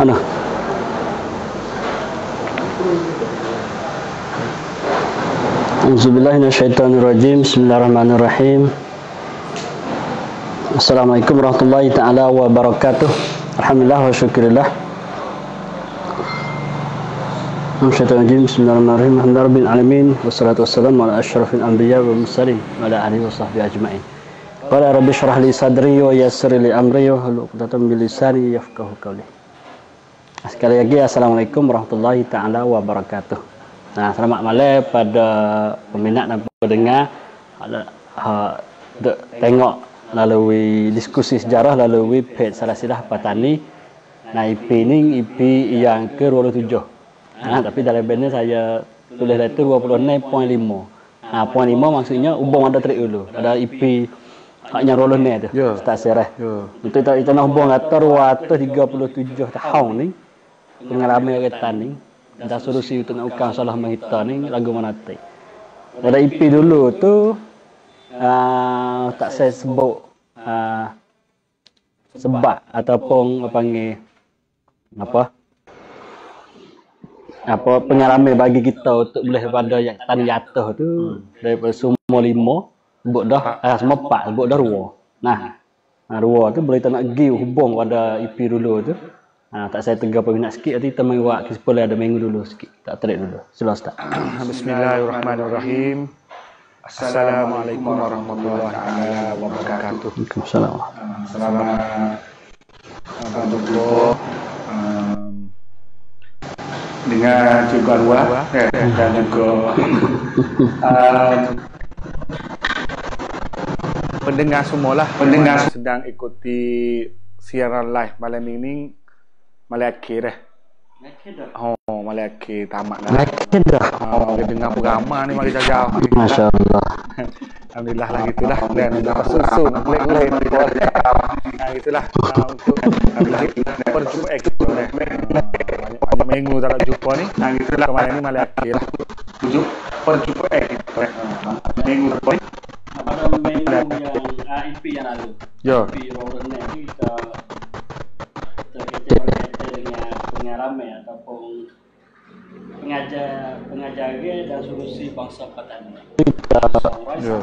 Mana? Mana? Auzubillahiminasyaitonirrajim Bismillahirrahmanirrahim Assalamualaikum warahmatullahi taala wabarakatuh. Alhamdulillah wa syukurillah. Bismillahirrahmanirrahim Bismillahirrahmanirrahim. Alhamdulillah alamin. Wassalatu wassalamu ala ashrafil anbiya wa mussalim Wa ala alihi wa sahbihi ajma'in. Qala rabbi syrah li sadri wa yassir li amri wa hlul 'uqdatam min lisani yafqahu qawli Sekali lagi Assalamualaikum warahmatullahi taala wabarakatuh Nah, selamat malam pada peminat dan pendengar. Ada de, tengok melalui diskusi sejarah melalui page Salah Silah Patani. Nah, IP ni IP yang ke-27. Nah, tapi dalam band saya tulis letter 26.5. Nah, point 5 maksudnya hubung ada trik dulu. Ada IP haknya roller ni tu. Ya. Start sereh. Ya. Itu kita, kita nak hubung kata 237 tahun ni pengalaman kereta ni ada solusi untuk nak ukang salah mahita ni lagu Manate. Pada IP dulu tu uh, tak saya sebut uh, sebab ataupun apa panggil apa? Apa pengalaman bagi kita untuk boleh pada yang tani jatuh tu daripada semua lima sebut dah ah, semua empat sebut dah dua. Nah dua tu boleh tak nak pergi hubung pada IP dulu tu Ha, tak saya tegar peminat sikit nanti teman buat kisah ada minggu dulu sikit. Tak terik dulu. Sila Ustaz. Bismillahirrahmanirrahim. Assalamualaikum warahmatullahi wabarakatuh. Waalaikumsalam. Selamat untuk um, dengan juga luar eh, dan juga um, pendengar semualah pendengar sedang ikuti siaran live malam ini malam akhir eh Oh, malam akhir tamat dah. Makin dah. Oh, kita dengar programa ni mari jauh. Masya Allah. Alhamdulillah lah gitulah. Dan dah susu nak boleh boleh mari jauh. Nah, gitulah. Nah, untuk Alhamdulillah perjumpa eh kita eh. Banyak minggu tak jumpa ni. Nah, gitulah kemarin ni malam akhir lah. Tujuh perjumpa eh kita. Minggu depan. Pada minggu yang uh, IP yang lalu. Yo. IP Roller Net ni kita dengan pengalaman ataupun pengajar pengajar dan solusi bangsa petani. Ya.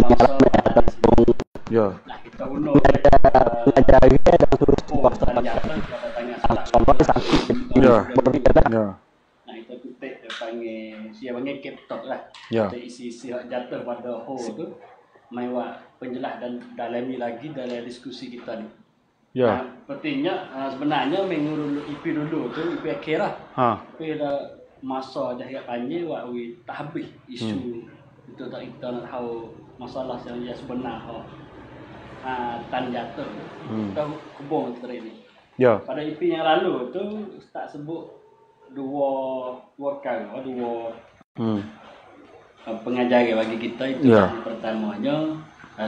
Pengalaman ataupun Yo. Nah, kita uno pengajar dan solusi bangsa petani. Sampai sakit. Ya. Berkaitan Yo. Nah, itu kutip dia panggil, dia panggil captok lah. Ya. Kita isi-isi hak jatuh pada hole tu. Mai buat penjelas dan dalami lagi dalam diskusi kita ni. Ya. Nah, pentingnya uh, sebenarnya minggu dulu IP dulu tu IP akhir lah. Ha. Tapi dah masa dah agak panjang buat we tak habis isu hmm. itu tak kita nak tahu masalah yang yang sebenar ha. Ha, tan jatuh. Hmm. Kita hubung tadi ni. Ya. Pada IP yang lalu tu tak sebut dua dua kali, oh, dua Hmm. pengajar bagi kita itu Ya. yang pertamanya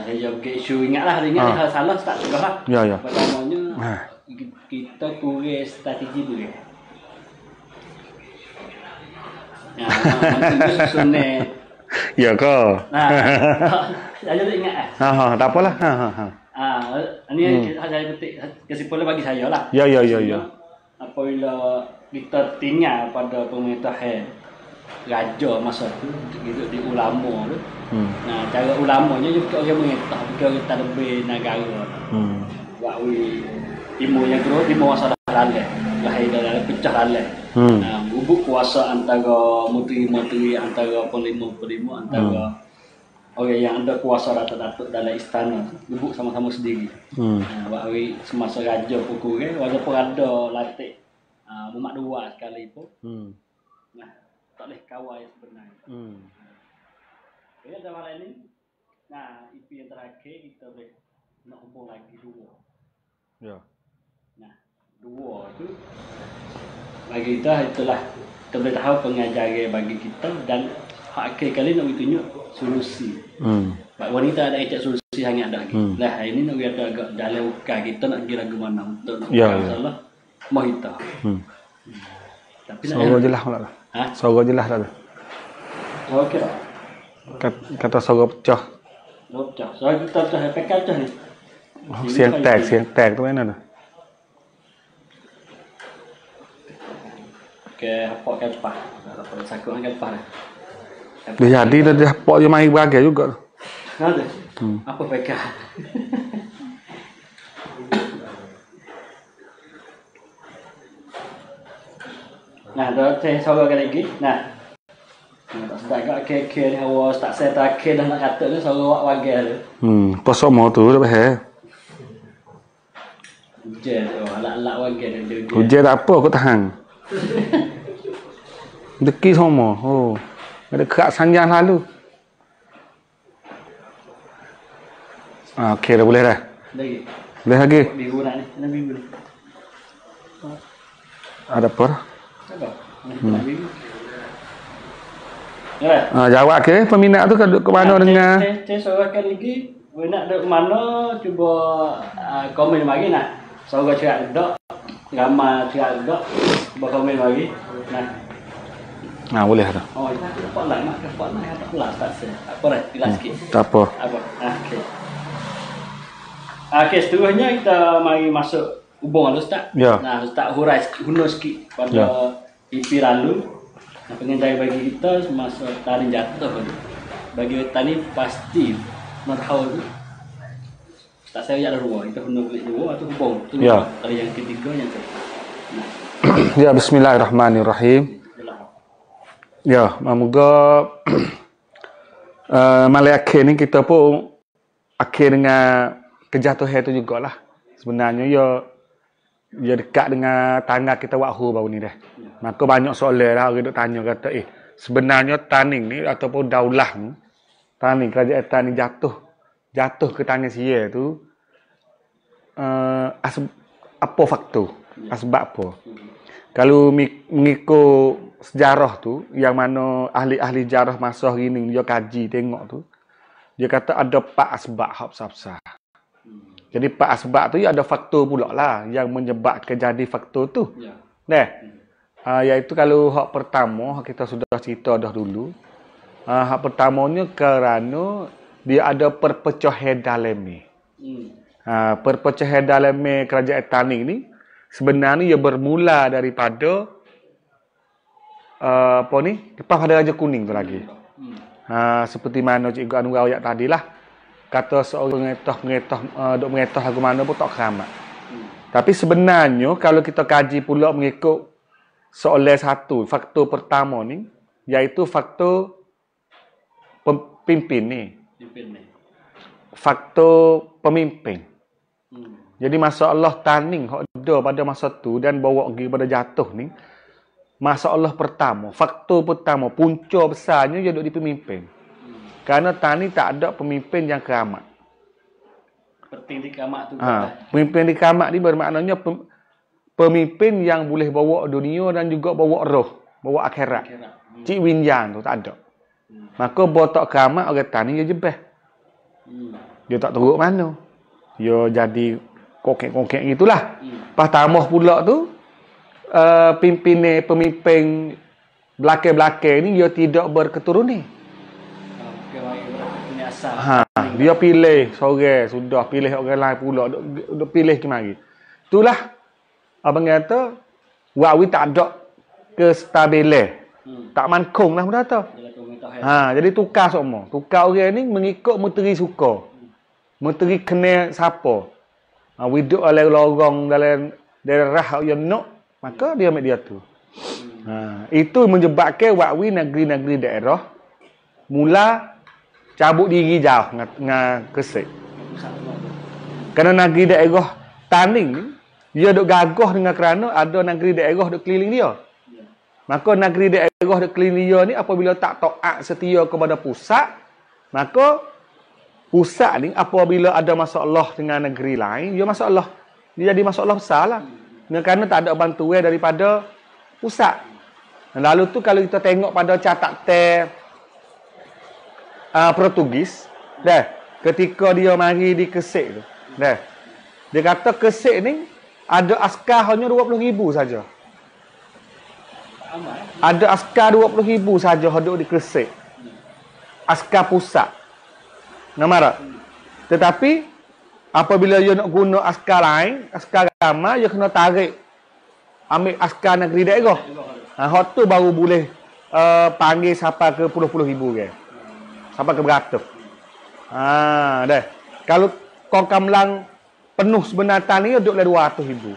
saya jawab ke isu ingatlah hari ingat Ah. ha. hal salah tak tegah lah. Ya, ya. Pertamanya Ah. ki- kita kurang strategi dulu. Ya, maksudnya. Ya ke? Nah, saya tak ingat eh. Ha ha, tak apalah. Ha ha ha. Ah, ini hmm. saya petik kesimpulan bagi saya lah. Ya ya ya ya. Apabila kita tinggal pada pemerintahan raja masa tu gitu di ulama tu. Hmm. Nah, cara ulamanya juga orang mengetah bukan kita lebih negara. Hmm. Buat wi timur yang kedua timur masalah lalai. Lahir dalam pecah lalai. Hmm. Nah, bubuk kuasa antara menteri-menteri antara penlima-penlima antara orang yang ada kuasa rata-rata dalam istana bubuk sama-sama sendiri. Hmm. Ha, buat hari semasa raja pukul kan, walaupun ada latih uh, mumak dua sekali pun, Hmm. nah, tak boleh kawal yang sebenarnya. Hmm. Okay, ada malam ni, nah, IP yang terakhir kita boleh nak hubung lagi dua. Ya. Nah, dua tu bagi kita itulah kita boleh tahu pengajaran bagi kita dan hak akhir kali nak tunjuk solusi. Hmm. Pak wanita ada ejak solusi hanya ada lagi. Hmm. Lah hari ini nak ada agak dalam ukar kita nak kira ke mana untuk nak Ya, ukar ya. masalah mau kita. Hmm. Tapi nak Suara jelas lah. Ha? Suara jelas dah. tu. Okey tak? Kat- Kata suara pecah. Lopcah. So kita tu PK tu ni. Oh, siang tag, siang tag tu mana tu? Ke hapok kan cepat. Apa sakut kan cepat. Dia jadi dah dia pok dia main beragai juga tu. Ada. Apa PK? Nah, dah saya sabar lagi. Nah. Nah, tak sedap kat kek ni awak tak saya tak kek dah nak kata tu suara awak wagai tu. Hmm, pasal mau tu dah bahaya. Hujan tu, alak-alak wagai dia. Hujan tak apa aku tahan. Deki semua. Oh. Ada kerak sanjang lalu. Ah, okey dah boleh dah. Lagi. Boleh lagi. Minggu nak ni, nak minggu ni. Ada apa? dah? Apa? Minggu. Ya. Ah, jawab ke peminat tu ke duduk ke mana dengan Saya saya sorakan lagi. We nak duduk mana cuba uh, komen lagi nak. Sorang cerak duduk. Ramai cerak duduk. Cuba komen lagi. Nah. Ah, boleh dah. Oh, kita ada spotlight nak ke spotlight tak pula tak saya. Apa dah? Pilah sikit. Tak apa. Apa? Okey. Okey, seterusnya kita mari masuk hubung dulu Ustaz. Ya. Nah, Ustaz hurai sikit, hunur sikit pada Ya. IP lalu. Nah, pengendai bagi kita semasa tani jatuh tu. Bagi tani pasti nak tahu tu. Tak saya ada dua, kita hunur klik dua atau hubung. Tu Ya. Tadi yang ketiga yang ke. Nah, ya bismillahirrahmanirrahim. Ya, moga uh, malam akhir ni kita pun akhir dengan kejatuhan itu jugalah. Sebenarnya ya ya dekat dengan tangga kita wakhu baru ni dah. Maka banyak soalan lah orang duk tanya kata eh sebenarnya taning ni ataupun daulah ni taning kerajaan tani jatuh jatuh ke tangan sia tu uh, as, apa faktor? Asbab apa? Kalau mengikut sejarah tu yang mana ahli-ahli sejarah masa hari ni dia kaji tengok tu dia kata ada empat asbab hak besar Jadi empat asbab tu ya ada faktor pula lah yang menyebabkan jadi faktor tu. Ya. Nah, uh, iaitu kalau hak pertama hak kita sudah cerita dah dulu. Uh, hak pertamanya kerana dia ada perpecahan dalam ni. Hmm. Ha, perpecahan dalam kerajaan Taning ni sebenarnya ia bermula daripada uh, apa ni? Lepas pada Raja Kuning tu lagi. Hmm. Ha, seperti mana Cikgu Anwar ayat tadi lah. Kata seorang pengetah-pengetah uh, duk mengetah lagu mana pun tak keramat. Hmm. Tapi sebenarnya kalau kita kaji pula mengikut soalan satu, faktor pertama ni iaitu faktor pemimpin ni. Pimpin ni. Faktor pemimpin. Hmm. Jadi masalah taning hok ada pada masa tu dan bawa pergi pada jatuh ni masalah pertama, faktor pertama, punca besarnya dia duduk di pemimpin. Kerana tani tak ada pemimpin yang keramat. Penting di kamak tu. Ha, pemimpin di keramat ni bermaknanya pem- pemimpin yang boleh bawa dunia dan juga bawa roh, bawa akhirat. Hmm. Cik winjan tu tak ada. Maka botak keramat orang tani dia jebeh. Hmm. Dia tak teruk mana. Dia jadi kokek-kokek gitulah. Hmm. Lepas tambah pula tu, uh, pimpin pemimpin belakang-belakang ni dia tidak berketurunan. Ha, dia pilih sore sudah pilih orang lain pula duk, duk pilih ke mari. Itulah abang kata wawi tak ada kestabilan. Hmm. Tak mankung lah benda tu. Dia kata minta hai. Ha, jadi tukar semua. Tukar orang ni mengikut menteri suka. Menteri kena siapa. Ha, widuk oleh lorong dalam daerah yang nak, maka dia ambil dia tu. Ha, itu menyebabkan wakwi negeri-negeri daerah mula cabut diri jauh dengan, kesik. Kerana negeri daerah Taning ni, dia duk gagah dengan kerana ada negeri daerah duk keliling dia. Maka negeri daerah di keliling dia ni apabila tak taat setia kepada pusat, maka pusat ni apabila ada masalah dengan negeri lain, dia masalah. Dia jadi masalah besar lah. Kerana tak ada bantuan daripada pusat. Lalu tu kalau kita tengok pada catatan uh, Portugis, dah ketika dia mari di Kesik tu, dah dia kata Kesik ni ada askar hanya 20 ribu saja. Amal. Ada askar 20 ribu saja hidup di Gresik. Askar pusat. Nama tak? Tetapi apabila dia nak guna askar lain, askar ramai, dia kena tarik ambil askar negeri daerah. Ha, hot tu baru boleh uh, panggil sampai ke puluh-puluh ribu ke. Sampai ke beratus. Ha, dah. Kalau kau kamlang penuh sebenarnya ni duduk lah 200 ribu.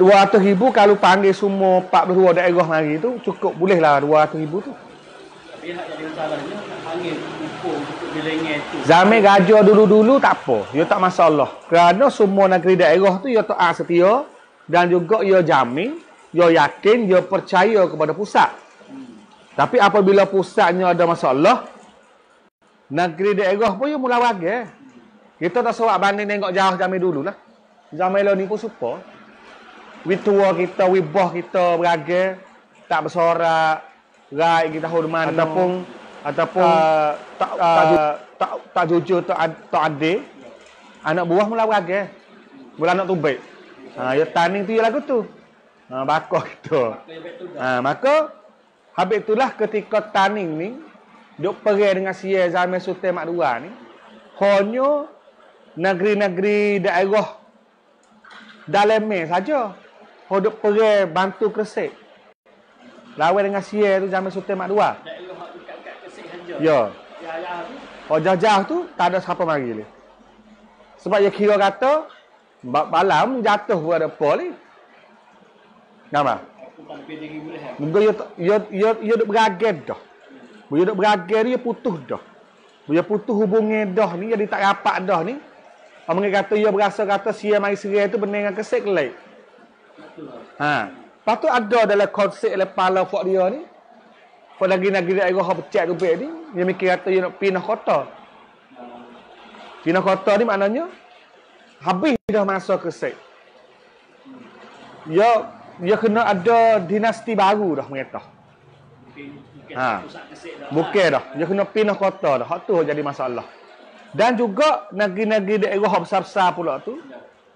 200 ribu kalau panggil semua 42 daerah hari tu cukup boleh lah 200 ribu tu. Tapi hak jadi masalahnya panggil ukur untuk bilengnya tu. Zaman raja dulu-dulu tak apa. Ia tak masalah. Kerana semua negeri daerah tu ia taat setia dan juga ia jamin, ia yakin, ia percaya kepada pusat. Tapi apabila pusatnya ada masalah, negeri daerah pun mula wage. Kita tak surat banding tengok jauh zaman dulu lah. Zaman ni pun super witua kita, wibah kita berage, tak bersorak, rai kita hormat ataupun ataupun uh, tak, uh, tak, tak tak jujur tak tak adil. Anak buah mula berage. Mula nak tubik. Ha ya taning tu ya lagu tu. Ha bakar kita. Ha maka habis itulah ketika taning ni duk pergi dengan sia zaman Sultan Mak Dua ni hanya negeri-negeri daerah dalam saja hodok pergi bantu Kresik. Lawan dengan Sia tu zaman Sultan Mak Dua. Ya. Oh jauh-jauh tu tak ada siapa mari ni. Sebab dia kira kata balam jatuh pada Nama? Mungkin dia dia dia dia duk beraget dah. Dia duk beraget dia putus dah. Dia putus hubungan dah ni jadi tak rapat dah ni. Orang kata dia berasa kata sia mari serai tu benar dengan kesek kelai. Ha. Lepas tu ada dalam konsep dalam kepala fok dia ni. Fok lagi nak gila air roh pecah tu ni. Dia mikir kata dia nak pindah kota. Pindah kota ni maknanya. Habis dah masa kesek. Ya, dia kena ada dinasti baru dah mengeta. Ha. Bukan dah. Dia kena pindah kota dah. Hak tu jadi masalah. Dan juga negeri-negeri daerah besar-besar pula tu.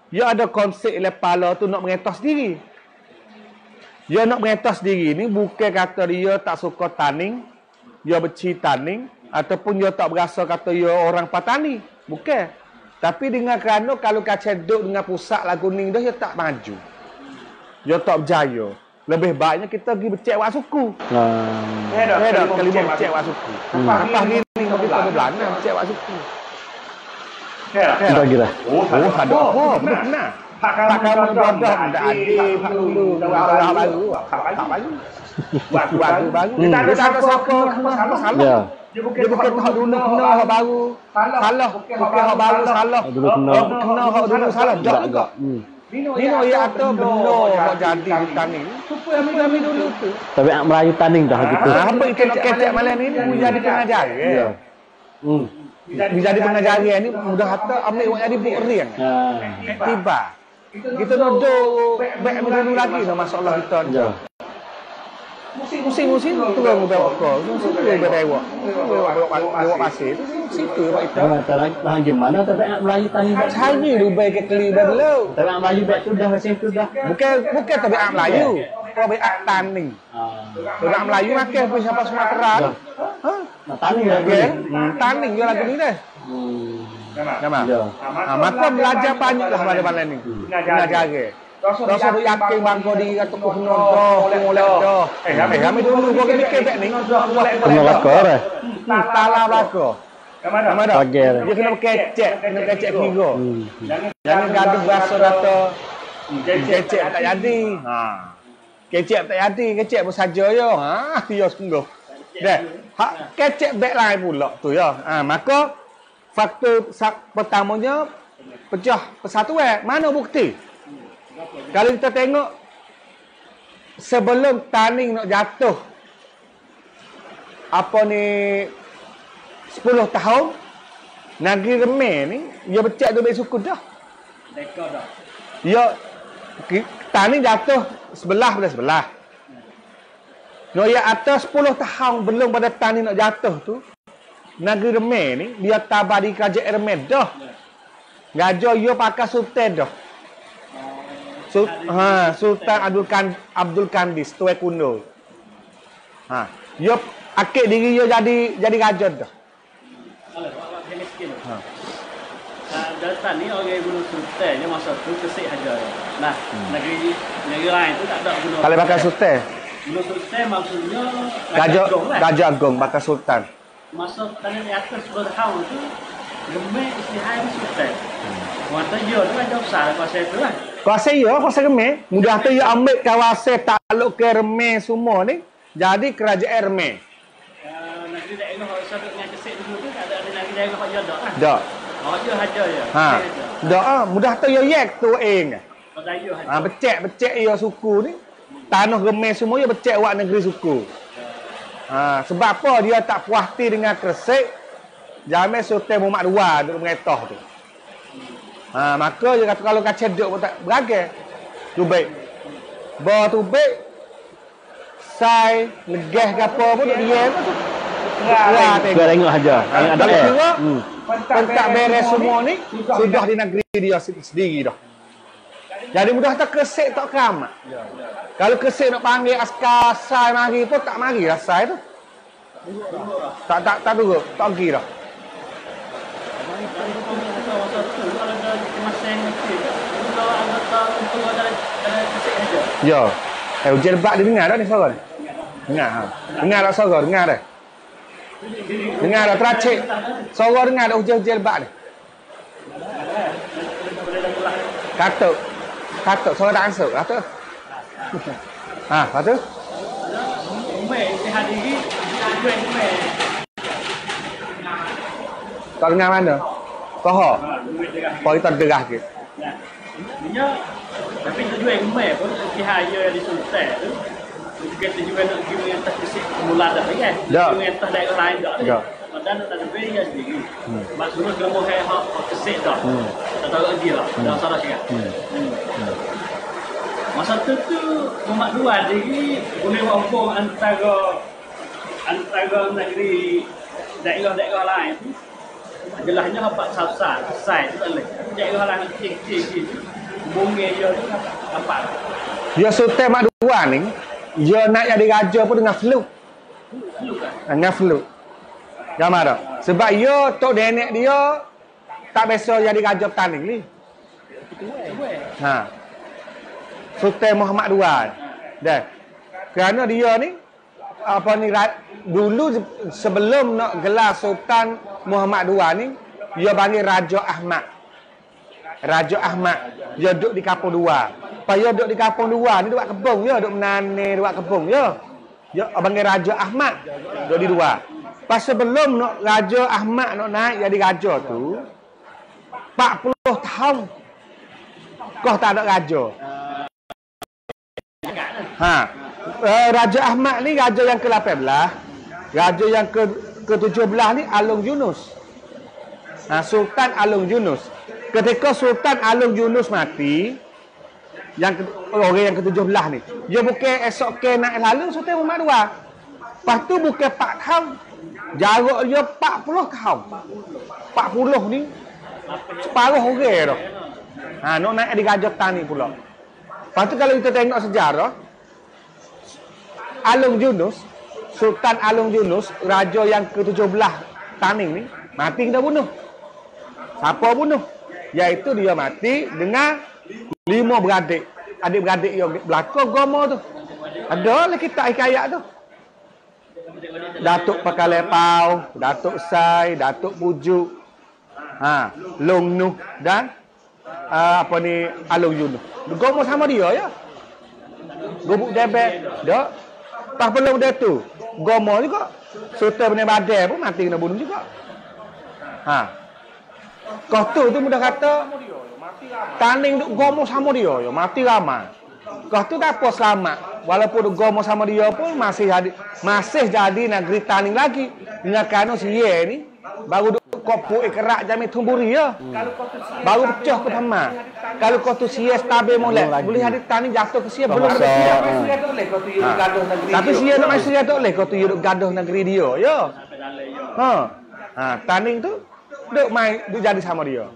Dia ada konsep lepala tu nak mengetas diri. Dia nak mengetas diri ni bukan kata dia tak suka taning, dia benci taning ataupun dia tak berasa kata dia orang patani. Bukan. Tapi dengan kerana kalau kaca duduk dengan pusat lagu ni dah dia tak maju. Dia tak berjaya. Lebih baiknya kita pergi becek wak suku. Hmm. Eh dah, eh dah kali becek wak suku. Hmm. Apa hari ni kita berbelana becek wak suku. Kira kira. Oh, ada apa? Betul kena. Tak kamu bodoh ada adik dulu. Orang baru. Tak baru. Buat baru baru. Kita ada siapa siapa salah salah. Dia bukan hak dulu kena hak baru. Salah. Bukan hak baru salah. Dulu kena. Kena hak dulu salah. Tak juga. Nino ya atau benda hak jadi di taning. Supaya kami kami dulu tu. Tapi Melayu taning dah gitu. Apa itu kecek malam ni jadi pengajar. Ya. Hmm bisa di pengajar ni mudah kata ambil wak jadi buk riang. Ha. Tiba. Kita nak do baik dulu lagi no masalah kita. Musim-musim tu kan ngubah wakil. Musim tu ngubah dewa. Ngubah pasir tu. Situ pak itu. Tak lagi gimana tapi nak Melayu tani. Cari lubai ke keli dah dulu. Tapi nak Melayu baik tu dah macam tu dah. Bukan bukan tapi nak Melayu. Kau baik tani. Kalau Melayu makan pun siapa Sumatera. Ha? Tani lagi. Tani je lagu ni deh. Nama? Ya. Ha, maka belajar banyak lah pada malam ni. Ngajar ke. Rasa tu yakin bangko di ku kena dah, mulai dah. Eh, kami kami dulu gua ke mikir bek ni. Kena lakor eh. Tala lakor. Nama dah. Pagi. Dia kena kecek, kena kecek kira. Jangan gaduh rasa kata kecek tak jadi. Ha. Kecek tak jadi, kecek pun saja yo. Ha, dia sungguh. Dah. Hak kecek bek lain pula tu ya. Ha, maka faktor pertamanya pecah persatuan. Mana bukti? Kalau kita tengok sebelum taning nak jatuh apa ni 10 tahun negeri remeh ni dia becak tu baik suku dah. Dekor dah. Ya jatuh sebelah pada sebelah. No ya atas 10 tahun belum pada taning nak jatuh tu negeri remeh ni dia tabah di kerajaan remeh dah. Gajah dia pakai sultan dah. Sul ha, Sultan Abdul Kan Abdul Kandis Tuai Kuno. Ha, yo akik diri yo jadi jadi raja dah. Ha. Ah, Data ni orang guna sultan je masa tu kesik haja. Nah, negeri negeri lain tu tak ada guna. Kalau bakal sultan, guna sultan maksudnya Gajah Agong lah. Gajah Agung bakal sultan. Masa tanah di atas berhaun tu gemuk istihai ni sultan. Mata dia tu ada besar kuasa itu lah. Kuasa ya, kuasa remeh. Mudah tu ya ambil kawasan takluk ke remeh semua ni. Jadi kerajaan remeh. Ah, Negeri daerah kalau sebut dengan kesik dulu tu tak ada ada negeri daerah hak jodoh lah. Dak. Oh, dia haja ya. Ha. Dak ah, mudah tu ya yek tu eng. Oh, dayu haja. Ha, becek becek ya suku ni. Tanah remeh semua ya becek wak negeri suku. Ha, sebab apa dia tak puas hati dengan Kresik? Jamil Sultan Muhammad II duduk mengetah tu. Ha, maka dia kata kalau kacau duduk pun tak beragai. Tubik. Ba tubik. Sai, legeh ke apa pun duduk diam tu. Kerah tengok. Kau tengok. Yang ada Kalau air. kira, Hmm. pentak beres semua ni, sudah di negeri dia sendiri dah. Jadi mudah tak kesik tak keramat. Kalau kesik nak panggil askar sai mari pun tak mari lah sai tu. Tak tak tak tunggu, tak pergi dah. Ya. Eh ujian lebat dia dengar dah ni suara ni. Dengar ha. Dengar tak suara, dengar dah. Dengar dah teracik. Suara dengar dah ujian-ujian lebat ni. Katuk. Katuk suara tak ansur. Katuk. Ha, tu? Umai istihad diri, gue umai. Tak dengar mana? Derah. Kau kita derah ke? Dia tapi tujuan umai pun istihad dia di sultan tu. Kita tujuan nak pergi dengan atas kesik mula dah kan. Dah. Dengan atas daerah lain dah. Dah. Padahal tak ada beri sendiri. Maksudnya kamu hai hak kesik dah. Hmm. Tak tahu dia lah. Dah salah sikit. Hmm. Masa tu tu Muhammad Dua diri boleh wabung antara antara negeri daerah-daerah lain tu jelasnya apa salsa sai tu tak daerah lain kecil-kecil tu bunga dia tu apa Dia Sultan Mak Dua ni, dia nak jadi raja pun dengan flu. lu kan Dengan flu. Gambar tak? Sebab dia, tok nenek dia, tak biasa jadi raja petani ni. Ha. Sultan Muhammad II. Dah. Kerana dia ni apa ni dulu se- sebelum nak gelar Sultan Muhammad II ni dia panggil Raja Ahmad. Raja Ahmad dia duduk di kampung dua. Pas dia duduk di kampung dua ni duduk kebun ya, duduk menanam duduk kebun ya. Dia panggil Raja Ahmad duduk di dua. Pas sebelum nak Raja Ahmad nak naik jadi raja tu 40 tahun kau tak ada raja. Ha. Uh, raja Ahmad ni raja yang ke-18. Raja yang ke ke-17 ni Alung Yunus. Ha, Sultan Alung Yunus. Ketika Sultan Alung Yunus mati, yang orang yang ke-17 ni, dia bukan esok ke naik lalu Sultan Muhammad II. Lepas tu bukan 4 tahun. Jarak dia 40 tahun. 40 ni separuh orang dah. Ha, nak naik di gajah tani pula. Lepas tu kalau kita tengok sejarah, Alung Yunus, Sultan Alung Yunus, raja yang ke-17 Taning ni, mati kena bunuh. Siapa bunuh? Iaitu dia mati dengan lima beradik. Adik-beradik yang belakang gomo tu. Ada lah kita hikayat tu. Datuk Pakalepau, Datuk Sai, Datuk Pujuk, ha, Long Nuh dan uh, apa ni Alung Yunus. Gomo sama dia ya. Gubuk debek. Dak. Pas belum dia tu. Gomo juga. Sultan Bani Badai pun mati kena bunuh juga. Ha. Kau tu tu mudah kata tanding duk gomo sama dia ya, mati ramai. Kau tu tak apa selamat. Walaupun gomo sama dia pun masih jadi masih jadi negeri tanding lagi. Dengan kerana si Ye ni baru duk kopu kerak jamin tumburi ya. Baru pecah ke Pama. Kalau kau tu sia stabil molek, boleh hari tani jatuh ke sia belum ada sia. ha. Tapi sia nak masih tak boleh kau tu duduk gaduh negeri dia, ya. Ha. Ha, tanding tu duk main duk jadi sama dia.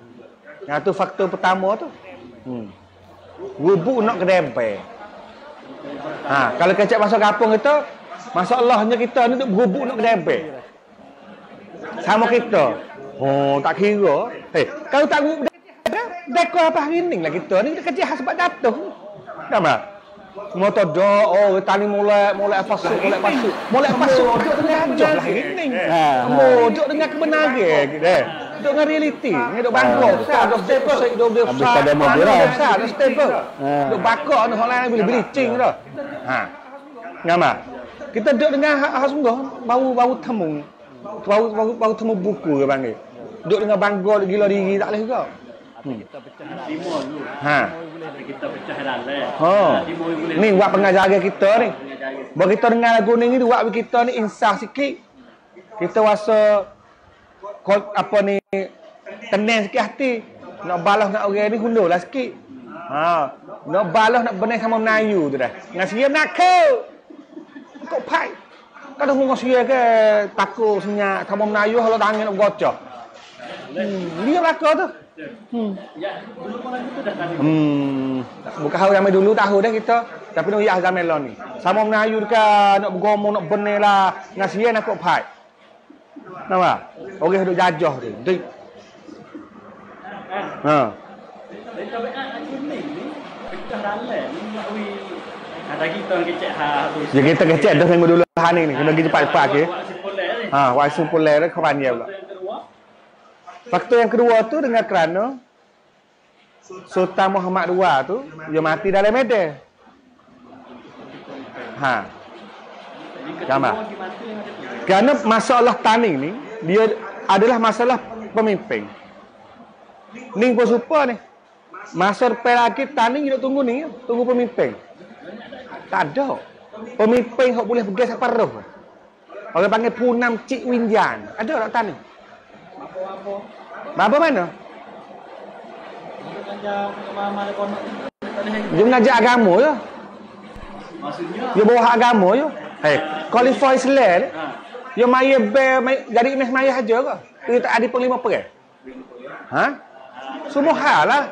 Yang tu faktor pertama tu. Hmm. Gubuk nak kedempe. Ha, kalau kecek masuk kampung kita, masalahnya kita ni duk gubuk nak kedempe. Sama kita. Oh, tak kira. Eh, kalau tak dekor apa hari ni lah kita ni kita kerja sebab jatuh. Nama? Motor do, oh tani mulai mulai pasuk, mulai pasuk. Mulai pasuk duduk dengan lah hari ni. Ha, ha. Oh, duduk dengan kebenaran gitu. eh. Duduk dengan realiti. Ni duduk bangkok. Besar, duduk stable. Duduk dia Habis besar. pada mobil Duduk lah. besar, duduk stable. Ha. Duduk bakok ni orang lain boleh tu. Ha. Ngama? Kita duduk dengan hak hak sungguh bau bau temu. Bau bau bau temu buku ke panggil. Duduk dengan bangga gila diri tak boleh juga. Timur dulu. Ha. Kita pecah dah lah. Ha. Timur boleh. Ni buat pengajaran kita ni. Bagi kita dengar lagu ni ni buat kita ni insaf sikit. Kita rasa kol- apa ni tenang sikit hati. Nak balas nak orang ni hundulah sikit. Ha, nak balas nak benar sama Melayu tu dah. Dengan siap nak ke. Kau pai. Kau dah ngomong siap ke takut senyap sama Melayu kalau tangan nak gocok. Hmm, dia belakang tu. Hmm. Ya. Hmm, bukan hal zaman dulu tahu dah kita. Tapi nak ya zaman lo ni. Sama Melayu dekat nak bergomong nak benar lah. Ngasihan nak kok pai. Nama? Orang duduk jajah tu. Ha. Tapi tapi aku ni ni pecah dah lah. Ni nak wi. Ada kita kecek ha tu. Ya kita kecek dah minggu dulu hari ni. Kena pergi cepat-cepat ke. Buat simpulan ni. Ha, waisu pulai dah kau panjang pula. Faktor yang kedua tu dengan kerana Sultan Muhammad II tu dia mati dalam Medan. Ha. Gambar. lagi tu. Kerana masalah taning ni dia adalah masalah pemimpin. Ning pun super ni. Masa depan lagi taning dia tunggu ni, tunggu pemimpin. Tak ada. Pemimpin hok boleh pergi sampai roh. Orang panggil punam cik winjan. Ada tak taning? Apa-apa. Bapa mana? Dia mengajar agama je. Maksudnya Dia bawa agama je. Hey, qualify Islam. Dia maya be may- jadi imam maya aja ke? Dia tak ada penglima perang. Ha? Semua hal lah.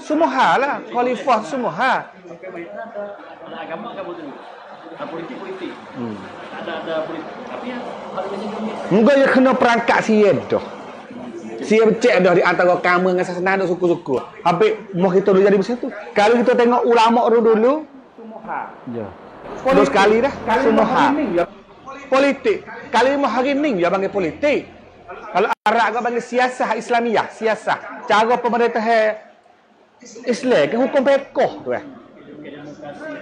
Semua hal lah. Qualify semua hal. pemerintah ada ada agama agama tu. Ada politik politik. Hmm. Ada ada politik. Tapi yang ni. Mungkin dia kena perangkat sia dah. Sia becek dah di antara kamu dengan sasana duk suku-suku. Habis mau kita dulu jadi macam tu. Kalau kita tengok ulama dulu dulu semua hal. Ya. Dua sekali dah semua hal. Politik. Kali mau hari ni dia panggil politik. Kalau Arab kau panggil siasah Islamiah, siasah. Cara pemerintah Islam ke hukum pekoh tu eh.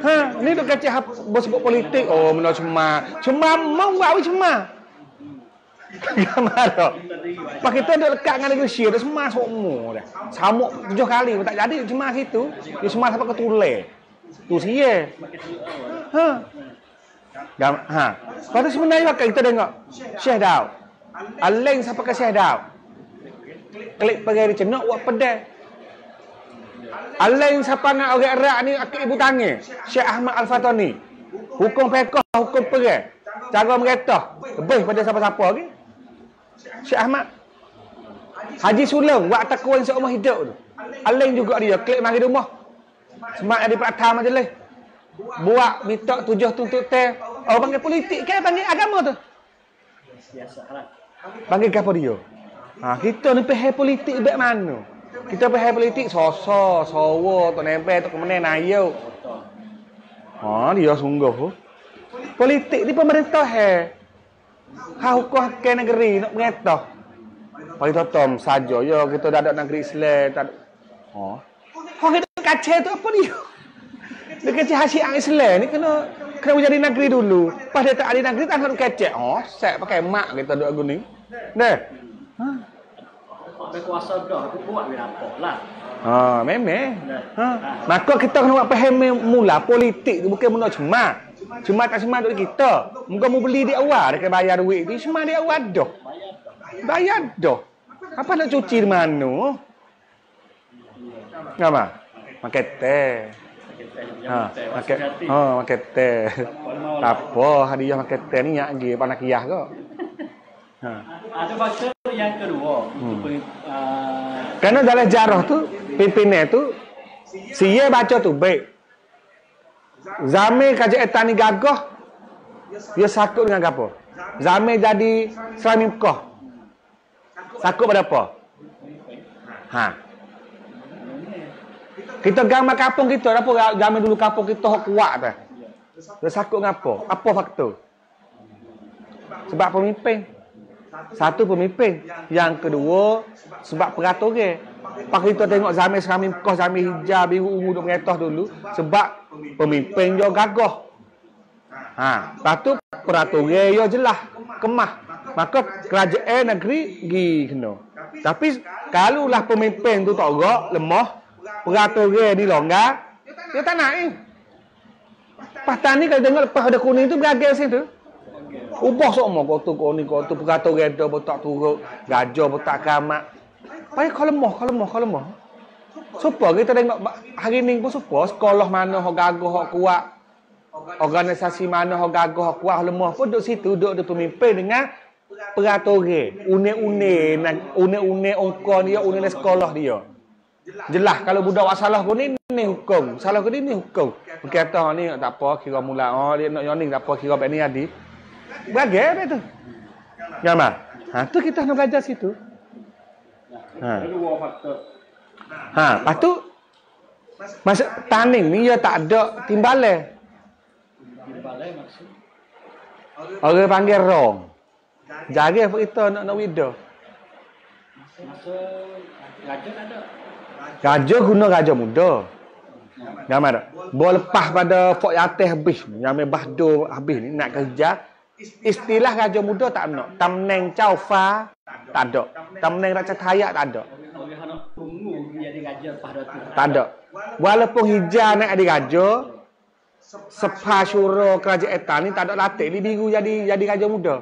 Ha, ni duk kacau hap sebut politik. Oh, menurut cuma. Cuma mau buat cuma. Gambar tu. Pak kita duk lekat dengan negeri Syir, semua semua dah. Samuk tujuh kali pun tak jadi cuma situ. Dia semua sampai ke tule. Tu sia. Ha. Gam ha. Pada sebenarnya kita tengok Syekh Daud. Aleng ke Syekh Daud. Klik pergi dia cenok buat pedai. Aleng siapa dengan orang Arab ni akik ibu tangan. Syekh Ahmad Al-Fatani. Hukum pekoh, hukum perang. Cara mereka lebih pada siapa-siapa lagi. Syekh Ahmad. Haji Sulam buat takwa yang seumur hidup tu. Aleng juga dia klik mari rumah. Semak ada peratam majlis. Buat minta tujuh tuntut teh. Oh panggil politik ke panggil agama tu? Biasa lah. Panggil apa dia? Ha, kita ni pihak politik baik mana? Kita pihak politik soso, sowo, tu nempel, tu kemudian nayo. Ha, dia sungguh. Politik ni pemerintah he. Ha hukum ke negeri nak mengetah. Pagi totom saja ya kita dah ada negeri Islam tak. Ha. Ha kita kacau tu apa dia? Dia kacau hasil ang Islam ni kena kena menjadi negeri dulu. Pas dia tak ada negeri tak nak kacau. Oh, set pakai mak kita duk guni. Dah. Ha. Kuasa dah aku buat dia apa lah. Ha, memang. Ha. Maka kita kena buat faham mula politik tu bukan benda cuma. Cuma tak cuma duit kita. Muka mau beli di awal dia kena bayar duit tu. Cuma di awal dah. Bayar dah. Apa nak cuci di mana? Ngapa? Makan teh. Ha, makan. Ha, makan teh. Tak apa, hadiah makan teh ni yak lagi panak kiyah ke? Ha. Ada faktor yang kedua. Hmm. Uh, Kerana dalam jarah tu, pimpinan tu, siya baca tu baik. Zamir kerajaan tani gagah, dia sakut dengan apa? Zamir jadi Selami Mekah. Takut pada apa? Ha. Kita gambar kampung kita, apa zaman dulu kampung kita hok kuat tu. Dia sakut ngapa? Apa faktor? Sebab pemimpin. Satu pemimpin. Yang kedua, sebab peraturan. Pak kita tengok zaman serami Mekah, zaman hijau, biru, ungu duk mengetah dulu. Sebab pemimpin dia gagah. Ha, lepas tu peraturan dia jelas, kemah. Maka kerajaan negeri gi kena. Tapi kalau lah pemimpin tu tak gerak, lemah, peraturan ni longgar, dia tak nak ni. Patah ni kalau tengok lepas ada kuning tu beragai situ. Ubah semua kau tu kau ni kau tu peraturan dia pun tak turut, gajah pun tak kamat. Pai kalau lemah, kalau lemah, kalau lemah. Supaya kita tengok hari ni pun supaya sekolah mana hok gagah hok kuat. Organisasi mana hok gagah hok kuat lemah pun duduk situ duduk ada pemimpin dengan peraturan. Une-une une-une ongkon dia, une sekolah dia. Jelas kalau budak buat salah pun ni ni hukum. Salah pun ni ni hukum. Berkata ni tak apa kira mula oh dia nak yoning tak apa kira bab ni adi. Bagai apa tu? Gambar. Ha tu kita nak belajar situ. Ha. Ha, lepas tu masa taning ni dia tak ada timbalan. Timbalan maksud Orang panggil rong. Jaga apa kita nak nak wida. Masa gajah tak ada. Gajah guna gajah muda. Gambar tak? Boleh lepas pada fok yates habis. Yang bahdo habis ni nak kerja. Istilah gajah muda tak nak. Tamneng caufa tak ada. Tamneng raja tayak tak ada. Tak ada. Walaupun hijau nak ada gajah. Sepa syuro kerajaan etan ni tak ada latih. Ni biru jadi jadi gajah muda.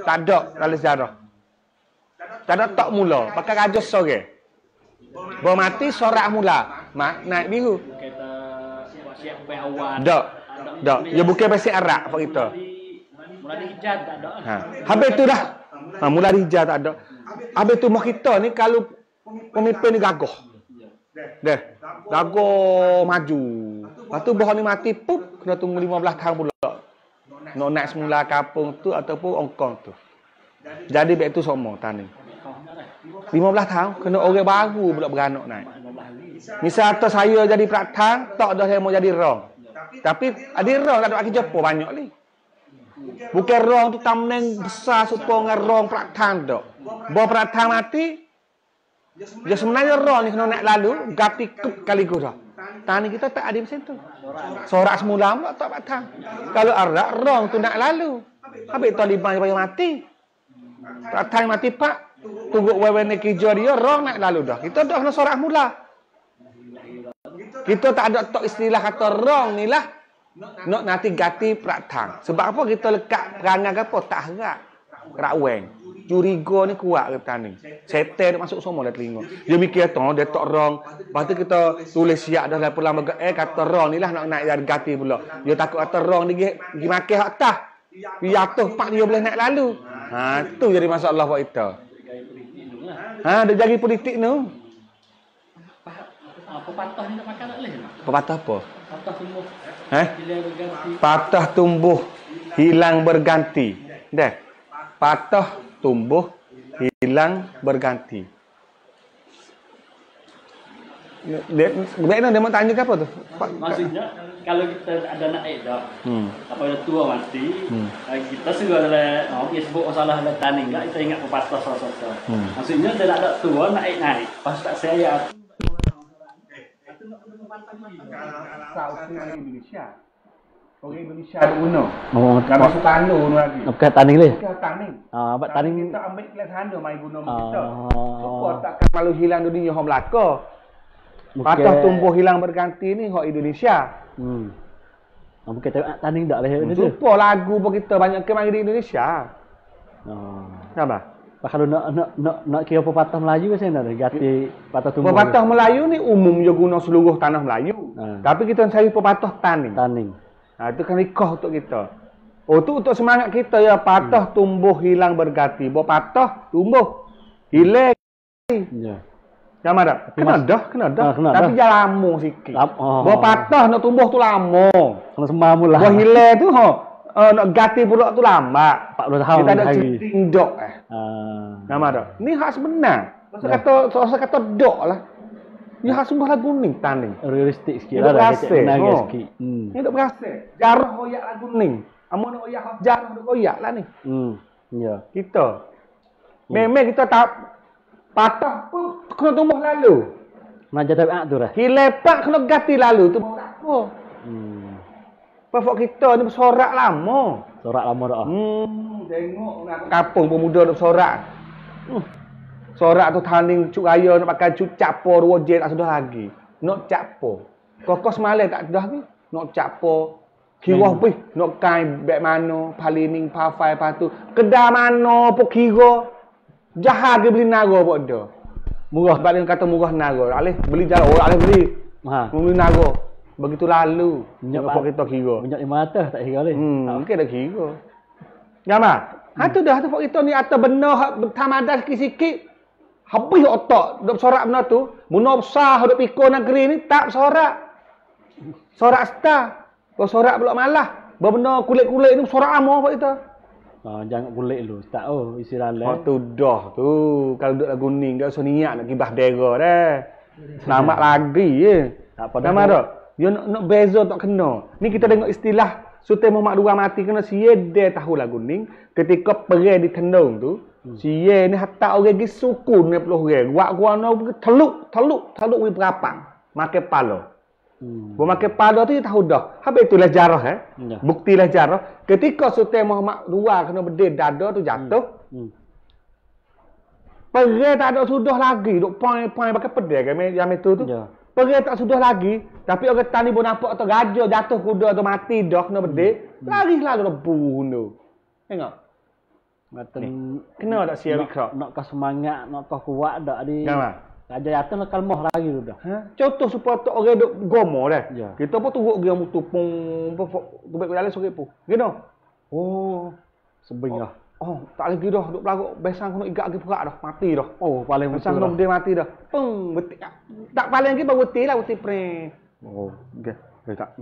Tak ada dalam sejarah. Tak ada tak mula. Pakai gajah sore. Bawa mati sorak mula. Mak naik biru. Tak. Tak. Ya bukan pasal arak apa kita. Mula hijau tak ada. Ha. Habis tu dah. Ha, mula hijau tak ada. Habis tu mak kita ni kalau pemimpin ni gagah. Dah. Gagah maju. Lepas tu bahan ni mati pup kena tunggu 15 tahun pula. Nak naik semula kampung tu ataupun ongkong tu. Jadi baik tu semua tani. 15 tahun kena orang baru pula beranak naik. Misal tu saya jadi praktang, tak dah saya mau jadi rong. Tapi ada rong tak ada bagi Jepun banyak ni. Bukan rong tu tamneng besar supaya dengan rong praktang tu. Bawa praktang mati, dia sebenarnya rong ni kena naik lalu, gati kep kali gua Tani kita tak ada macam tu. Sorak semula pula tak praktang. Kalau arak rong tu nak lalu. Habis Taliban yang mati. Praktang mati pak, tunggu wewe ni kerja dia, rong nak lalu dah. Kita dah kena sorak mula. Kita tak ada tok istilah kata rong ni lah. Nak nanti ganti praktang. Sebab apa kita lekat perangai apa? Tak harap. Rakweng. Curiga ni kuat kata ni. Setan masuk semua dalam telinga. Dia mikir tu, dia tak rong. Lepas tu kita tulis siap dah dalam baga. Eh kata rong ni lah nak naik ganti pula. Dia takut kata rong ni pergi makan hak tah. Biar tu pak dia boleh naik lalu. Ha, tu jadi masalah buat kita. Ha, dia jadi politik ni. Pepatah ni nak makan tak boleh? Pepatah apa? Patah tumbuh. Eh? Patah tumbuh hilang berganti. Dah. Patah tumbuh hilang berganti. Dia, dia, dia mau tanya apa tu? Maksudnya kalau kita ada nak dah, hmm. apa yang tua mati, hmm. kita segala dalam, oh, dia sebut masalah dalam tani enggak, kita ingat pepatah sosok. Hmm. Maksudnya dia ada tua naik naik, pas tak saya Orang Indonesia. Orang Indonesia ada guna. Oh, tak masuk tandu tu lagi. Bukan taning ni. Bukan taning. Ah, buat taning kita ambil kelas tandu mai guna kita. Supaya takkan malu hilang dunia hom Melaka. Patah tumbuh hilang berganti ni hok Indonesia. Hmm. Oh, bukan taning dak lah ni. Supaya lagu pun kita banyak ke di Indonesia. Oh. Apa? Kalau nak nak nak nak kira pepatah Melayu macam mana ganti pepatah tumbuh. Pepatah Melayu ni umum je guna seluruh tanah Melayu. Ha. Tapi kita cari pepatah taning. Taning. Ha, itu kan rikah untuk kita. Oh tu untuk semangat kita ya patah hmm. tumbuh hilang berganti. Bawa patah tumbuh hilang. Ya. Yang mana? Kena dah, kena dah. Ha, kena Tapi jangan lama sikit. Oh. Bawa patah nak tumbuh tu lama. Kena sembah mula. Bawa hilang tu ha. Uh, nak ganti pula tu lambat. 40 tahun Kita ada hari. dok eh. Ah. Nama tak? Ni hak sebenar. Masa Ya. kata saya kata dok lah. Ni hak sungguh lagu ni tani. realistik sikit lah kecek menarik oh. sikit. Hmm. Ni dok berasa. Jarah royak lagu ni. Amun nak royak jarah dok royak lah ni. Hmm. Ya. Kita. Memang kita tak patah pun kena tumbuh lalu. Mengajar tabiat tu dah. Hilepak kena ganti lalu tu tak apa. Hmm. Pokok kita ni bersorak lama. Sorak lama dah. Hmm, tengok nak kampung pemuda nak bersorak. Hmm. Sorak tu tanding cuk raya nak pakai cuk capo dua jet tak sudah lagi. Nak capo. Kokos malam tak sudah lagi. Nak capo. Kira Hmm. pih, nak kain beg mano, palining, pafai, patu. Kedai mano, pok kira. Jahat ke beli naga pok dah. Murah. Sebab dia kata murah naga. Alih beli jalan, orang alih beli. Ha. Beli naga. Begitu lalu. Minyak Minyak kita kira. Minyak 500 tak kira leh. Hmm, mungkin ada kira. Gama. Ha tu dah tu kita ni atas benar hak bertamadah sikit-sikit. Habis otak dok sorak benda tu. Benda besar dok pikul negeri ni tak sorak. Sorak star. Kau sorak pula malah. Berbenda kulit-kulit ni sorak amo pok kita. Ha, jangan kulit lu. Tak oh isi Ha lalat. tu dah tu. Kalau duduk lagu ni dah usah niat nak kibah dera dah. Selamat lagi je. Tak apa Nama dah. Dia nak, nak beza tak kena. Ni kita tengok istilah Sultan Muhammad II mati kena siye dia tahu lagu ni ketika pergi di tendung tu hmm. siye ni hatta orang gi suku ni puluh orang wak gua no teluk teluk teluk wi berapa make palo Hmm. Gua make palo tu dia tahu dah habis itulah jarah eh Ya. bukti lah jarah ketika Sultan Muhammad II kena berdiri dada tu jatuh Hmm. pergi tak ada sudah lagi duk poin-poin pakai pedang kan yang itu tu Ya. Pergi tak sudah lagi, tapi orang tani pun nampak tu gajah jatuh kuda tu mati dah kena bedek. Lari lalu dah bunuh. Tengok. Ngaten Kena tak sia nak, wikra? nak kau semangat, nak kau kuat dak di. Gama. Raja Yatan lah kalmoh lagi tu dah. Ha? Contoh supaya tu orang duk gomo dah. Ya. Kita pun turut dia mutu pung tu baik jalan sore pun. Gitu. Oh. Sebing dah. Oh, tak lagi dah duk pelagak besang kena igak lagi perak dah, mati dah. Oh, paling Besang betul. kena berdiri mati dah. Peng, beti. Tak paling lagi baru beti lah, beti pre. Oh. Okey. Eh tak.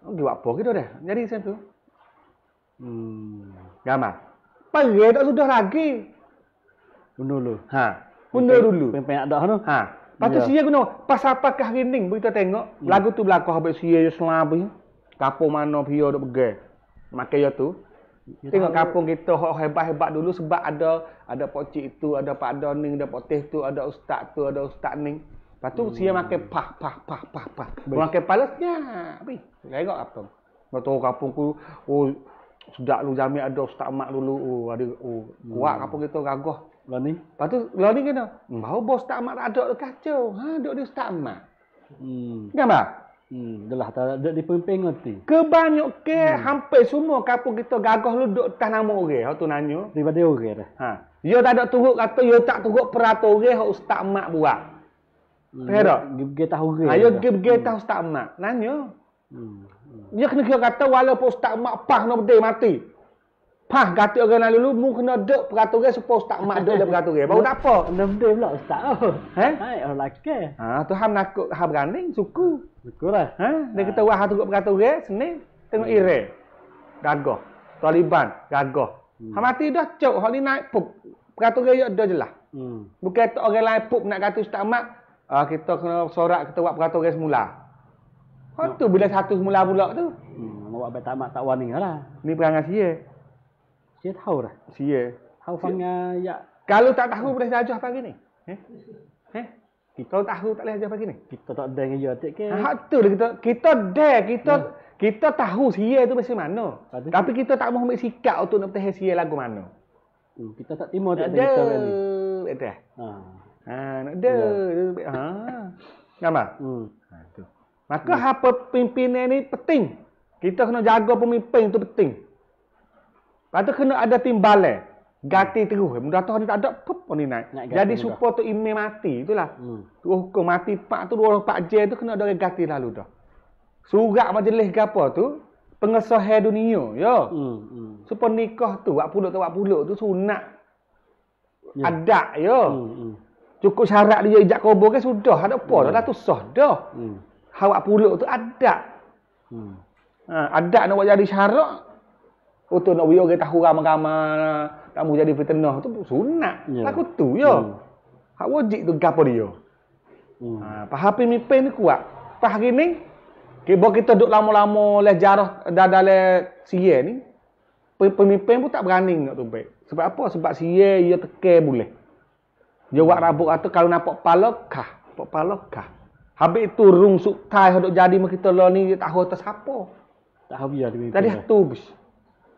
Oh, dia buat apa gitu dah. Jadi macam tu. Hmm. Gambar. Pergi tak sudah lagi. Bunuh lu. Ha. Bunda dulu. Pempek ada tu. Ha. Lepas tu Ya. sia guna pasal apakah hari ni kita tengok Hmm. lagu tu berlaku habis sia je selabi. Kampung mana pio duk pergi. Makai ya tu. Tengok kampung kita hok hebat-hebat dulu sebab ada ada Pak Cik itu, ada Pak Doning, ada Pak Teh tu, ada ustaz tu, ada ustaz ning. Lepas tu sia makai pah pah pah pah pah. Makai palasnya. Apa? Tengok apa. Betul kampung ku oh sedak lu jami ada ustaz mak dulu. Oh ada oh kuat kampung kita gagah. Lah ni. Lepas tu lah ni kena. Mau bos tak mak tak ada tu kacau. Ha duk di ustaz mak. Hmm. Gambar. Hmm, dah tak ada di pempek ngerti. Kebanyak ke hampir semua kampung kita gagah lu duk atas nama orang. Hak tu nanya. Daripada orang dah. Ha. Dia tak ada turut kata dia tak turut peraturan hak ustaz mak buat. Hmm. Faham tak? Gigi tahu. Ha, dia pergi tahu ustaz mak. Nanya. Hmm. Dia kena kira kata walaupun ustaz mak pah nak berdiri mati. Pah kata orang lalu mu kena duk peraturan supaya ustaz mak duk dalam peraturan. Baru tak apa. Anda benda pula ustaz. Oh. Eh? Hai, orang lelaki. Ha, tu ham nakut ham berani suku. Syukur lah. Ha? Dia kata wah turut peraturan seni tengok Iran. Gagah. Taliban gagah. Hmm. Ha mati dah cok hak ni naik pup. Peraturan dia ada jelas. Hmm. Bukan orang lain pup nak kata ustaz mak. Ah kita kena sorak kita buat peraturan semula. Hak tu bila satu semula pula tu. Hmm. Buat baik tamat tak wani lah. Ni perangai sia. Saya tahu dah. Sia. Tahu fanga ya. Kalau tak tahu boleh saja pagi ni. Eh? Eh? Kalau tahu tak boleh saja pagi ni. Kita tak ada dengan dia ke. Ha, tu lah kita kita dare kita kita tahu sia tu macam mana. Tapi kita tak mahu ambil sikap untuk nak bertahan sia lagu mana. Hmm, kita tak timur Tak tak ada. kita ni. Ada. Ha. Ha, nak ada. Ha. Gambar. Hmm. Ha, tu. Maka apa pimpinan ni penting. Kita kena jaga pemimpin tu penting. Lepas tu kena ada timbalan. Gati terus. Mudah tu ni tak ada, pup ni naik. Jadi supaya tu imam mati. Itulah. Hmm. Tu hukum mati pak tu dua pak je tu kena ada gati lalu dah. Surat majlis ke apa tu pengesahan dunia ya. Hmm. Hmm. Supaya nikah tu wak puluk tu wak puluk tu sunat Ya. adat ya. Hmm. Hmm. Cukup syarat dia ijak kubur kan sudah ada apa dah lah tu sah dah. Hmm. Hawak puluk tu adat. Hmm. Ha, adat nak buat jadi syarat Untuk nak orang tahu ramai-ramai tak mau jadi fitnah tu sunat. Ya. Lagu tu yo. Hmm. Hak wajib tu gapo dia. Hmm. Ha, faham pemimpin ni kuat. Pas hari ni kita kita duduk lama-lama leh jarah dah dah leh sia ni. pe- Pemimpin pun tak berani nak tu baik. Sebab apa? Sebab sia ia teke boleh. Dia buat rambut kata kalau nampak pala kah, nampak pala kah. Habis itu rung suk tai duk jadi mak kita lah ni tak tahu atas siapa. Tak ada mimpi. Tadi tu bis.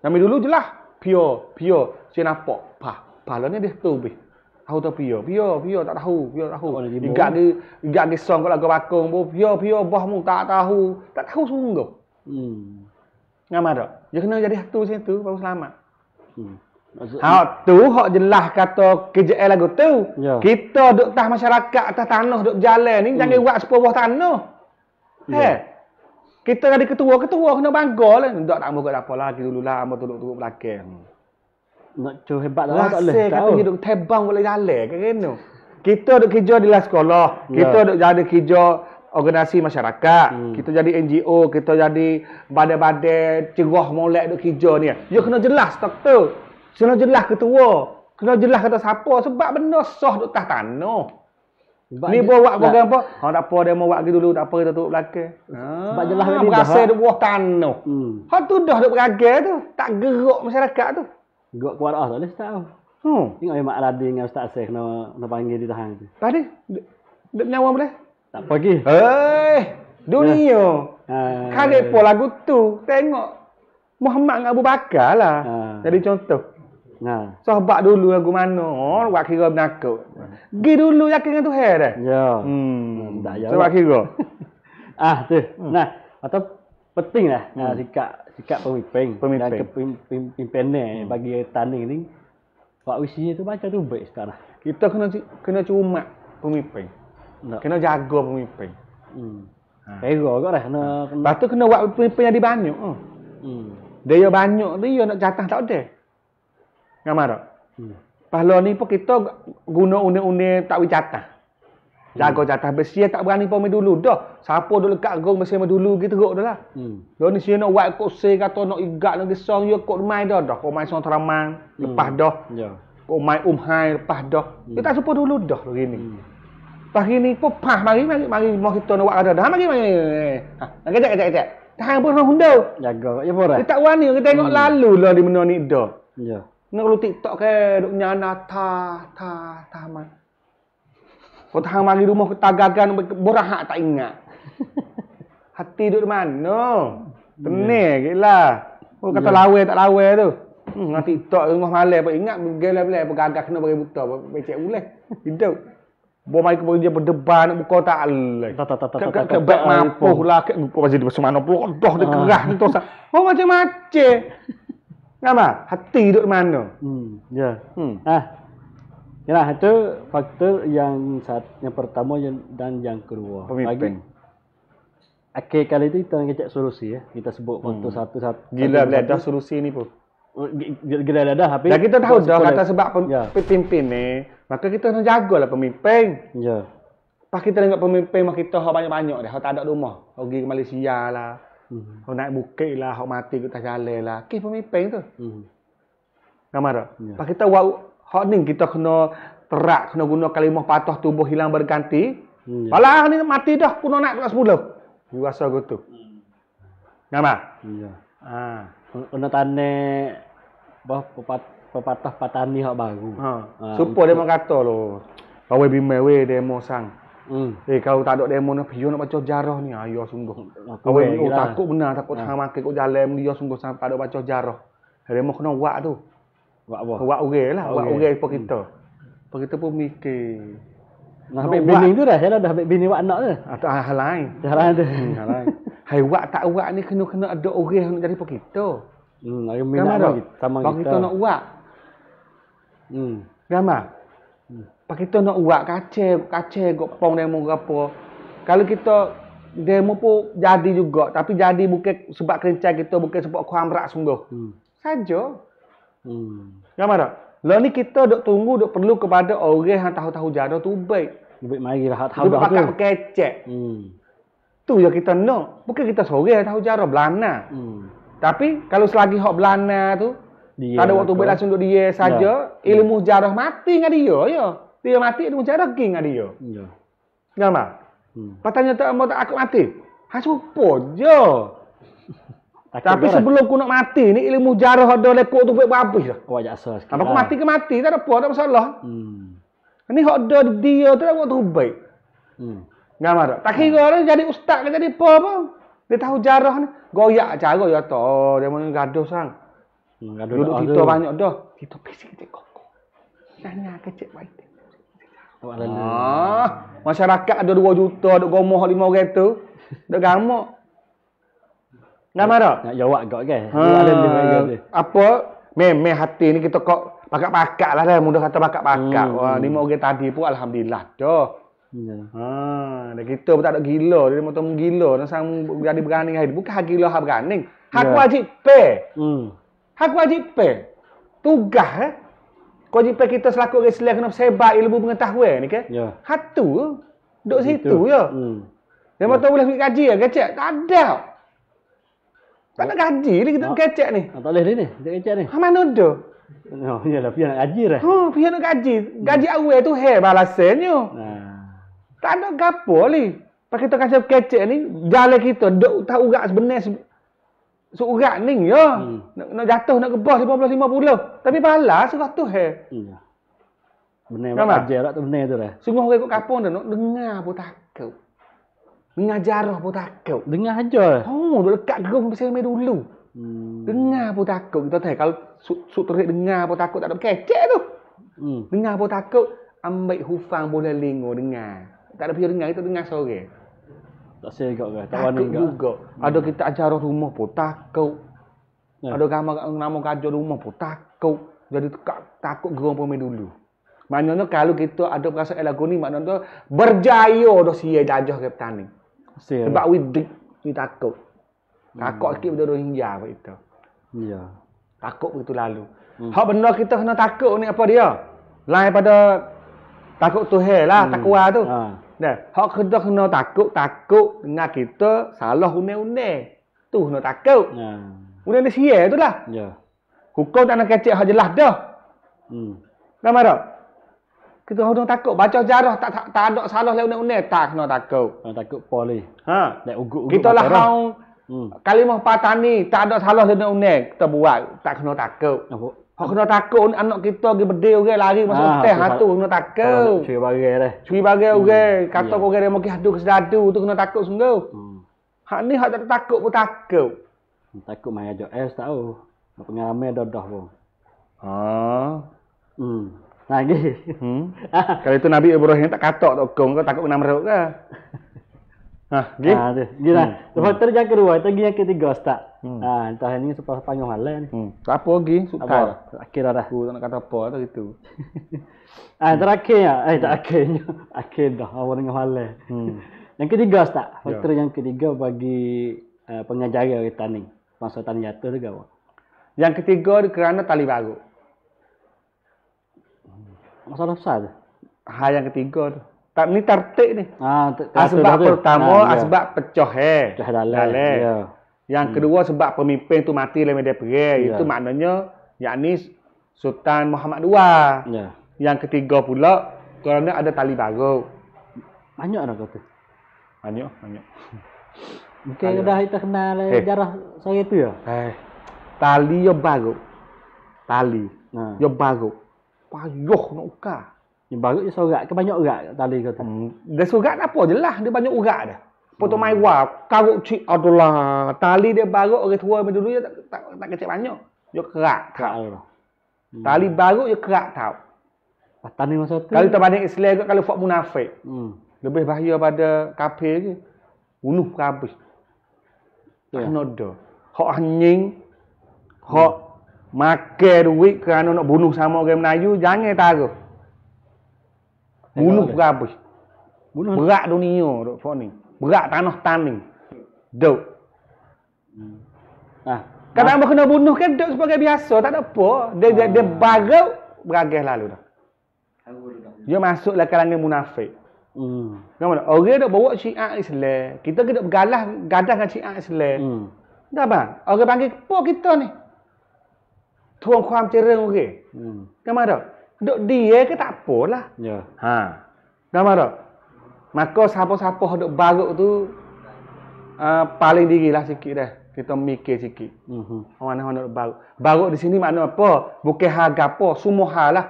Kami dulu jelah pure, pure. Saya nampak pah. Pala ni dia tu bis. Tahu tak pure, pure, pure tak tahu, tak tahu. Igak di igak di song kalau bakong bu pure, pure bah mu tak tahu. Tak tahu sungguh. Hmm. Ngama tak? Dia kena jadi satu macam tu baru selamat. Hmm. Ha tu hak jelas kata KJL lagu tu. Ya. Kita duk atas masyarakat atas tanah duk berjalan ni jangan buat sebuah tanah. Ya. Eh. Kita ada ketua, ketua kena bangga lah. Tak tak mau apa lagi dulu lah, mau duduk-duduk belakang. nak cuh hebat lah tak boleh. Rasa kata Tahu. hidup tebang boleh jalan kan kena. Kita duk kerja di lah sekolah, Ya. kita duk jadi kerja organisasi masyarakat, Hmm. kita jadi NGO, kita jadi badai-badai cerah molek duk kerja ni. Ya kena jelas tak tu. Kena jelas ketua. Kena jelas kata siapa sebab benda sah duk atas tanah. Sebab Ni buat buat tak- program apa? Ha tak apa dia mau buat gitu dulu, tak apa kita tutup belakang. Ha, Sebab jelas tadi berasa dah. duk buah tanah. Hmm. Ha tu dah duk beragai tu, tak gerak masyarakat tu. Gua kuat ah tak boleh tahu. Hmm. Tengok Mak Radin dengan Ustaz Asih kena kena panggil di tahan tu. Tadi duk nyawa boleh? Tak pergi. Eh, dunia. Ha. Karek pun lagu tu. Tengok Muhammad dengan Abu Bakar lah. Ha. Jadi contoh. Nah. Sahabat dulu lagu mana? Oh, buat kira benakut. Gi dulu yakin dengan Tuhan dah. Ya. Hmm. Tak jawab. Sebab kira. Ah tu. Nah, atau penting lah nah, sikap sikap pemimpin, Pemimpin. dan kepimpinan bagi tani ni. Pak usia tu baca tu baik sekarang. Kita kena kena cuma pemimpin. Nak. Kena jaga pemimpin. Hmm. Ha. Kau dah kena kena. Lepas tu kena buat pemimpin jadi banyak. Hmm. Hmm. Dia banyak dia nak jatah tak ada. Ngamar? Hmm. Pahala ni pun kita guna une-une tak wijatah. Jaga jatah besia tak berani pun dulu dah. Siapa duk lekat gong besia main dulu gitu teruk dah lah. Hmm. Lo ni sia nak buat kok se kata nak igat nak gesong yo kok main dah dah. Kok main song teramang lepas dah. Ya. Kok main um hai lepas dah. Kita tak suka dulu dah hari ni. Hmm. Pagi ni pun pah mari mari mari mau kita nak buat ada dah. Mari mari. Ha, nak kejap kejap kejap. Tahan pun nak hundu. Jaga kat je pora. Dia tak berani kita tengok lalu lah di mana ni dah. Ya. Nak kalau TikTok ke duk nyana ta ta ta man. Kau tahan mari rumah ke tagagan borahak tak ingat. Hati di mana? Tenang gila. Oh kata lawe tak lawe tu. Hmm, dengan TikTok rumah malam apa ingat gila belah bergagak kena bagi buta becek uleh. Hidup. Bawa mai ke dia berdebar nak buka tak alai. Tak tak tak tak Ke tak. ke beg mampu lah ke kau masih di mana pula dah dia kerah ni tu. Oh macam-macam. Ngapa? Hati duduk mana? Hmm. Ya. Hmm. Ah. Yalah itu faktor yang saat yang pertama yang, dan yang kedua. Pemimpin. Akhir kali itu kita ngecek solusi ya. Kita sebut faktor satu satu. Gila satu- belah satu. dah solusi ni pun. Oh, gi- gi- Gila dah dah. Tapi Dan kita tahu dah kata sebab pem- Ya. pemimpin ni, maka kita kena jagalah pemimpin. Ya. Pas kita tengok pemimpin mak kita hak banyak-banyak dah, hak tak ada rumah. Pergi ke Malaysia lah, Hmm. hak naik bukit lah, hak mati ke atas jalan lah. Kes pemimpin tu. Hmm. Gambar tak? Ya. Pas kita buat hak ni kita kena terak, kena guna kalimah patah tubuh hilang berganti. Hmm, ya. Alah ni mati dah, kuno naik kelas 10. You rasa gitu. Gambar? Ya. Ha. Kena tane bah pepat, pepatah patani hak baru. Ha. Ha, Supo dia kata lo. Kau bime we demo sang. Hmm. Eh kau tak ada demo nak piyo nak baca jarah ni. Ayo sungguh. Aku Kau we oh, lah. takut benar takut hang makan kau jalan dia sungguh sampai tak ada baca jarah. Demo kena buat tu. Buat apa? Buat orang lah, buat Orang. apa kita. Apa kita pun mikir. Nah, Nak habis buat. bini tu dah. Saya dah habis bini buat anak tu. Atau hal lain. Jalan tu. Hmm, hal lain. Hai buat tak buat ni kena kena ada orang yang nak jadi apa kita. Hmm, Gambar minat sama Kalau kita. kita nak buat. Hmm. Gambar. Pak kita nak buat kacau, kacau kok pong demo apa. Kalau kita demo pun jadi juga, tapi jadi bukan sebab kerencai kita, bukan sebab kuamrak sungguh. Hmm. Saja. Hmm. Gambar tak? Lah ni kita duk tunggu, duk perlu kepada orang yang tahu-tahu jadah tu baik. Lebih mari lah tahu dah pakai tu. kecek. Hmm. Tu yang kita nak. Bukan kita seorang yang tahu jadah belana. Hmm. Tapi kalau selagi hak belana tu, Dia tak ada waktu baik langsung duduk dia saja, ilmu jarah mati dengan dia ya. Dia mati ilmu jarah pergi dengan dia. Ya. Gambar. Hmm. Patanya tak mau tak aku mati. Ha supo je. Takut Tapi dah. sebelum aku nak mati ni ilmu jarah ada lekuk tu baik berhabis dah. awak jaksa sikit. Apa aku lah. mati ke mati tak ada apa, tak masalah. Hmm. Ni hak ada dia tu dah waktu baik. Hmm. Gambar tak? Tak kira dia jadi ustaz ke jadi apa pun. Dia tahu jarah ni. Goyak cara ya tu. Dia mau gaduh sang. Hmm, gaduh Duduk kita tu. banyak dah. Kita pesi kecil koko. Nanya kecil baik. Ah, masyarakat ada 2 juta, ada gomoh 5 orang tu. Dak gamak. Gambar tak? Nak jawab kau ke? Ha, dia. apa? Memeh hati ni kita kok pakak-pakak lah dah. Mudah kata pakak-pakak. Hmm. Wah, lima orang tadi pun Alhamdulillah dah. Ya. Ha, dah kita pun tak ada gila. Dia mahu gila. Dan sang jadi berani hari. Bukan hak gila, hak berani. Hak Ya. wajib pay. Hmm. Hak wajib pay. Tugas eh. Kewajipan kita selaku orang Islam kena sebar ilmu pengetahuan ni ke? Ya. Hak tu. Duduk situ Itu. ya. Hmm. Dia mahu boleh pergi gaji ya, kecek? Tak ada. Tak ada gaji ni kita kecek ni. Ah, tak boleh ni. Dia kecek ni. Ha mana ada? Oh, iyalah, dia nak gaji dah. Ha, pihak nak gaji. Gaji awal tu he balasannya. Nah. Tak ada gapo ni. Pak kita kasi kecek ni, jalan kita duk tahu urat sebenar seurat ni ya. Hmm. Nak, nak jatuh nak gebah 15 50. Tapi surah tu he. Iya. Benar buat ajar tak tu benar tu dah. Sungguh orang ikut kapung dah nak dengar pun takut. Dengar jarah pun takut. Dengar aja. Oh, duk lekat gerung pasal mai dulu. Hmm. Dengar pun takut. Kita tahu kalau su, su terik dengar pun takut tak ada kecek tu. Hmm. Dengar pun takut. Ambil hufang boleh lingo dengar. Tak ada pihak dengar, kita dengar sore. Tak saya kau ke? Tak warna Takut kau. juga. Ada kita ajar rumah pun takut. Ya. Ada gambar nama kajo rumah pun takut. Jadi tak, takut gerong pun main dulu. Maknanya kalau kita ada perasaan lagu ni, maknanya berjaya dah sia jajah ke petani. Saya. Sebab we dik, we takut. Takut sikit betul hingga apa itu. Iya. Takut begitu lalu. Hmm. Hak benda kita kena takut ni apa dia? Lain pada takut Tuhan lah, Hmm. takwa tu. Ha. Dah, hak kita kena takut, takut dengan kita salah undang-undang. Tu kena takut. Ya. Undang dia sia tu lah. Ya. Hukum tak nak kecek hak jelas dah. Hmm. Gambar tak? Kita kena takut. Baca jarah tak, tak, tak ada salah lain undang-undang. Tak kena takut. Orang takut poli. Ha. Dak ugut-ugut. Kita lah hang Hmm. kalimah patani tak ada salah lain undang-undang. Kita buat. Tak kena takut. Hak kena takut anak kita pergi berdil orang lari masuk Ah, hotel. Ha tu kena takut. Curi bagai dah. Curi bagai orang. Kata Ya. kau orang mungkin adu ke sedadu tu kena takut sungguh. Hmm. Hak ni hak tak takut pun takut. Takut main ajak es tahu. Pengalaman dah dah pun. Ha. Hmm. Lagi. Hmm. Kalau itu Nabi Ibrahim tak katok tak kong kau takut kena meruk ke? Ha, gitu. Ha, tu. Gila. Lepas tu yang kedua, tu yang ketiga Ustaz. Hmm. Ha, entah ini supaya panjang malam ni. Hmm. Tak apa lagi, suka. Akhir dah. Aku tak nak kata apa tu gitu. Ah, terakhir ya. Eh, tak akhirnya. Akhir dah. Awal dengan malam. Hmm. Yang ketiga Ustaz. Ya. Faktor yang ketiga bagi uh, pengajaran orang tani. Masa tani jatuh juga apa? Yang ketiga kerana tali baru. Masalah besar tu. Hal yang ketiga tu. Tak ni tertib ni. Ah, Asbab dah tu. pertama Ah, ya. asbab pecah eh. Pecah dalam. Ya. Yang kedua sebab pemimpin tu mati dalam medan perang. Ya. Itu maknanya yakni Sultan Muhammad II. Ya. Yang ketiga pula kerana ada tali baru. Banyak dah kata. Banyak, banyak. Mungkin Ada. dah kita kenal Eh. sejarah saya tu ya. Eh, tali yo baru. Tali Nah. yo baru. Payuh nak ukar. Yang baru je sorak ke banyak urat tali kata. Hmm, dia surat apa je lah. Dia banyak urat dah. Potong hmm. maiwa, karuk cik, adalah. Tali dia baru orang tua dulu dia tak, tak, tak kecil banyak. Dia kerak tau. lah. Tali baru dia kerak tau. Pas tani masa tu. Kalau terbanding Islam ke, kalau fak munafik. Hmm. Lebih bahaya pada kafir ke. Bunuh ke habis. Tak Ya. kena ada. Hak anjing. Hak makan duit kerana nak bunuh sama orang Melayu, jangan taruh. Bunuh ke habis. Bunuh. Berat dunia duk fak ni. Berat tanah tani. Duk. Ah. Kadang-kadang kena bunuh kan duk sebagai biasa, tak ada apa. Dia dia, dia barau beragih lalu dah. Dia masuklah kalangan munafik. Hmm. Mana? Orang dah bawa syiar Islam. Kita kena bergalah gadah dengan syiar Islam. Hmm. Dah bang, orang panggil kepo kita ni. Tuang kuam cereng okey. Hmm. Kan mana? Duk dia ke tak apalah. Ya. Ha. Dah mana? Maka siapa-siapa duk baruk tu uh, paling dirilah sikit dah. Kita mikir sikit. Mhm. Mana nak baruk. Baruk di sini makna apa? Bukan harga apa, semua hal lah.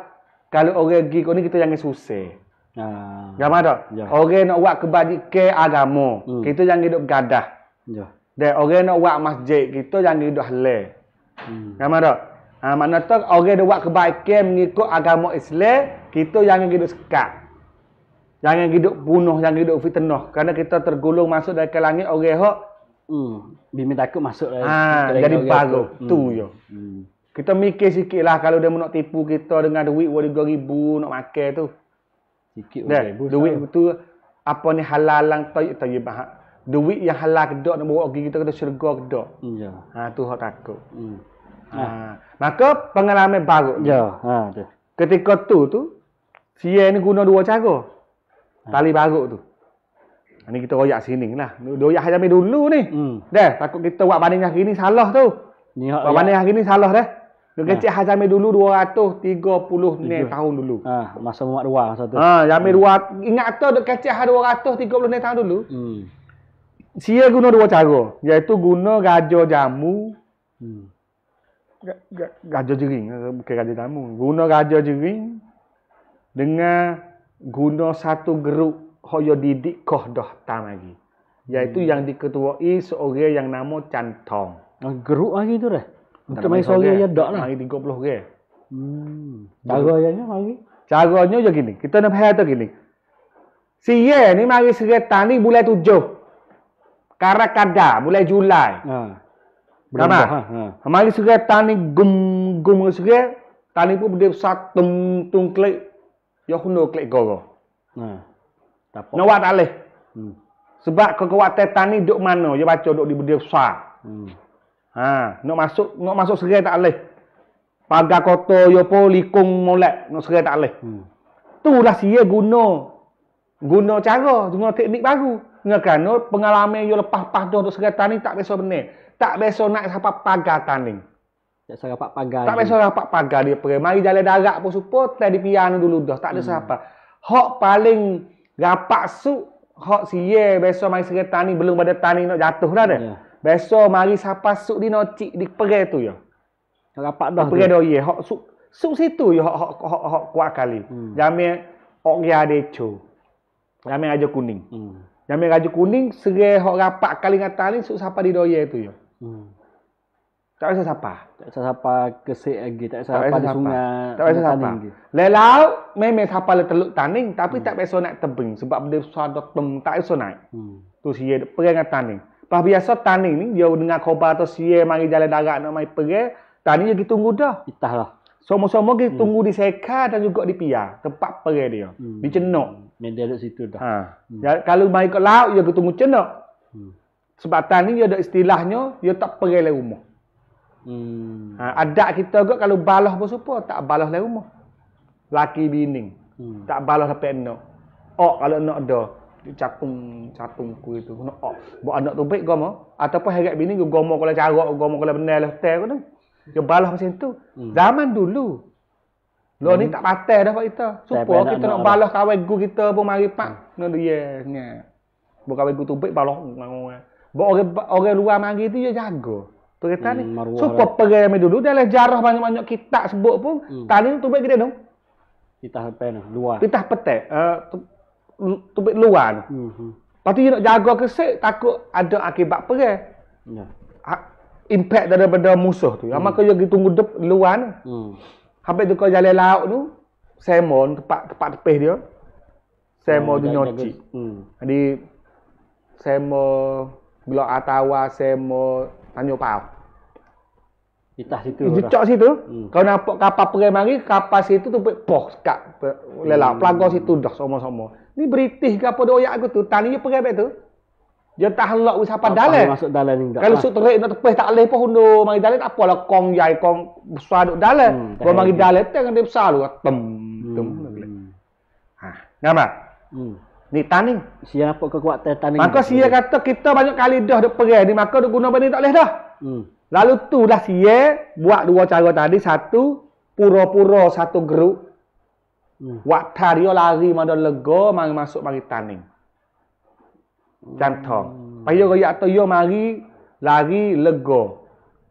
Kalau orang pergi kau ni kita jangan susah. Ah. Gamar tak? Ya. Orang nak buat kebajikan agama, Hmm. kita jangan hidup gadah. Ya. Dan orang nak buat masjid, kita jangan hidup halal. Hmm. Gamar tak? Ha, makna tu orang nak buat kebaikan mengikut agama Islam, kita jangan hidup sekat. Jangan hidup bunuh, jangan hidup fitnah. Kerana kita tergolong masuk dari langit orang hok Hmm. Bimi takut masuk lah. ha, jadi baru. orang Tu Hmm. je. Hmm. Kita mikir sikit lah kalau dia nak tipu kita dengan duit RM2,000 nak makan tu. Sikit okay. duit betul apa ni halal lang tayyib tayyib ha. Duit yang halal kedok nak bawa kita kena syurga kedok. Hmm, Ya. Ha tu hak takut. Hmm. Ha. Maka pengalaman baru. Ya. Ha. Tu. Ketika tu tu Sia ni guna dua cara. Tali baru tu. Ha, Ni kita royak sini lah. Royak hajami dulu ni. Hmm. Dah, takut kita buat banding hari ni salah tu. Ni hak Buat banding hari ni salah dah. Dia Ha. kecil hajami dulu 230 ni tahun dulu. Ah, masa Muhammad Dua masa tu. Ha, jami dua ingat tu dia kecil ha 230 ni tahun dulu. Hmm. Sia guna dua cara, iaitu guna gaja jamu, Hmm. ga- ga- gaja jering, bukan gaja jamu. Guna gaja jering dengan guna satu geruk hoyo didik koh dah tam lagi. Iaitu yang diketuai seorang yang nama Cantong. Ah, geruk lagi tu dah. Untuk main sore orang. ya dak lah. Mari 30 orang. Hmm. Cara ya mari. Caranya je gini. Kita nak faham tu gini. Si Ye ni mari seretan ni bulan tujuh. Karakada bulan Julai. Ha. Sama? Ha. ha. Mari seretan ni gum gum seret. Tani pun berdiri besar tung tung klik. Ya hundo klik goro. Ha. Apa. Nak buat tak boleh. Hmm. Sebab kekuatan tani duk mana? Dia baca duk di berdiri besar. Hmm. Ha, nak masuk nak masuk serai tak boleh. Pagar kota yo po likung molek nak serai tak boleh. Hmm. Itulah sia guna guna cara, guna teknik baru. Dengan kerana pengalaman yo lepas padah untuk serai tani tak biasa benar. Tak biasa nak sampai pagar tani. Tak saya rapat pagar. Tak biasa dapat pagar dia pergi. Mari jalan darat pun supo tadi piano dulu dah. Tak ada siapa. Hak paling rapat su hak sia biasa mari serai tani belum pada tani nak jatuh dah dah. Ya. Biasa mari siapa su di nocik di pergi tu ya. Rapat dah. Pergi dah ye hak su su situ ya hak hak hak, hak kuat kali. Hmm. Jamil ok ya deco. Jamil raja kuning. Hmm. Jamil raja kuning serai hak rapat kali ngata ni su siapa di doye tu ya. Hmm. Tak bisa siapa. Tak usah siapa kesik lagi. Tak Tak siapa di sungai. Tak sungai siapa. Lelau memang siapa le teluk taning tapi Hmm. tak biasa nak tebing sebab dia besar dak tem tak biasa naik. Hmm. Tu sia pergi dengan taning. Pas biasa taning ni dia dengar khabar tu sia mari jalan darat nak mai pergi, taning dia tunggu dah. Itah lah. Semua-semua kita tunggu di seka dan juga di pia, tempat pergi dia. Hmm. Di cenok. Media duduk situ dah. Ha. Ya, kalau mai ke laut dia tunggu cenok. Hmm. Sebab taning dia ada istilahnya dia tak pergi dari rumah. Hmm. Ha, adat kita juga kalau balah pun supa tak balah dari rumah. Laki bini. Hmm. Tak balas sampai anak. Ok kalau anak ada. Catung catung ku itu. Kena ok. Buat anak tu baik gomo. Ataupun heret bini ku gomo kalau cara gomo kalau benar lah hotel tu. Dia balas macam tu. Hmm. Zaman dulu. Lo ni tak patah dah pak kita. Payah kita nak nak nak balas kawan gu kita pun mari pak. Nak dia nya. Bukan kawan gu tu baik balas. Buat orang orang luar mari tu dia jaga. Perkata ni. Hmm, maruah Supaya pergi kami dulu dalam jarah banyak-banyak kitab sebut pun. Hmm. Tani tu baik kita dong. Itah sampai nah. Luar. Pitah petek. Uh, tu, tubik luar. Hmm. hmm. Lepas tu dia nak jaga kesek takut ada akibat perang. Ya. Ha- Impact daripada musuh tu. Hmm. Maka dia pergi tunggu dep, luar ni. Hmm. Habis tu kau jalan laut tu, semon tempat tempat tepih dia. Semo Oh, tu nyoci. Hmm. Jadi semo gelak atawa semo tanyo pau. Itah situ. Dia dah. cok situ. Hmm. Kau nampak kapal perang mari, kapal situ tu pek poh sekat lelau. Pelago situ dah sama-sama. Ni British ke apa doyak aku tu, tani dia perang bet tu. Dia tak halak wis apa Tak dalam. Masuk dalam ni Kalau lah. suk terik nak tepih tak leh pun hundo mari dalam tak apalah kong yai kong besar duk dalam. Hmm, Gua mari dalam tengah dia besar lu tem tem. Hmm. Ha, nama. Hmm. Ni tani. Sia nampak kekuatan tanah. Maka sia kata kita banyak kali dah duk perang ni maka duk guna benda tak leh dah. Hmm. Lalu tu dah sia buat dua cara tadi. Satu, pura-pura satu geruk. Hmm. Waktu dia lari mana lega, mari masuk mari taning. Contoh. Paya raya tu yo mari lari lega.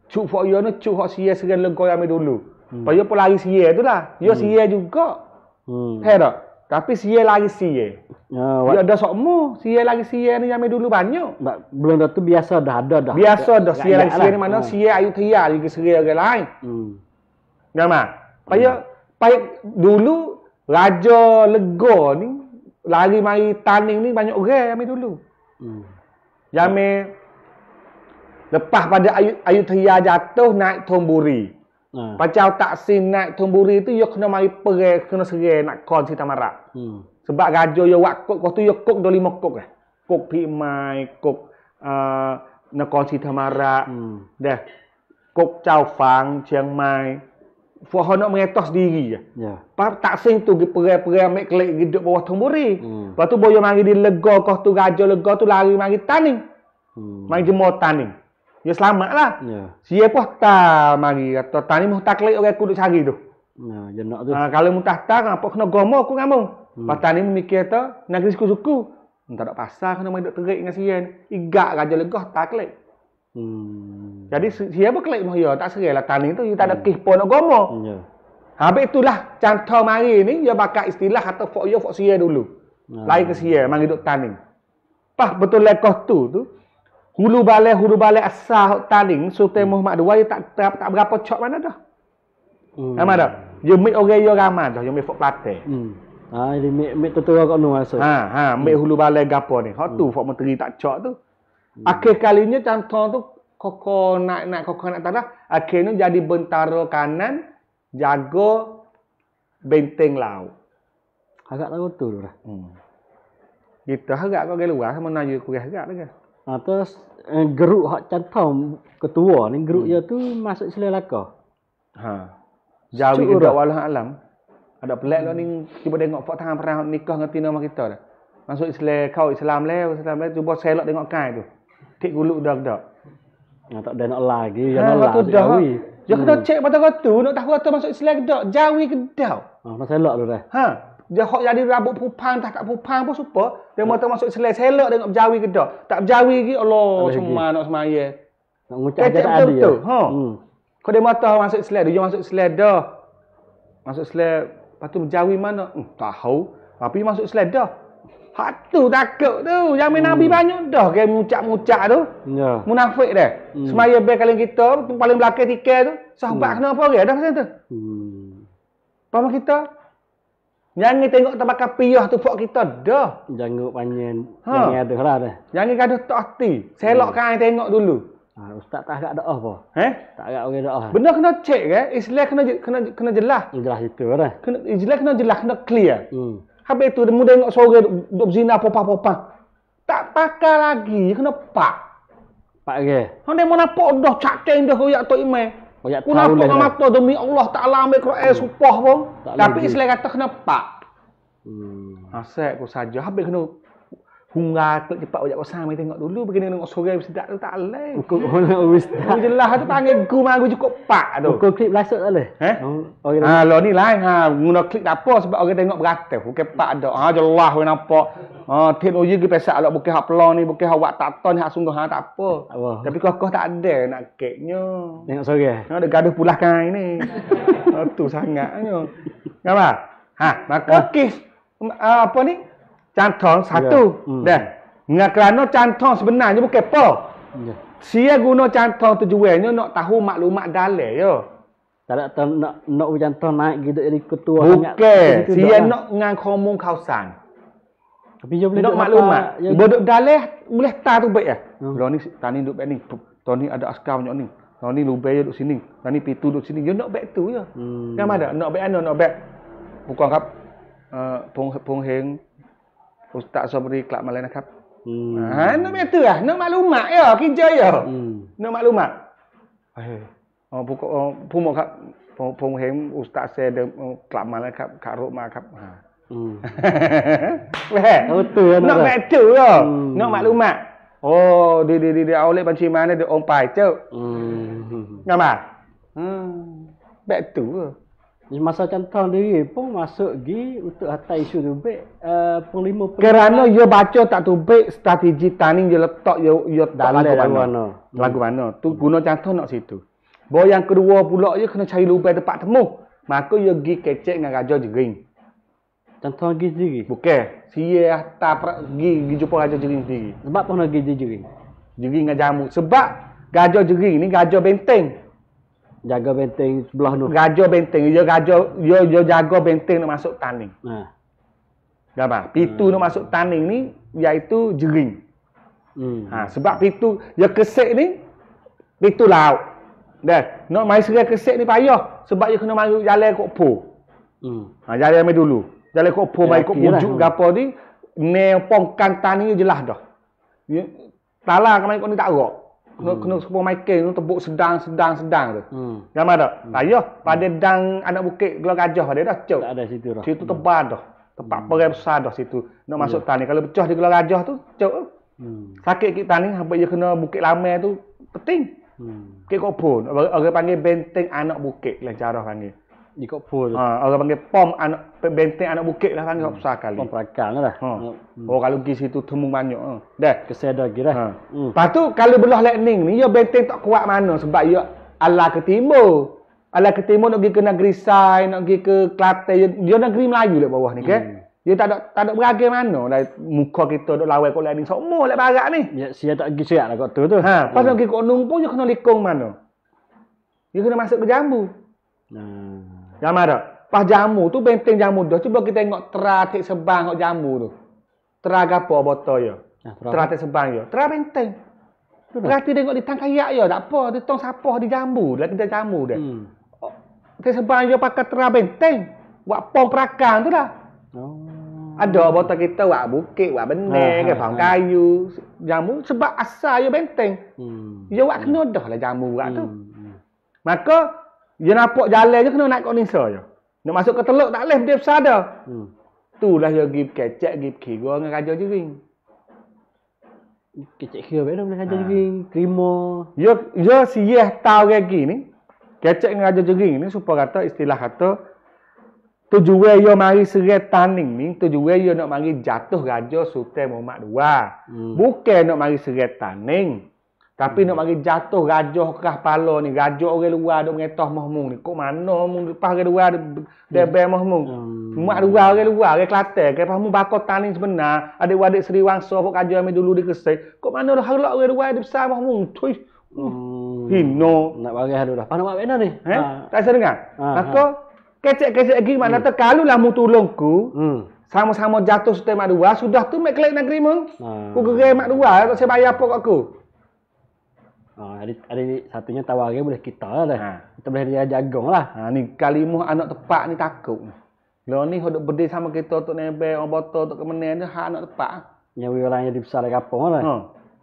Cuk fok yo ni cuk hok sia segan lega yang dulu. Hmm. Paya pun lari sia tu lah. Yo sia juga. Hmm. Hei tak? Tapi sia lari sia. Ya, Dia wak, ada sokmu. Sia lari sia ni yang dulu banyak. bak- belum dah tu biasa dah ada dah. Biasa dah sia lari Agak-agak sia lah. ni mana Ha. sia Ayutthaya juga seria orang lain. Hmm. Gama. Paya paya dulu raja lega ni lari mari taning ni banyak orang yang dulu. Hmm. Yang lepas pada Ayut Ayutthaya jatuh naik Tomburi. Ha. Pacau Taksim naik Tomburi tu dia kena mari perang kena serai nak kon Sita Marak. Hmm. Sebab raja dia buat kok tu dia kok dah lima kok lah. Kok Pi Mai, kok uh, Nakon Sita Marak, Hmm. dah kok Chao Fang, Chiang Mai. Fuh nak mengetos diri je. Ya. Pak Taksim tu pergi perang-perang ambil kelik hidup bawah Tomburi. Hmm. Lepas tu boyo mari di lega kau tu raja lega tu lari mari taning. Hmm. Mari jemur taning. Dia selamat lah. Ya. Sia pun tak mari kata taning mu tak kelik orang kuduk cari tu. Ya, jenak tu. Ha, kalau mu tak apa kena gomo aku ngamu. Hmm. Hmm. Pas taning mikir tu negeri suku-suku. Tak ada pasal kena mari duk terik dengan sia ni. Igak raja legah tak kelik. Hmm. Jadi si- sia pun kelik mah ya tak serai lah taning tu dia tak ada kih pun nak gomo. Ya. Habis itulah contoh mari ni dia bakal istilah atau fok yo fok sia dulu. Ha. Lari ke sia mari duk taning. Pah betul lekoh tu tu. Hulu balai hulu balai asal hok taning Sultan Muhammad II dia tak, tak, tak berapa cok mana dah. Hmm. Ramai dah. Dia ambil orang dia ramai dah, dia ambil fok Kelantan. Hmm. Ha, ini mik mik tutur kat nu masuk. Ha, ha, ambil hulu balai gapo ni. Hak tu fok menteri tak cok tu. Akhir kalinya contoh tu koko naik naik koko naik tanah. Akhirnya jadi bentara kanan jaga benteng laut. Agak tahu tu dah. Hmm. Kita harap kau pergi luar sama Melayu kurang harap lagi. Ha, terus eh, geruk hak cantom ketua ni geruk dia tu masuk Islam laka. Ha. Jawi Cucuk kita dah. walah alam. Ada pelik lah ni cuba tengok fak tangan pernah nikah dengan tina sama kita dah. Masuk Islam kau Islam le, Islam le cuba selok tengok kai tu. Tik guluk dak dak. Ha, tak ada nak lagi, Ha, jangan lah. tu dah. Jawi. Dia kena cek pada kau tu nak tahu kata masuk Islam ke tak. Jawi ke tak. Ha, masa elok tu dah. Ha. Dia hok jadi rambut pupang tak tak pupang pun super. Dia mau masuk Islam selok tengok jawi ke tak. Tak jawi lagi Allah Ada semua nak semaya. Nak ngucap je tak ada. ha. Hmm. Kau dia mata masuk Islam, dia masuk Islam dah. Masuk Islam, lepas tu berjawi mana? Hmm, tahu. Tapi masuk Islam dah. Hak tu takut tu. Yang main Nabi banyak dah kayak mucak-mucak tu. Ya. Munafik dah. Hmm. Semaya bel kalian kita, paling belakang tiket tu. Sahabat kena apa dia dah pasal tu. Hmm. Paham kita? Jangan tengok tabakar piyah tu fok kita dah. Janggut panjang. Ha. Jangan ada lah dah. Jangan gaduh tak hati. Selok kan tengok dulu. Ha, ustaz tak agak doa apa? Eh? Tak agak orang doa. Benda kena cek eh. Islam kena kena kena jelas. Jelas itu dah. Kena Islam kena jelas, kena clear. Hmm. Habis tu dia muda tengok sore duk zina popah-popah. Tak pakai lagi, kena pak. Pak ke? Hang dia mau nampak dah cacing dah koyak tok imam. Oh, ya Ku tahu lah. mata demi Allah Taala ambil Quran supah pun. Tak Tapi. Islam kata kena pak. Hmm. Asyik aku saja. Habis kena hunggar klik cepat ojak kau sampai tengok dulu begini tengok sore sedap tu tak leh. Orang ustaz. Aku jelas tu panggil gu magu cukup pak tu. Ukur klip lasuk tak boleh? Eh? Orang Ha, lo ni lain ha, guna klik tak apa sebab orang tengok beratus. Bukan pak ada. Ha, jelas we nampak. Ha, teknologi ke pesak lah bukan hak pelon ni, bukan hak wak tak ton, hak sungguh ha tak apa. Tak. Tapi kokoh tak ada nak keknya. Tengok sore. Ha, ada gaduh pulah kan ini. ha, tu sangatnya. Apa? Ha, maka uh, apa ni? Cantong satu. Ya. Hmm. Dah. Dengan kerana cantong sebenarnya bukan apa. Ya. Sia guna cantong tujuannya nak tahu maklumat dalil ya. Tak tak nak nak berjantung naik gitu jadi ketua Bukan. Itu Sia lah. nak ngang komong kausan. Tapi dia boleh Nak duk maklumat. Ya, Bodok dalil boleh tahu tu baik ya. Hmm. Lo ni tani duduk baik ni. Tahun ni ada askar banyak ni. Tahun ni lubai duduk sini. Tahun ni pitu duduk sini. Dia nak baik tu ya. Hmm. Kan ada? Nak baik ano? Nak baik. Bukan kap. Uh, pung pung heng. Ustaz Sabri Kelab Malai nak kap. Hmm. Ha, nak baik tu lah. Nak maklumat ya. Kerja ya. Hmm. Nak maklumat. Eh. Oh, buka oh, pumuk kap. Pung, pung heng Ustaz saya de uh, Kelab Malai kap. Kak Ruk Ma kap. Ha. Hmm. Weh. Betul ya Nak nak. baik tu ya. Hmm. Nak maklumat. Oh, di di di di oleh banci mana di om pai cuk. Hmm. Ngama? Hmm. Baik tu. ke? Di masa contoh diri pun masuk gi untuk atas isu tu baik uh, penglima Kerana yo baca tak tu baik strategi tani yo letak yo yo tak Dalam lagu mana. mana. Lagu mana? Tu guna contoh nak situ. Bahawa yang kedua pula yo kena cari lubang tempat temu. Maka yo gi kecek dengan raja jering. contoh gi sendiri. Bukan. Sia atas pra- gi gi jumpa raja jering sendiri. Sebab lagi di juri. Jering dengan jamu. Sebab gajah jering ni gajah benteng. Jaga benteng sebelah tu. Gajah benteng. Yo gajah yo yo jaga benteng nak masuk taning. Nah. Gambar. Pitu nak masuk taning ni iaitu jering. Hmm. Ha, sebab pitu ya kesek ni pitu laut. Dah, nak mai serai kesek ni payah sebab dia kena mari jalan kok po. Hmm. Ha, jalan mai dulu. Jalan kok po Ya, mai kok kira lah. gapo ni ne pongkan tani jelas dah. Ya, tala kemai kok ni tak rok. Kena kena sepuluh Michael tu tebuk sedang sedang sedang tu. Hmm. Gambar tak? Payah pada dang anak bukit gelar gajah dia dah cuk. Tak ada situ dah. Situ tebal dah. Tempat perai besar dah situ. Nak masuk tani. Kalau pecah di gelar gajah tu, cuk. Hmm. Sakit kit tani sampai dia kena bukit lama tu penting. Hmm. Kit kok pun. Orang, orang panggil benteng anak bukit lah cara panggil. Di kok pun. Ha, orang panggil pom anak benteng anak bukit lah panggil besar kali. Pom perakan lah. Ha. Oh kalau pergi situ temu banyak. Ha. Dah. Kesedar kira. Ha. Hmm. Lepas tu kalau belah lightning ni ya benteng tak kuat mana sebab ya ala ke timur. Ala ke timur nak pergi ke negeri Sai, nak pergi ke Kelantan, dia, dia negeri Melayu lah bawah ni kan. Hmm. Dia tak ada tak ada beragam mana lah muka kita duk lawai kok lightning semua lah barat ni. Ya, sia tak pergi siap lah kat tu tu. Ha, pas nak pergi ke Onung pun dia kena likung mana. Dia kena masuk ke jambu. Nah. Jambu tak? Pas jamu tu benteng jamu dah. Cuba kita tengok teratik sebang kat jamu tu. Tera apa botol ya? Nah? Teratik sebang ya. Tera benteng. Berarti tengok di tang kayak ya, tak apa. Dia tong sapah di jambu, dalam kita jamu dia. Hmm. Tera sebang ya pakai tera benteng. Buat pom perakan tu lah. Oh. Ada botol kita buat bukit, buat Ha, benih, ha, ke pohon ha. kayu, jamu sebab asal ya benteng. Hmm. Ya buat kena dah lah jamu buat tu. Hmm. Maka dia nampak jalan je kena naik kat Nisa je. Nak masuk ke teluk tak boleh dia besar dah. Hmm. Itulah dia pergi kecek, pergi kira dengan raja jering. Kecik kira baik boleh kerja Ha. lagi. Terima. Ya ya siah tahu kayak gini. Kecek dengan raja jering ni supaya kata istilah kata tujuan dia mari serai taning ni tujuan dia nak mari jatuh raja Sultan Muhammad II. Hmm. Bukan nak mari serai taning. Tapi nak mari jatuh raja kerah pala ni, raja orang luar duk mengetah mahmung ni. Kok mana mung lepas orang luar dia ber mahmung. Hmm. Mak dua orang luar, orang Kelantan, ke pahamu bakal tani sebenar, adik wadik Seri Wangsa pok kaji ambil dulu di Kesek. Kok mana dah halak orang luar di besar mahmung. Tui. Hmm. Hino. Nak bagi hadu dah. Panas buat benda ni. Eh? Ha. Tak bisa dengar? Ha, Maka kecek-kecek lagi mana tu kalau lah mu tolongku, Hmm. sama-sama jatuh setelah mak dua, sudah tu mek kelek negeri mu. Ha. Ku gerai mak dua, tak saya bayar apa kat aku. Ha, ada, ada satunya tawar boleh kita lah dah. Ha. Kita boleh dia jagung lah. Ha ni kalimah anak tepak ni takut. Lo ni hodok berdiri sama kita untuk nebel, orang botol untuk kemenin ni hak anak tepak. Yang orang yang di besar di kampung lah. Ha.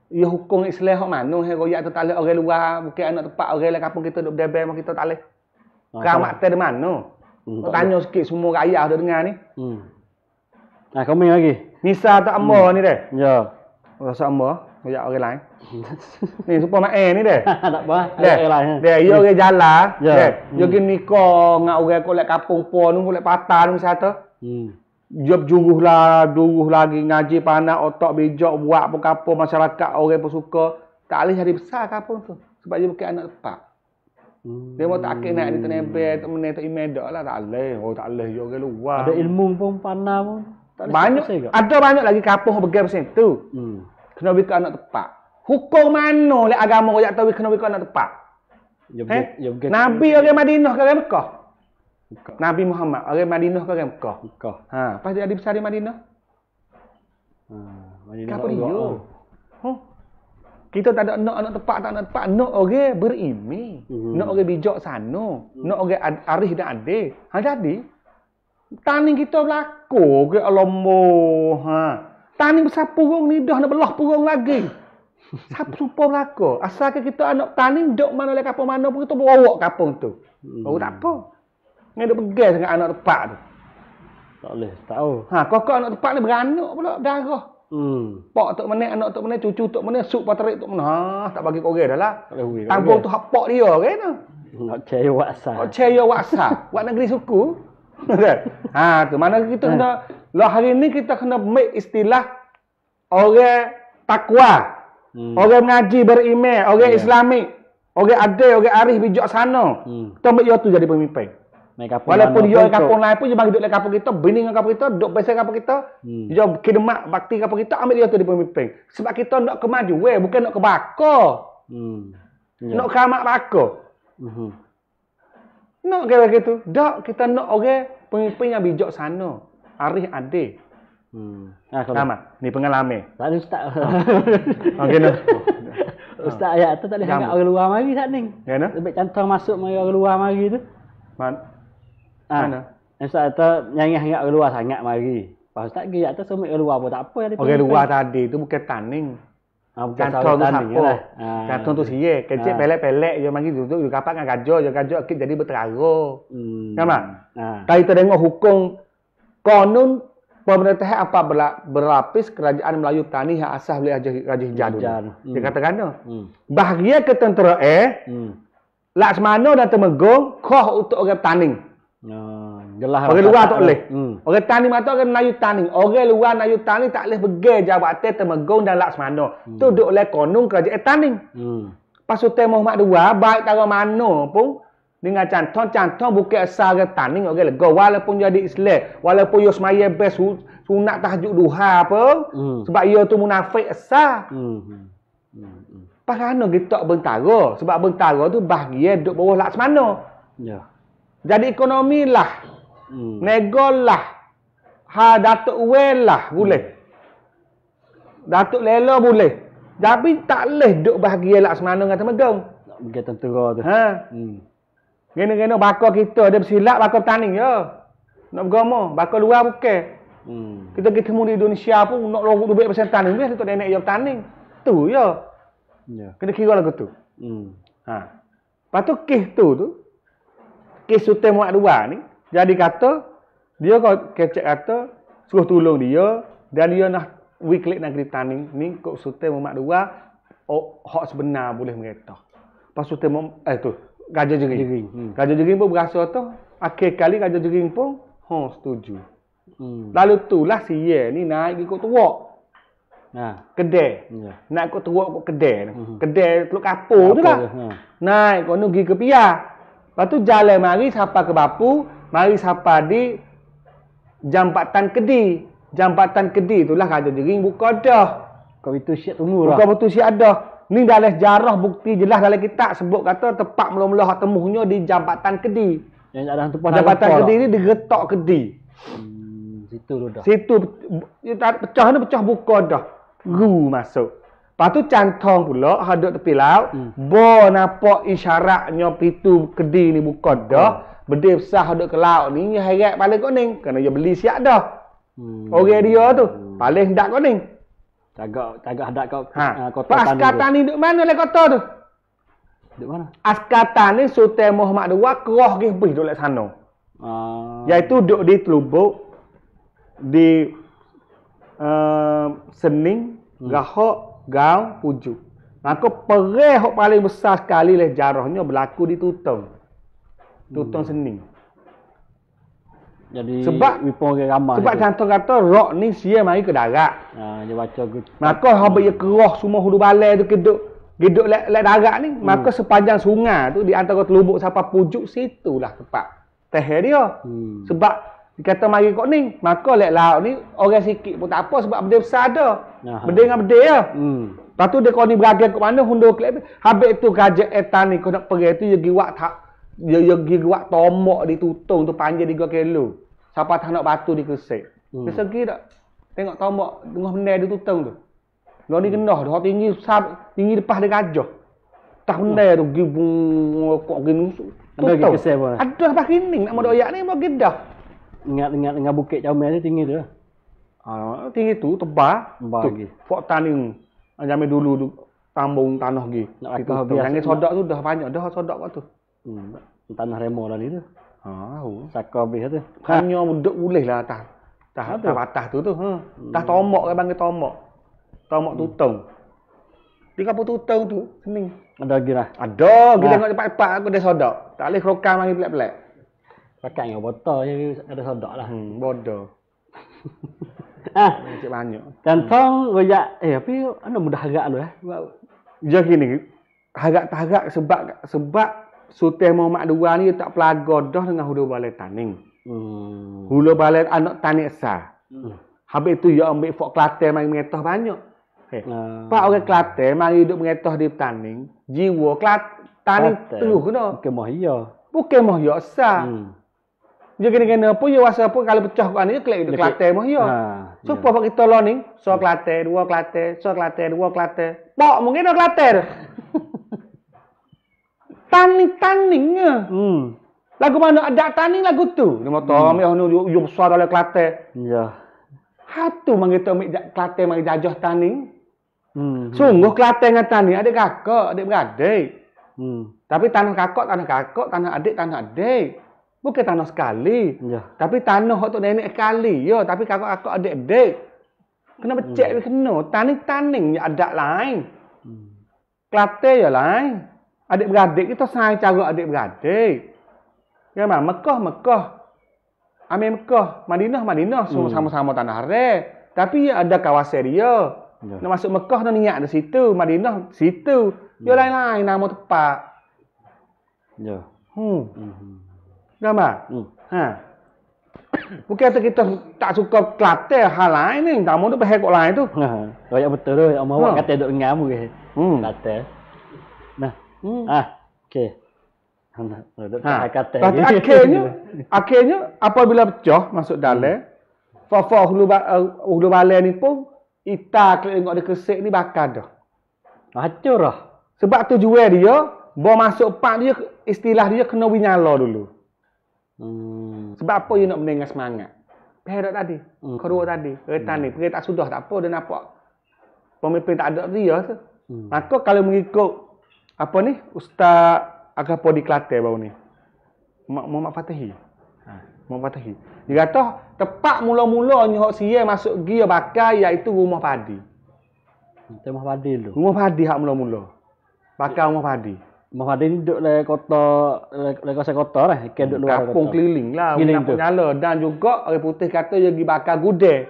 Ya hukum Islam hok mana he royak tu tak boleh orang luar bukan anak tepak orang lah kampung kita duk berdebel mak kita tak boleh. Ha, Keramat teh di mana? Hmm, Kau tak tanya sikit semua rakyat dah dengar ni. Hmm. Nah, komen lagi. Nisa tak amor ni deh. Ya. Rasa amor, royak orang lain. Ni supaya mak eh ni deh. tak apa. Deh, lain. deh, ya orang jalan, Ya. deh. Ya Hmm. gini nikah ngak orang kolek kampung po nu kolek patah nu misal Hmm. Job juruh lah, juruh lagi ngaji panak otak bijak buat apa kapur masyarakat orang pun suka. Tak boleh jadi besar kapur tu. Sebab dia bukan anak tepat. Hmm. Dia mau tak akik nak di tenebel, tak meneh tak email dak lah tak boleh. Oh tak boleh dia orang luar. Ada ilmu pun panah pun. Banyak ke? ada banyak lagi kapur yang pergi macam tu. Hmm. Kena bagi anak tepat. Hukum mana le agama kau tahu kena bagi anak tepat? Ya, Eh? ya, Nabi orang Madinah ke orang Mekah? Nabi Muhammad orang Madinah ke orang Mekah? Kau. Ha, pas dia ada besar di Madinah. Ha. Mana Kenapa nak dia? Huh? Kita tak ada nak anak tepat, tak nak tepat. Nak orang berilmi. Mhm. Nak orang bijak sana. Nak orang ad- arif dan adil. Ha, jadi, tani kita berlaku ke alamu. Ha. Tani besar purung ni dah nak belah purung lagi. Siapa supa berlaku? Asalkan kita anak tani, duk mana oleh kapung mana pun kita bawa kapung tu. Hmm. Oh, tak apa. Ni dia pegang dengan anak tepat tu. Tak boleh. Tahu. Ha, kokok anak tepat ni beranak pula darah. Hmm. Pak tok mana, anak tok mana, cucu tok mana, suk paterik tok mana. Ha, tak bagi korek dah lah. Tak. Tanggung tu hak pak dia kan. Nak cari WhatsApp. Kau cari WhatsApp, negeri suku. ha, tu mana kita kena lah hari ni kita kena make istilah orang takwa. Hmm. Orang mengaji beriman, orang Ya. Islamik, orang adil, orang arif bijaksana. Hmm. Kita ambil dia tu jadi pemimpin. Walaupun dia di kampung lain pun dia bagi duduk dalam kampung kita, bini dengan kampung kita, duduk besar kampung kita. Hmm. Dia khidmat bakti kampung kita, ambil dia tu di pemimpin. Sebab kita nak kemajuan, bukan nak kebakar. Hmm. Ya. Nak keramat bakar. Mhm. Nak kira gitu. Tak, kita nak orang pemimpin yang bijaksana. Arif adil. Hmm. Ah, kalau Sama. Ni pengalaman. tak ada ustaz. Okey no. Ustaz ayat tu tak boleh Jam. hangat orang luar mari sat ni. Ya no. Lebih contoh masuk mari orang luar mari tu. Man. Ah. Mana? Ustaz kata nyanyi hangat orang luar sangat mari. Pas ustaz pergi atas semua orang luar pun tak apa dia Orang luar tadi tu bukan taning. Ah, bukan Kantong tu sahabat tanding siapa? lah. Ah. Kantong tu siye. Kecil Ah. pelek-pelek je mari duduk dia kapak dengan gajah, je gajah jadi berterara. Hmm. Sama. Ah. Kalau kita tengok hukum konun pemerintahan apa berla- berlapis kerajaan Melayu Petani yang asas oleh Raja Raja Hijau. Hijau. Dia Hmm. kata kena. Hmm. Bahagia ketenteraan Hmm. Laksmana dan Temenggung koh untuk orang petani. Oh, jelas Orang luar tak boleh. Hmm. Orang tani mata orang Melayu tani. Orang luar Melayu tani tak boleh pergi jabatan Temenggung dan Laksmana. Tu duduk oleh konun kerajaan tani. Hmm. Pas Sultan Muhammad II, baik tara mana pun dengan canton-canton bukan asal orang tani orang lega walaupun jadi Islam, walaupun yo semaya best su- sunat tahajud duha apa. Hmm. Sebab ia tu munafik asal. Hmm. Hmm. Hmm. Hmm. Kita bentara? Sebab bentara tu bahagia duduk bawah Laksmana. Ya. Jadi ekonomi lah, Hmm. nego lah, ha Datuk Wel lah boleh. Datuk Lela boleh. Tapi tak boleh duduk bahagia Laksmana dengan Temenggung. Nak tentera tu. Ha. Hmm. Gena-gena bakar kita dia bersilap bakar petani ya. Nak bergama, bakar luar bukan. Hmm. Kita kita di Indonesia pun nak lorok duit pasal petani, biar tu nenek yang petani. Tu ya. Ya. Kena kira lagu tu. Hmm. Ha. Lepas tu kes tu tu, kes Sultan Muhammad II ni, jadi kata, dia kau kecek kata, suruh tolong dia, dan dia nak wiklik negeri tani ni, kok Sultan Muhammad II, oh, hak sebenar boleh mereka. Pas Sultan eh tu, Gajah Jering. Jering, hmm. Gajah Jering pun berasa tu, akhir kali Gajah Jering pun, ha, setuju. Hmm. Lalu tu lah si Ye ni naik ikut tuak, Ha. kedai. Ya. Nak ikut tuak ikut kedai. Mhm. Kedai teluk kapur tu lah. tu? Ha. Naik kono pergi ke Pia. Lepas tu jalan mari sapa ke Bapu, mari sapa di Jambatan Kedi. Jambatan Kedi itulah Raja Jering buka dah. Kau itu siap tunggu lah. Buka betul si ada. Ni dalam jarah bukti jelas dalam kitab sebut kata tempat mula-mula hak temuhnya di Jambatan Kedi. Yang ada tempat Jambatan nak Kedi ni digetok Kedi. Hmm. Situ tu dah. Situ tak- pecah ni pecah buka dah. Ru masuk. Lepas tu cantong pula hadap tepi laut. Hmm. Bo nampak isyaratnya pintu kedi ni buka dah. Berdeh besar hadap ke laut ni heret paling kuning. Kerana dia beli siap dah. Hmm. Orang dia tu paling hendak kuning. Tagak tagak hadap kau Ha. ha. kota Pak tani. askatan ni duduk mana lah kota tu? Di mana? Askatan ni Sultan Muhammad II kerah pergi habis duduk kat sana. Ah. Iaitu duduk di Telubuk, di uh, Sening, Hmm. Gahok, Gau, Pujuk. Maka perih yang paling besar sekali leh jarahnya berlaku di Tutong. Tutong Hmm. Sening. Jadi Sebab- wipong orang ramai. Sebab tu. contoh kata rock ni sia mari ke darat. Ha, dia baca good. Maka habis dia kerah semua hulu balai tu keduk keduk lek lek darat ni, Hmm. maka sepanjang sungai tu di antara Telubuk sampai Pujuk situlah tempat teh dia. Hmm. Sebab dia kata mari kok ni, maka lek laut ni orang sikit pun tak apa sebab benda besar ada. Aha. Benda dengan benda ya. Hmm. Lepas tu dia kau ni beragam ke mana hundur. Habis tu kerajaan etan ni kau nak pergi tu dia pergi wak tak dia dia pergi wak tomok di tutung tu panjang 3 kilo. Siapa tak nak batu di kesek. Hmm. Hmm. segi tak? Tengok tomok tengah benda di tutung tu. Dia ni genah dah tinggi sab, tinggi lepas dia gajah. Tak benda tu pergi bung kok. Ada kesek pun? Ada apa kini nak mau doyak ni mau gedah. Ingat ingat dengan bukit Comel tu tinggi tu. Ah, tinggi tu tebal. Tebal tu, lagi. Fort tani zaman dulu tu tambung tanah lagi. Nak tu. biasa. Yang sodak tu dah banyak dah sodak waktu. Hmm. Tanah remo lah ni tu. Ha, tahu. Saka habis tu. Hanya duduk boleh lah atas. Atas Ha, atas tu. atas tu tu. Ha. Atas tomok kan panggil tomok. Tomak tutung. Di kapur tutung tu, sening. Ada lagi lah. Ada, kita tengok cepat-cepat aku dah sodok. Tak boleh krokam lagi pelak-pelak. Pakai dengan botol je ada sodak lah. Hmm, bodoh. Ah, Cik banyak. dan tong royak eh tapi ana mudah harap lu eh. Jadi gini, harap tak harap sebab sebab Sultan Muhammad II ni tak pelaga dah dengan hulu balai taning. Hmm. Hulu balai anak tanik sah. Hmm. Habis tu dia ambil fok Kelantan mari mengetah banyak. Eh, Ah. Pak orang Kelantan mari duduk mengetah di taning, jiwa Kelantan taning terus kena. Bukan mah iya. Bukan moh ya sah. Hmm. Dia kena-kena apa ya wasa apa kalau pecah kat ni kelak Dekat- Kelantan moh ya. Ha. So apa pak kita lah ni? So Kelantan, dua Kelantan, so Kelantan, dua Kelantan. Pak mungkin dah Kelantan. Dah. Taning-taningnya. Hmm. Lagu mana ada taning lagu tu. Dia motor hmm. ambil nu you besar dalam Kelantan. Ya. Hatu mang kita ambil ja- Kelantan mari jajah taning. Hmm. Sungguh Kelantan dengan taning adik kakak, adik beradik. Hmm. Tapi tanah kakak, tanah kakak, tanah adik, tanah adik. Bukan tanah sekali. Ya. Tapi tanah untuk nenek sekali. Ya, tapi kakak-kakak adik-adik. Kena becek hmm. kena. Taning-taning ya ada lain. Hmm. Kelantan ya lain. Adik-beradik kita sayang cara adik-beradik. Ya mah Mekah Mekah. Amir Mekah, Madinah Madinah semua Hmm. sama-sama tanah haram. Tapi ya ada kawasan dia. Ya. Nak masuk Mekah nak niat di situ, Madinah situ. Ya lain-lain nama tempat. Ya. Hmm. Hmm. Gambar? Hmm. Ha. Bukan kata kita tak suka Kelantan hal lain ni. Tak mahu tu kok lain tu. Ha. Royak betul tu. Om awak Ha. kata duk ngam ke. Hmm. Kata. Hmm. Ah. Okey. Duk Ha. kata. Tapi akhirnya, akhirnya apabila pecah masuk dalam, Fafa hulu, uh, hulu balai ni pun, Ita kalau tengok dia kesek ni bakar dah. Hancur lah. Sebab tu jual dia, bawa masuk pak dia, istilah dia kena winyala dulu. Hmm. Sebab apa you nak mendengar semangat? Pergi tadi. Hmm. Kedua tadi. Kereta ni. Pergi tak sudah tak apa. Dia nampak. Pemimpin tak ada dia tu. Hmm. Maka kalau mengikut apa ni? Ustaz Agapo di Kelantan baru ni. Mak- Muhammad Fatahi. Ha, Muhammad Fatahi. Dia kata tepat mula-mulanya hak sia masuk gia bakar iaitu rumah padi. Tengah padi dulu. Rumah padi hak mula-mula. Bakar rumah padi. Muhammad ni duduk le kota le, kawasan kota lah. Ikan duduk luar Kampung kota. keliling lah. Keliling tu. nyala. Dan juga orang putih kata dia pergi bakar gudang.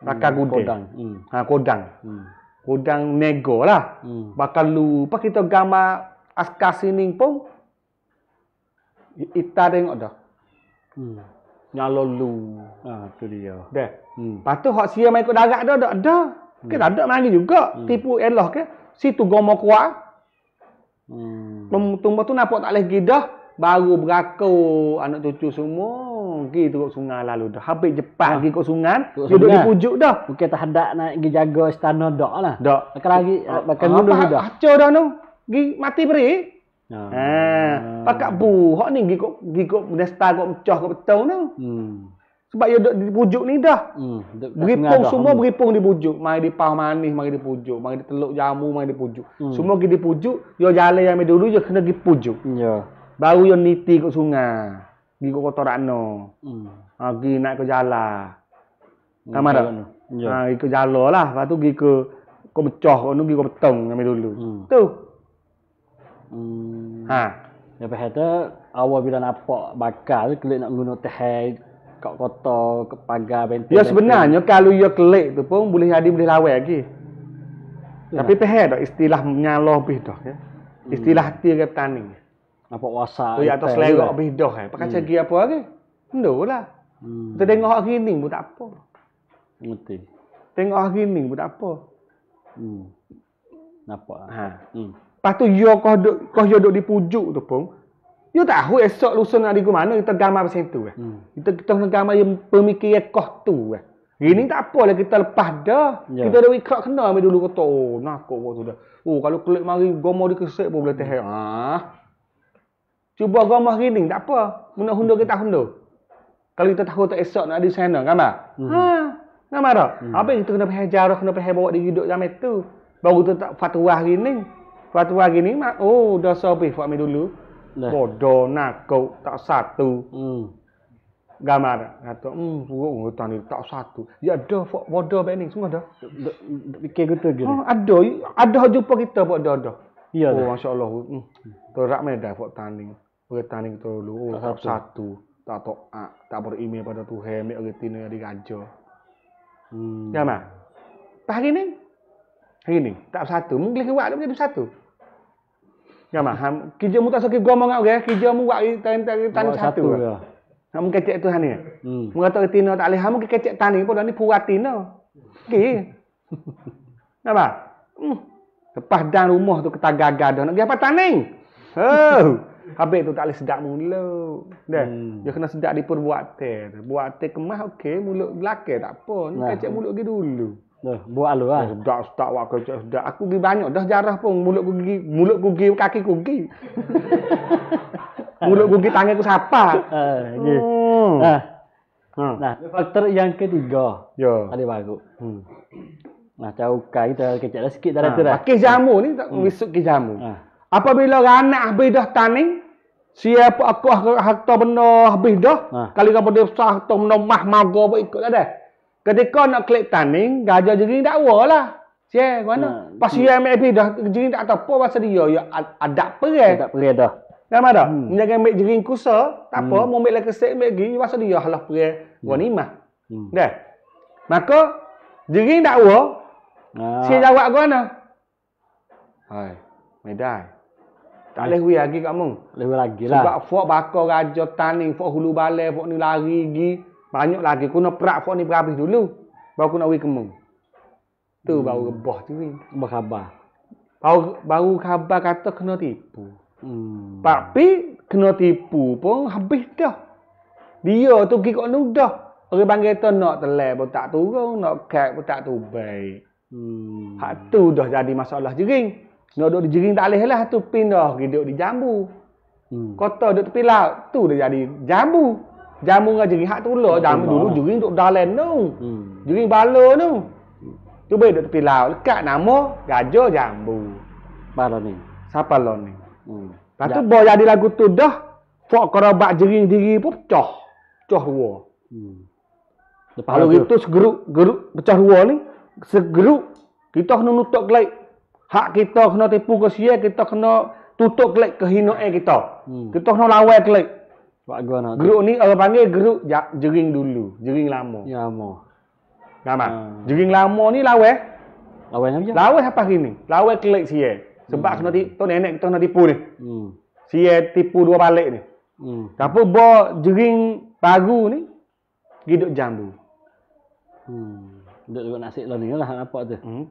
Bakar gudang. Kodang. Hmm. Ha, kodang. Hmm. Kodang nego lah. Hmm. Bakal lupa kita gambar askar sini pun. Ita tengok dah. Hmm. Nyala lu. Ah, tu dia. Dah. Hmm. Lepas tu hak sia main ikut darat dah, dah ada. Kita ada mari juga. Tipu elah ke. Situ gomo kuat. Hmm. Tumbuh tu nampak tak boleh pergi dah. Baru berakau anak cucu semua. Pergi turut sungai lalu dah. Habis Jepang pergi ke sungai. Turut Dia duduk di sungai. pujuk dah. Bukan tak hendak nak pergi jaga istana dak lah. Dak. Bakal lagi bakal Ah, mundur apa dah. Hancur dah tu. Pergi mati beri. Ha. Ha, pakak bu, hak ni gikok gikok desta kok pecah kok betul tu. Hmm. Sebab dia duduk di pujuk ni dah. Hmm. Beripung semua beripung di pujuk. Mari di pau manis, mari di pujuk, mari di teluk jamu, mari di pujuk. Hmm. Semua pergi di pujuk, dia jalan yang dulu je kena pergi pujuk. Ya. Baru yang niti kat sungai. Pergi ke Kota Rakno. Hmm. Ha, pergi naik ke jalan. Hmm, Kamar tak? Ya. Ha, pergi ke jalan lah. Lepas tu pergi ke ke pecah kau pergi ke petang ambil dulu. Hmm. Tu. Hmm. Ha. Lepas tu awal bila nampak bakal kelik nak guna teh kat kota ke pagar benteng. Ya sebenarnya kalau ia kelik tu pun boleh jadi boleh lawan lagi. Ya. Tapi peh dah istilah menyaloh lebih dah ya. Hmm. Istilah hati ke tani. Nampak wasa. Tu ya atas selera lebih dah eh. Pakai cagi apa lagi? Ndu lah. Hmm. Kita tengok hari ni pun tak apa. Ngerti. Tengok hari ni pun tak apa. Hmm. Nampak. Ha. Hmm. Lepas tu yo kau duk kau yo duk di pujuk tu pun. Yo tahu esok lusa nak di mana kita gambar macam tu eh. Hmm. Kita kita kena gambar yang pemikiran kau tu eh. Ini tak apa lah kita lepas dah. Ya. Kita dah ikrar kena ambil dulu kata oh nak kau tu dah. Oh kalau klik mari gomo di kesek pun boleh teh. Ah. Cuba hari ni tak apa. Muna hundur kita hundur. Kalau kita tahu tak esok nak di sana gambar. Hmm. Ha. Gambar tak? Apa yang kita kena pergi jarah kena pergi bawa diri duduk jam itu. Baru tu tak fatwa hari ni. Fatwa hari ni oh dah buat ambil dulu. Dah. Bodoh nak kau tak satu. Hmm. gambar kata hmm buruk hutan ni tak satu. Ya ada bodoh baik ni semua ada. Fikir gitu gitu. Oh, ada ada jumpa kita buat ada ada. Iya Oh dah. masya-Allah. Hmm. Terak medan fok tanding. Bertanding kita dulu. Oh, Tak tak satu. satu. Tak taat, tak berimej pada Tuhan, mek retina di raja. Hmm. Ya mak. Pas hari ni. Hari ni tak satu. Mungkin kuat dia menjadi satu. Ya mak, ham kerja mu tak sakit gomong ngau ke? Kerja mu buat tan tan tan Buat satu. ya. satu. Ham kecek Tuhan ni. Hmm. Retina tak leh, ham ke kecek tani pun ni puratina. Okey. Nampak? Hmm. Lepas dan rumah tu ketagaga dah nak pergi apa taning. Oh. Habis tu tak boleh sedap mulut. Dah. Hmm. Dia kena sedap di perbuatan. Buat teh kemas okey, mulut belakang tak apa. Ni Nah. kecek mulut pergi dulu. Dah, buat lu Ah. ah. Sedap sedap wak kecek sedap. Aku pergi banyak dah jarah pun mulut ku gigi, mulut ku gigi, kaki ku gigi. mulut ku gigi tangan ku sapa. Ah, gitu. Hmm. Nah, Ha. nah, faktor yang ketiga Yo. ada baru. Hmm. Nah, caukai kita kecil dah sikit dah tu Ha, dah. pakai jamu ni tak wisuk ke jamu. Ah. Apabila anak habis dah taning, siapa aku harta benda habis dah, Ha. kali kau dia sah harta benda mah mago apa ikut dah. Ketika nak klik taning, gajah jering dakwa lah. Cie, mana? Ha. Pas dia ambil habis dah, jering tak tahu apa pasal dia, ya ad- adab perih. Tak pergi dah. Nama dah. Hmm. Hmm. Jangan ambil jering kusa, tak apa, mau ambil lagi kesek ambil lagi, pasal dia halah perih ghanimah. Hmm. Dah. Maka, jering dakwa, Ah. saya jawab kau mana? Hai, medai. Tak boleh lagi kamu. Lebih lagi Sebab lah. fok bakar raja tani, fok hulu balai, fok ni lari gi. Banyak lagi. Kuna perak fok ni berhabis dulu. Baru kuna wi kemung. Tu Hmm. baru rebah tu wi. Berkhabar. Baru, baru khabar kata kena tipu. Hmm. Tapi kena tipu pun habis dah. Dia tu pergi kat nu dah. Orang panggil tu nak telai pun tak turun, nak kek pun tak tubai. Hmm. Hak tu dah jadi masalah jering. Nak duduk di jering tak boleh lah. Tu pindah pergi duduk di jambu. Hmm. Kota duduk tepi laut. Tu dah jadi jambu. Jambu dengan jering. Hak tu lah. Jambu dulu lah. jering duduk dalam tu. Hmm. Jering bala tu. Tu boleh duduk tepi laut. Lekat nama gajah jambu. Parah ni. Siapa lo ni? Hmm. Lepas tu bawa jadi lagu tu dah. Fok kerabat jering diri pun pecah. Pecah dua. Hmm. Lepas Kalau tu, gitu segeruk geruk pecah dua ni, segeruk kita kena nutup kelek. Hak kita kena tipu ke sia, kita kena tutup kelek kehinaan kita. Hmm. Kita kena lawan kelek. Buat gua nak. Geruk ni orang panggil geruk ja- jering dulu, jering lama. Ya mau. Nama. Hmm. Jering lama ni lawan, Lawan apa lawan apa gini? Lawan kelek sia. Sebab kena tipu nenek kita kena tipu ni. Hmm. Sia tipu dua balik ni. Hmm. Tapi bawa jering baru ni hidup jambu. Hmm. Duduk tengok nasi lo ni lah nampak tu. Hmm.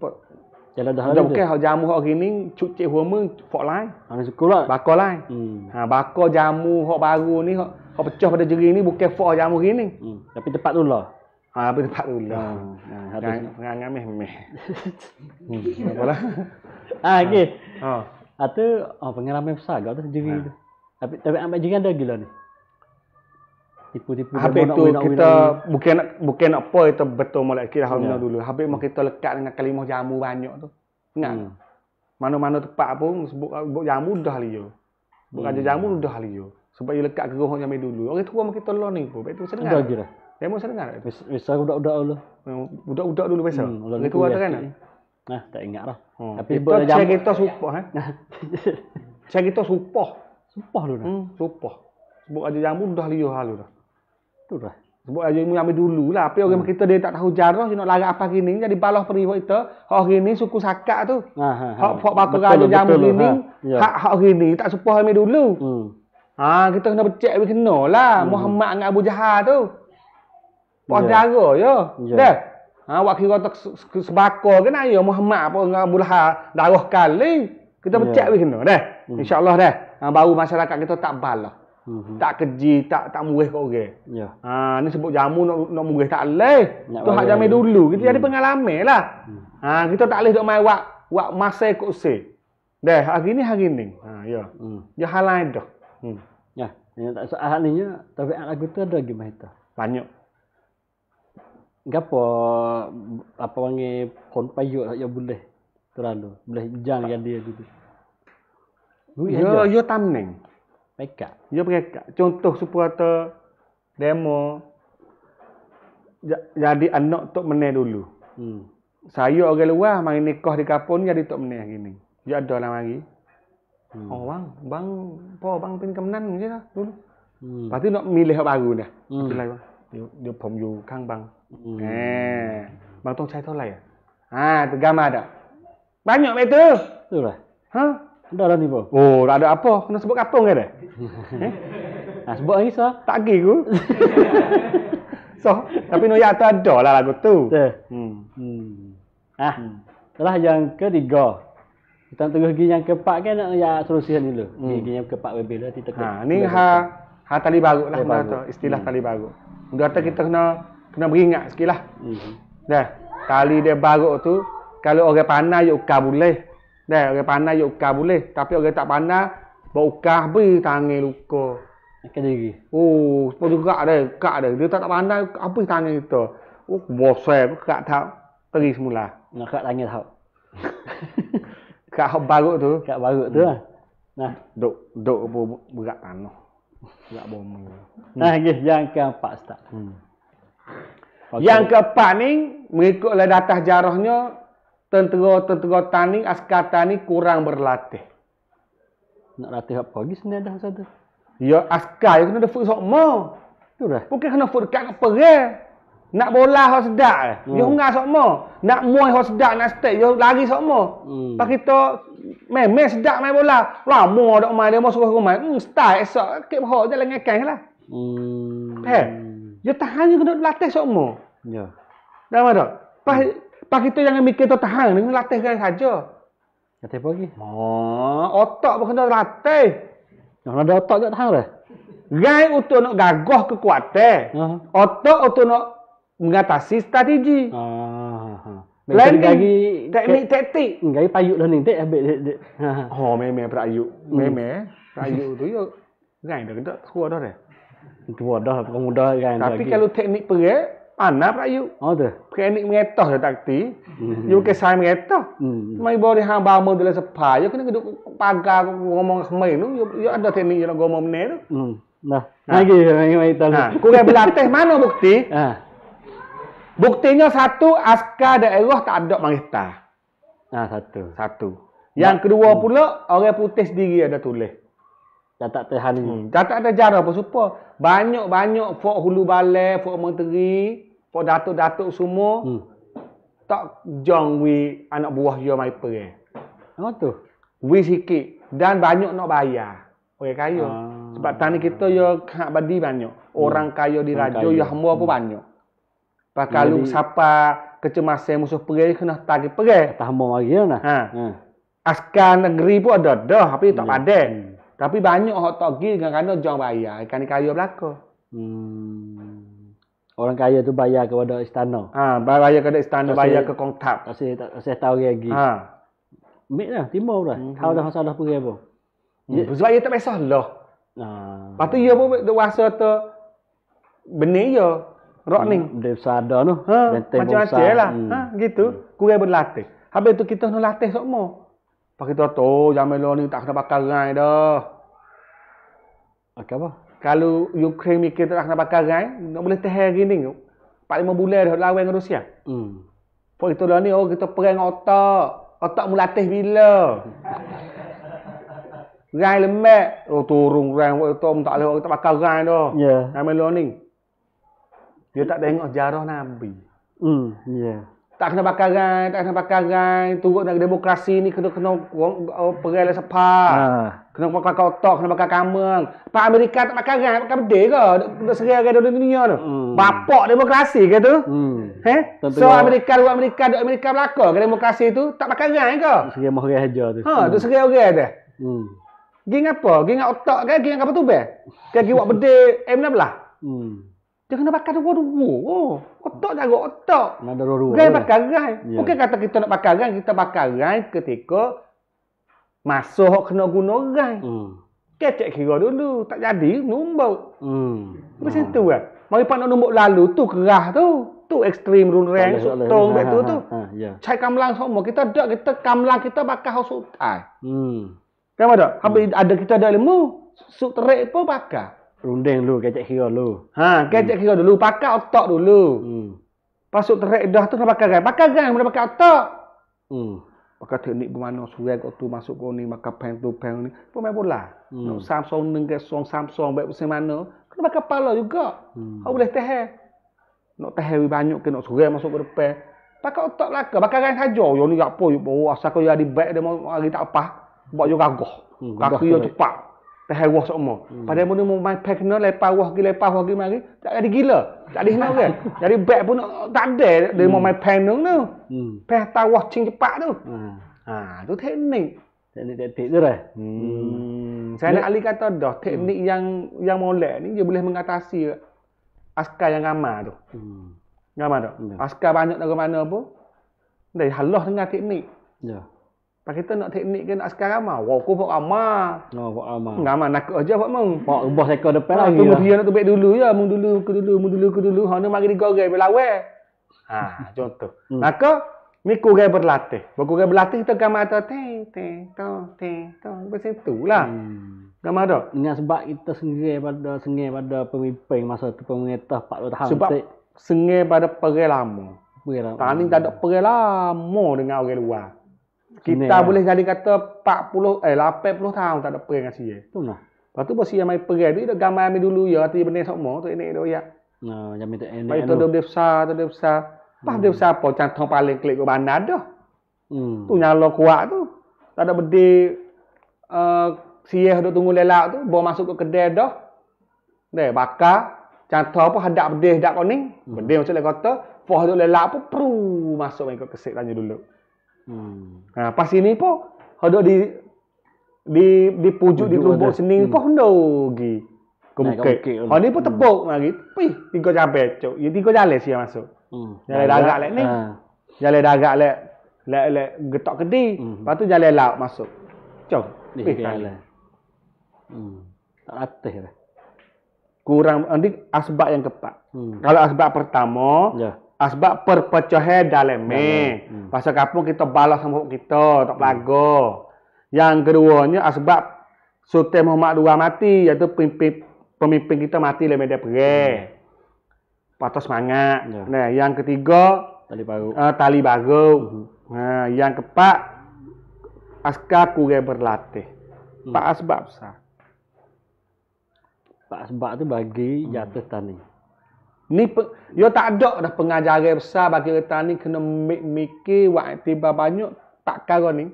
Jalan dah ada. bukan hak jamu hak gini cuci huma fok lain. Ana sekolah. Bakar lain. Hmm. Ha bakar jamu hak baru ni hak hak pecah pada jering ni bukan fok jamu gini. Hmm. Tapi tepat dulu lah. Ha apa tempat dulu. Ha. Ha. Habis. Jangan meh meh. Hmm, apalah. Ah, okey. Ha. Tu oh, pengalaman besar kau tu jeri Ha. tu. Tapi tapi ambil jeri ada gila ni. Tipu-tipu Habis nak tu nak kita nak bukan nak bukan nak apa kita betul molek kira hal Ya. dulu. Habis mau kita lekat dengan kalimah jamu banyak tu. Ingat? Hmm. Mana-mana tempat pun sebut sebut jamu dah liyo. Sebut Hmm. raja jamu dah liyo. Sebab dia lekat ke roh jamu dulu. Orang tua kita lo ni pun. Betul saya Ada dengar. gila. Demo saya dengar. tu. Bisa budak-budak dulu. Budak-budak dulu biasa. Hmm, Orang tua tu kan. Nah, tak ingat lah. Hmm. Tapi kita jam- kita supah eh. Cek kita supah. Sumpah lu dah. Hmm, supah. Sebut aja jamu dah liyo halu dah. Tu dah. Sebut aja mu ambil dulu lah. Apa orang kita dia tak tahu jarah dia nak larat apa gini jadi balah peri kita. Hak gini suku sakak tu. Ha ha. ha. Hak hak bakal Betul aja lu, jamu gini. ha. Ya. Hak hak gini tak supah ambil dulu. Hmm. Ha kita kena becek we kena lah. Hmm. Muhammad dengan Abu Jahal tu. Pas Ya. dara ya. Ya. Dah. Ha wak kira tak se- se- sebakar ke nak ya Muhammad apa dengan Abu Lahab darah kali. Kita Ya. becek we kena dah. Hmm. Insya-Allah dah. Ha baru masyarakat kita tak balah. Hmm. Tak keji, tak tak murih kat orang. Ya. Ha ni sebut jamu nak nak murih tak. Nak Tu hak jamu dulu. Kita Hmm. jadi pengalaman lah. Hmm. Ha kita tak boleh dok mai wak wak masa kok se. Dah hari ni hari ni. Ha ya. Hmm. Dia hal lain dah. Hmm. Ya, yang tak soal ni nya, tapi anak lagu tu ada gimana itu? Banyak. Gapo apa panggil pon payuk tak ya boleh terlalu. Boleh jang yang dia gitu. Ya, ada. ya tamneng. Peka. Ya mereka. Contoh supaya demo ja- jadi anak tok meneh dulu. Hmm. Saya orang luar mari nikah di kapun jadi tok meneh gini. Ya ada lah mari. Hmm. Oh bang, bang, po bang pin kemenan je lah dulu. Hmm. Lepas tu nak milih hak baru dah. Hmm. Hmm. bang. Dia, dia pom you kang bang. Hmm. Eh, bang tong cai tolai ah. Ha, tu gambar dah. Banyak tu. Tu lah. Ha? Dah lah ni po. Oh, tak ada apa. Kena sebut kapung ke dah? eh? Ha, sebut lagi sah. Tak pergi ku. so, tapi Noya tu ada lah lagu tu. Tu. Hmm. Hmm. Ah, telah yang ketiga. Kita tengah pergi yang keempat kan nak ya solusi dulu. Hmm. Pergi yang keempat WB lah kita Ha, ni ha ha tali baru lah Tali baru. Istilah tali baru. Benda tu kita kena kena beringat sikit lah. Hmm. Dah. Tali dia baru tu kalau orang pandai ya ukar boleh. Dah, orang pandai ya ukar boleh. Tapi orang tak pandai bawa ukar beri tangan luka. Akan diri. Oh, sebab juga ada, kak ada. Dia tak, tak pandai apa tangan kita. Oh, bosai, kak tak pergi semula. Nak kat tangan tau. Kak baru tu, Kat baru tu lah. Nah, duk duk ber- berat tanah. Berat bumi. nah okay, yang keempat start. Hmm. Okay. Yang keempat ni, mengikutlah data jarahnya, tentera-tentera tani, askar tani kurang berlatih. nak latih apa lagi sini ada satu. Ya, askar yang kena ada food sokmo. Tu dah. Bukan kena food dekat perang. Nak bola hok sedap eh. Dia Hmm. hungar sokmo. Nak muai hok sedap, nak step, dia lari sokmo. Hmm. Pak kita memang sedap main bola. Lama dak main dia mau suruh rumah. Hmm, start esok kek hok jalan ngekai lah. Hmm. Eh, dia tahan je kena latih sokmo. Ya. Dah mana? Pak pak kita jangan mikir tu tahan, ni latih kan saja. Kata apa lagi? Oh, otak pun kena latih. Yang ada otak tak tahu dah. Gai untuk nak gagah kekuatan. Ha. Otak untuk nak mengatasi strategi. Ah. ha. Planning, Lagi teknik taktik. Enggak payuk lah ni. Tak ambil. Ha. ha. Oh, memang perayu. Memang. Perayu tu ya. Gai dah kena tua dah dah. Tua dah, kau muda kan. Tapi kalau teknik perang, mana perayu? Oh tu. Teknik mengetah dah takti. Hmm. You bukan saya mengetah. Hmm. Mai dia hang bama dalam sepa, you kena duduk pagar ngomong khmer tu, you, ada teknik nak ngomong meneh tu. Hmm. Nah, Ha. lagi lagi mai tahu. Ha, kurang berlatih mana bukti? Ha. Buktinya satu askar daerah tak ada marista. Ha satu. Satu. Yang kedua pula orang putih sendiri ada tulis. Dah tak tahan ni. Hmm. Tak ada cara apa supaya banyak-banyak fok hulu balai, fok menteri, fok datuk-datuk semua Hmm. tak jong wi anak buah dia mai perang. Apa tu? Wi sikit dan banyak nak bayar. Orang kaya. Ah. Sebab tani kita ya hak badi banyak. Orang kaya di raja ya hamba pun banyak. Pak kalau Jadi- siapa kecemasan musuh perang kena tagih perang. Tak hamba lagi lah nah. Ha. Ha. Askar negeri pun ada dah tapi tak Ya. padan. Tapi banyak hak tak pergi dengan kerana jang bayar. Ikan kaya belaka. Hmm. Orang kaya tu bayar kepada istana. Ha, bayar ke istana, bayar ke kongtap. Tak kasih tahu lagi. Ha. Ambil dah, timur dah. Mhm. Tahu dah masalah pergi apa. Hmm. Sebab dia tak kisah lah. Ha. Lepas tu dia pun rasa tu benih ya. Rok ni. Dia sadar tu. Ha, macam-macam lah. Hmm. Ha, gitu. Kurang berlatih. Habis tu kita nak latih semua. Pak kita tu zaman lo ni tak kena bakar rai dah. Okey apa? Kalau Ukraine mikir tak kena bakar rai, nak boleh tahan gini. 4-5 bulan dah lawan dengan Rusia. Hmm. Pak kita dah ni, oh kita perang otak. Otak mu latih bila? rai lembek. Oh turun rai. Otak mu tak boleh, kita bakar rai dah. Ya. Zaman lo ni. Dia tak tengok jarah Nabi. Hmm. Ya. Tak kena bakar rai, tak kena bakar rai. Turut nak demokrasi ni kena kena oh, perang lah sepak. Ha. Kena bakar otak, kena bakar kamang. Pak Amerika tak bakar rai, bakar bedil ke? Dah serai ke dalam dunia tu. Hmm. Bapak demokrasi ke tu? Hmm. Eh? Tentu So lah. Amerika, dua Amerika, dua Amerika belaka ke demokrasi tu? Tak bakar rai ke? Mah orang aja tu. Ha, tu serai orang tu. Hmm. Geng apa? Geng otak ke? Geng apa tu be? Ke geng buat bedil M16? Hmm. Dia kena bakar dua-dua. Oh, otak jaga otak. Ada dua-dua. Rai tu. bakar rai. Ya. Bukan kata kita nak bakar rai, kita bakar rai ketika masuk kena guna rai. Hmm. Kecek kira dulu, tak jadi, numbuk. Hmm. Macam tu kan. Mari pak nak numbuk lalu tu kerah tu. Tu ekstrim run rang, sutong tak bet boleh. tu Ha, tu. ha, ha, Ya. Cai kamlang semua. Kita dak kita kamlang kita bakar hau sutai. Hmm. Kan ada? Habis ada kita ada ilmu, sut terik pun bakar. Runding lu, kecek kira lu. Ha, kecek kira dulu, pakai otak dulu. Hmm. Pasuk terek dah tu nak pakai gai. Pakai gai, boleh pakai otak. Hmm. Pakai teknik bermana surai kau tu masuk kau ni, makan pen tu, pen ni. Pemain bola. Hmm. Samsung neng ke song Samsung, baik macam mana. Kena pakai kepala juga. Hmm. Kau boleh tahan. Nak tahan banyak ke, nak surai masuk ke depan. Pakai otak belakang. Pakai gai saja. Yo ni apa? Yo, asal kau jadi baik dia mau hari tak apa. Buat yo gagah. Hmm, Kaki yo cepat. Tahan wah semua. Hmm. Padahal mana mau main pack kena lepas wah pergi lepas wah pergi mari. Tak jadi gila. Tak ada hendak ke. Jadi back pun tak ada. Dia mau main pen tu. Hmm. Pen tawah cing cepat tu. Ha. Ha, tu teknik. Teknik taktik tu dah. Hmm. Saya nak Ali kata dah teknik yang yang molek ni dia boleh mengatasi askar yang ramai tu. Hmm. Ramai tu. Hmm. Askar banyak dari mana pun. Dah halah dengan teknik. Ya. Pak kita nak teknik ke nak askar ramai. Wah, aku buat ramai. Oh, buat lama. Ramai nak aja buat mung. Bawa rebah sekor depan Ha, lagi tunggu lah. dia nak tubik dulu ya, mung dulu ke dulu, mung dulu ke dulu. Ha, ni mari digoreng berlawan. Ha, contoh. Hmm. Maka ni kurang berlatih. Berkurang berlatih kita gambar tu teng teng tong teng tong macam itulah. Hmm. Gambar tu. Dengan sebab kita sengih pada sengih pada pemimpin masa tu pemerintah 40 tahun. Sebab sengai pada perang lama. Lah. Tani tak ada perang lama dengan orang luar. Kita lah. boleh jadi kata 40 eh 80 tahun tak ada perang dengan sia. Tu lah. Lepas tu bosi yang main perang tu dia gambar ambil dulu ya hati benar semua tu ini dia ya. Nah, jam itu enak. Mai tu dia besar tu dia besar. Pas dia besar apa cantong paling klik ke bandar dah. Hmm. Tu nyala kuat tu. Tak ada bedi uh, sia duk tunggu lelak tu bawa masuk ke kedai dah. Deh bakar cantong apa hadap bedi hadap kau ni. Bedi macam lek kata, foh duk lelak apa pru masuk main ke kesik tanya dulu. Hmm. Ha, pas ini pun hadap di di di pujuk di kelompok ada. sening Hmm. pun ndogi. Ke Naik ke bukit. bukit dulu. Ha ni pun tepuk lagi. Pih, tiga cabai cok. Ya tiga jalan sia masuk. Hmm. Jalan darat lek ni. Ha. Jalan darat lek lek lek getok kedi. Hmm. Lepas tu jalan laut masuk. Cok. Pih, kali. lah. Hmm. Tak latih lah. Kurang nanti asbab yang keempat. Hmm. Kalau asbab pertama, Ya. Asbab perpecahan dalam me. Hmm. Pasal kampung kita balas sama kita, tak pelago. Yang keduanya asbab Sultan Muhammad II mati, iaitu pemimpin pemimpin kita mati dalam medan perang. Patut semangat. Ya. Nah, yang ketiga Tali paru. uh, tali baru. Nah, yang keempat askar kurang berlatih. Hmm. Empat asbab besar. Pak sebab tu bagi jatuh tani. Ni pe, yo tak ada dah pengajaran besar bagi retani kena mik mikir buat tiba banyak tak kara ni.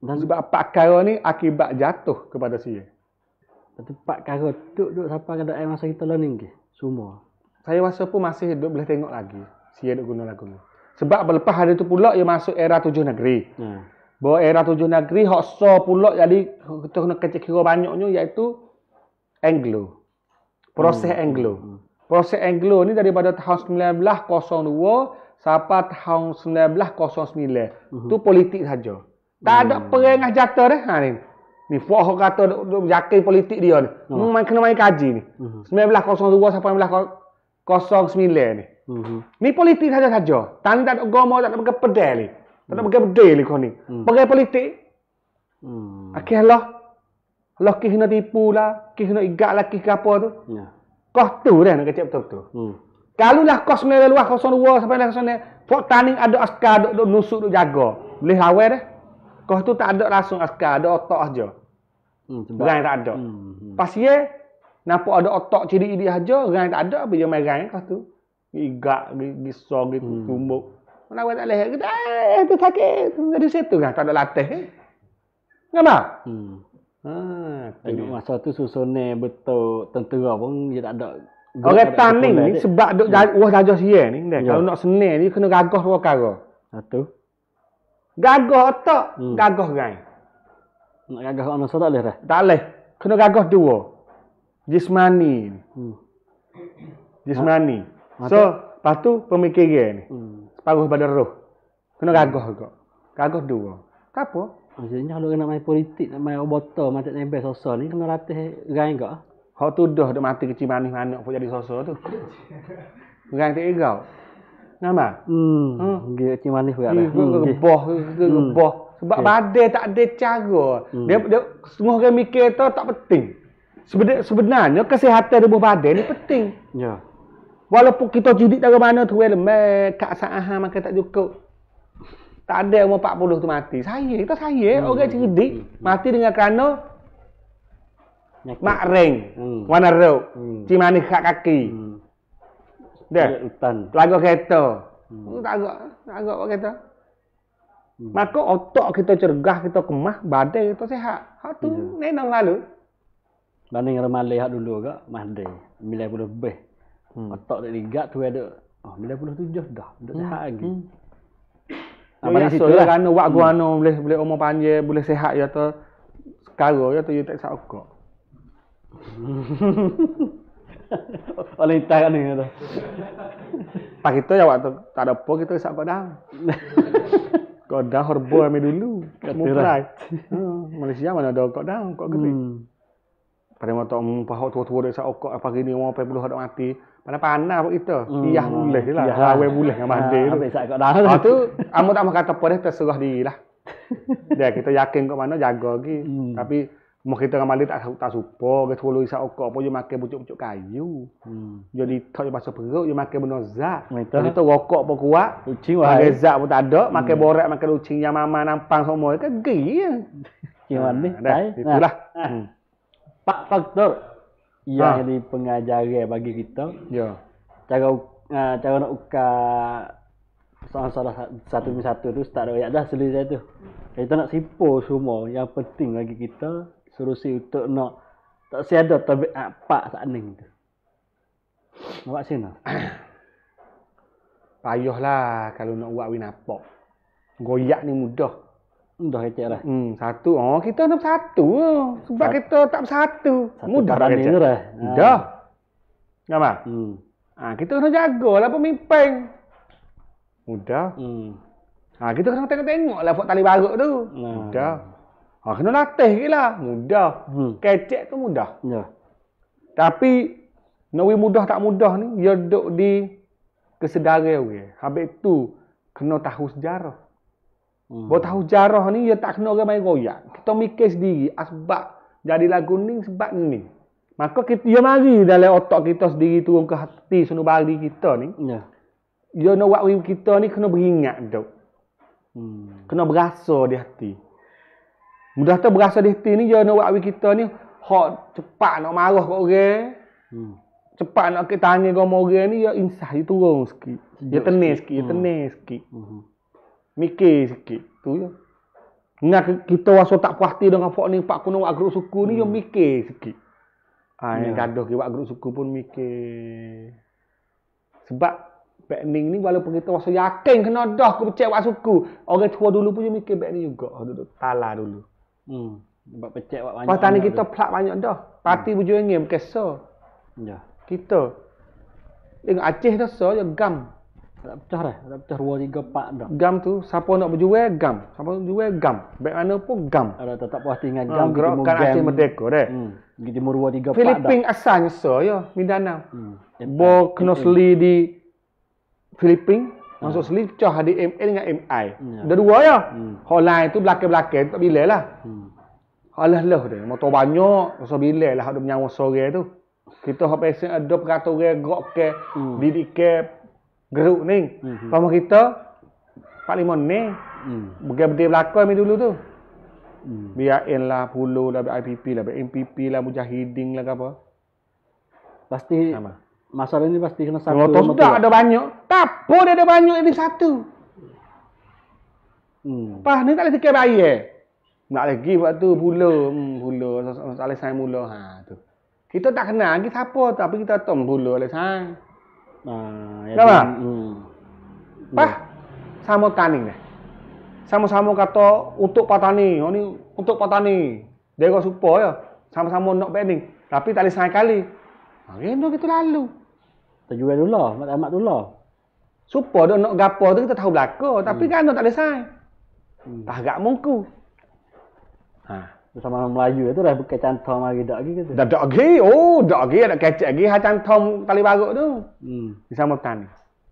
Dan Sebab empat kara ni akibat jatuh kepada sia. tempat kara duduk duduk sampai kada air masa kita learning ke. Semua. Saya rasa pun masih hidup boleh tengok lagi. Sia duk guna lagu ni. Sebab lepas hari tu pula ia masuk era tujuh negeri. Ha. Bahawa era tujuh negeri hak so pula jadi kita kena kecil kira banyaknya iaitu Anglo. Proses Anglo. Proses Anglo ni daripada tahun 1902 sampai tahun 1909. Tu politik saja. Tak ada perang dengan jatuh dah. Ha ni. Ni Fuad hok kata duk- yakin politik dia ni. Hmm. Main kena main kaji ni. Mhm. 1902 sampai 1909 ni. Mhm. Ni politik saja-saja. Tani tak ada agama, tak ada pakai pedal ni. Tak ada pakai pedal ni kau ni. Hmm. Pakai politik. Hmm. Akhir Allah. Allah kis kena tipu lah. Kis kena igat lah. Kis ke apa tu. Ya. Kau tu dah nak kecek betul-betul. Hmm. Kalau lah kau sebenarnya luar 02 sampai 09. Fok tani ada askar duk, duk nusuk duk jaga. Boleh lawan dah. Kau tu tak ada langsung askar. Ada otak aja. Hmm. Berai tak ada. Hmm. Pas ye, nampak ada otak ciri dia aja, orang tak ada, bila main orang kau tu. Igak, gisau, gitu, Hmm. tumbuk. Mana awak tak leher, kita, eh, tu sakit. Jadi situ kan, tak ada latih. Eh? Kenapa? Hmm. Ha, Tengok masa tu susunnya betul tentera pun dia tak ada. Orang tanding ni sebab duk jaga wah jaga sia ni. Ya. Kalau nak senil ni kena gagah dua perkara. Satu. Gagah otak, Hmm. gagah orang. Nak gagah orang tak boleh dah. Tak boleh. Kena gagah dua. Jismani. Hmm. Jismani. Mata- So, lepas tu pemikiran ni. Hmm. Separuh pada roh. Kena gagah juga. Gagah dua. Tak apa. Maksudnya kalau nak main politik, nak main botol, macam nebel sosok ni kena latih rai enggak? Hak tu dah dah mati kecil manis mana pun jadi sosok tu. Orang tak igau. Nama? Hmm. Hmm. Dia cik manis juga Dia dah. Hmm. dia- gebah, dia gebah. Sebab Okey. badai tak ada cara. Hmm. Dia dia semua orang mikir tu tak penting. Sebenar, sebenarnya kesihatan tubuh badan ni penting. Ya. Walaupun kita judik dari mana tu elemen kak saahan makan tak cukup. Tak ada umur 40 tu mati. Saya, kita saya Hmm. orang cerdik mati dengan kerana Nyakit. mak ring, Hmm. warna rok, Hmm. cimani kat kaki. Hmm. Dah. Hutan. Lagu kereta. Hmm. Tak agak, tak agak apa kereta. Hmm. Maka otak kita cergah, kita kemah, badan kita sihat. Hak tu Ya. nenang lalu. Banding remale hak dulu ke, Mahdi. 90 lebih. Hmm. Otak tak ligat tu ada. Oh, 97 dah. Duduk sehat lagi. Hmm. Ya, ya, situ lah. Kerana wak gua anu boleh boleh umur panjang, boleh sihat ya tu. Sekarang ya tu you tak sak okok. Oleh tak ni tu. Pak kita ya waktu tak ada apa kita sak kok dah. Kok dah horbo ambil dulu. Semua lah. Hmm, Malaysia mana ada kok dah, kok gede. Hmm. Pada mata um, pahak tua-tua dia sak okok apa gini orang 40 ada mati. Mana panas pun kita. Hmm. Boleh lah. Iyah. Rawe boleh dengan mandi Ah, tu. Habis sak kat dah. Ah tu amu tak mau kata apa dia terserah diri lah. Dia kita yakin kat mana jaga lagi. Hmm. Tapi mau kita dengan mandi tak tak supo, kita tolong isak okok apa je makan pucuk-pucuk kayu. Hmm. Jadi tak je pasal perut, je makan benda zat. Jadi tu rokok pun kuat. Kucing Makan wahai. zat pun tak ada, makan borek, makan lucing yang mama nampang semua kan geri ya. Mandi. dah, itulah. Hmm. Pak faktor yang Ha. jadi pengajaran bagi kita Ya. cara uh, cara nak ukar salah-salah satu demi satu tu start ayat dah selesai tu. Kita nak sipo semua yang penting bagi kita solusi untuk nak tak siada tabiat pak saat ni tu. Nampak sini? Payahlah kalau nak buat win apa. Goyak ni mudah. Dah kecek lah. Hmm, satu. Oh, kita nak satu. Sebab Sat- kita tak bersatu. Satu Mudah tak karan ni kecek. tu dah. Dah. Nampak? Hmm. Ha, kita kena jagalah pemimpin. Mudah. Hmm. Ha, kita kena tengok-tengok lah tali baruk tu. Nah. Mudah. Ha, kena latih ke lah. Mudah. Hmm. Kecek tu mudah. Ya. Tapi, nawi mudah tak mudah ni, dia duduk di kesedaran. Habis tu, kena tahu sejarah. Hmm. Baru tahu sejarah ni, dia tak kena orang main goyak. Kita mikir sendiri, asbab jadi lagu ni sebab ni. Maka kita, dia mari dalam otak kita sendiri turun ke hati sunubari kita ni. Ya. Dia nak buat kita ni kena beringat duk. Hmm. Kena berasa di hati. Mudah tu berasa di hati ni dia nak buat kita ni hak cepat nak marah kat orang. Hmm. Cepat nak kita tanya ke orang ni dia insah dia turun sikit. Dia tenang sikit. dia Hmm. tenang sikit. Hmm. Mikir sikit. Tu je. Ingat kita rasa tak puas hati dengan pak ni, pak kuno buat grup suku ni, dia mikir sikit. Ah, yang Ya. gaduh ke buat grup suku pun mikir. Sebab Backning ni walaupun kita rasa yakin kena dah aku percaya buat suku. Orang tua dulu pun mikir ni juga. Oh, duduk tala dulu. Hmm. Sebab pecek buat banyak. Pas tani anak kita plak banyak dah. Parti hmm. berjuang ingin berkesa. Ya. Kita. Tengok Aceh dah so je gam. Tak pecah dah. Tak pecah dua tiga empat dah. Gam tu siapa nak berjuang gam. Siapa nak berjuang gam. Baik mana pun gam. Ada tetap puas hati dengan Ha, gam. gerakan Aceh Merdeka deh. Hmm. Pergi timur dua tiga empat dah. Filipin asalnya so ya Mindanao. Hmm. Bo kena seli di Filipin. Masuk seli pecah di MA dengan MI. Ya. Ada dua ya. Hmm. Hal lain tu belakang-belakang tak bila lah. Hmm. Alah lah dia. Motor banyak. Rasa bila lah ada menyawa sore tu. Kita hak pesen ada peraturan gerak ke Hmm. didik ke geruk ni. Hmm. Pama kita 45 ni. Hmm. Bergabung belakang ni dulu tu. Hmm. BIN lah, Pulu lah, BIPP lah, MPP lah, Mujahidin lah ke apa. Pasti Sama. masalah ni pasti kena satu. Motor sudah ada banyak. Tak apa dia ada banyak ini satu. Hmm. Pas ni tak boleh fikir bayar. Nak lagi buat tu pula. Hmm, pula. Alih saya mula. Ha, tu. Kita tak kenal lagi siapa tapi kita tahu pula alih saya. Ah, Kenapa? Hmm. Pas sama tani ni. Sama-sama kata untuk petani. Oh ni untuk petani. Dia kata supaya ya. Sama-sama nak banding. Tapi tak sayang kali. Ha, Rendo kita lalu. Kita jual dulu lah. Mat amat dulu lah. Supaya dia nak gapo tu kita tahu belaka. Tapi kan tak sayang. Hmm. Tak agak mungku. Ha. Sama orang Melayu itu dah bukan cantum lagi dak lagi gitu. Dah dak lagi. Oh, dak lagi ada kecek lagi ha cantom tali baruk tu. Hmm. Sama tani.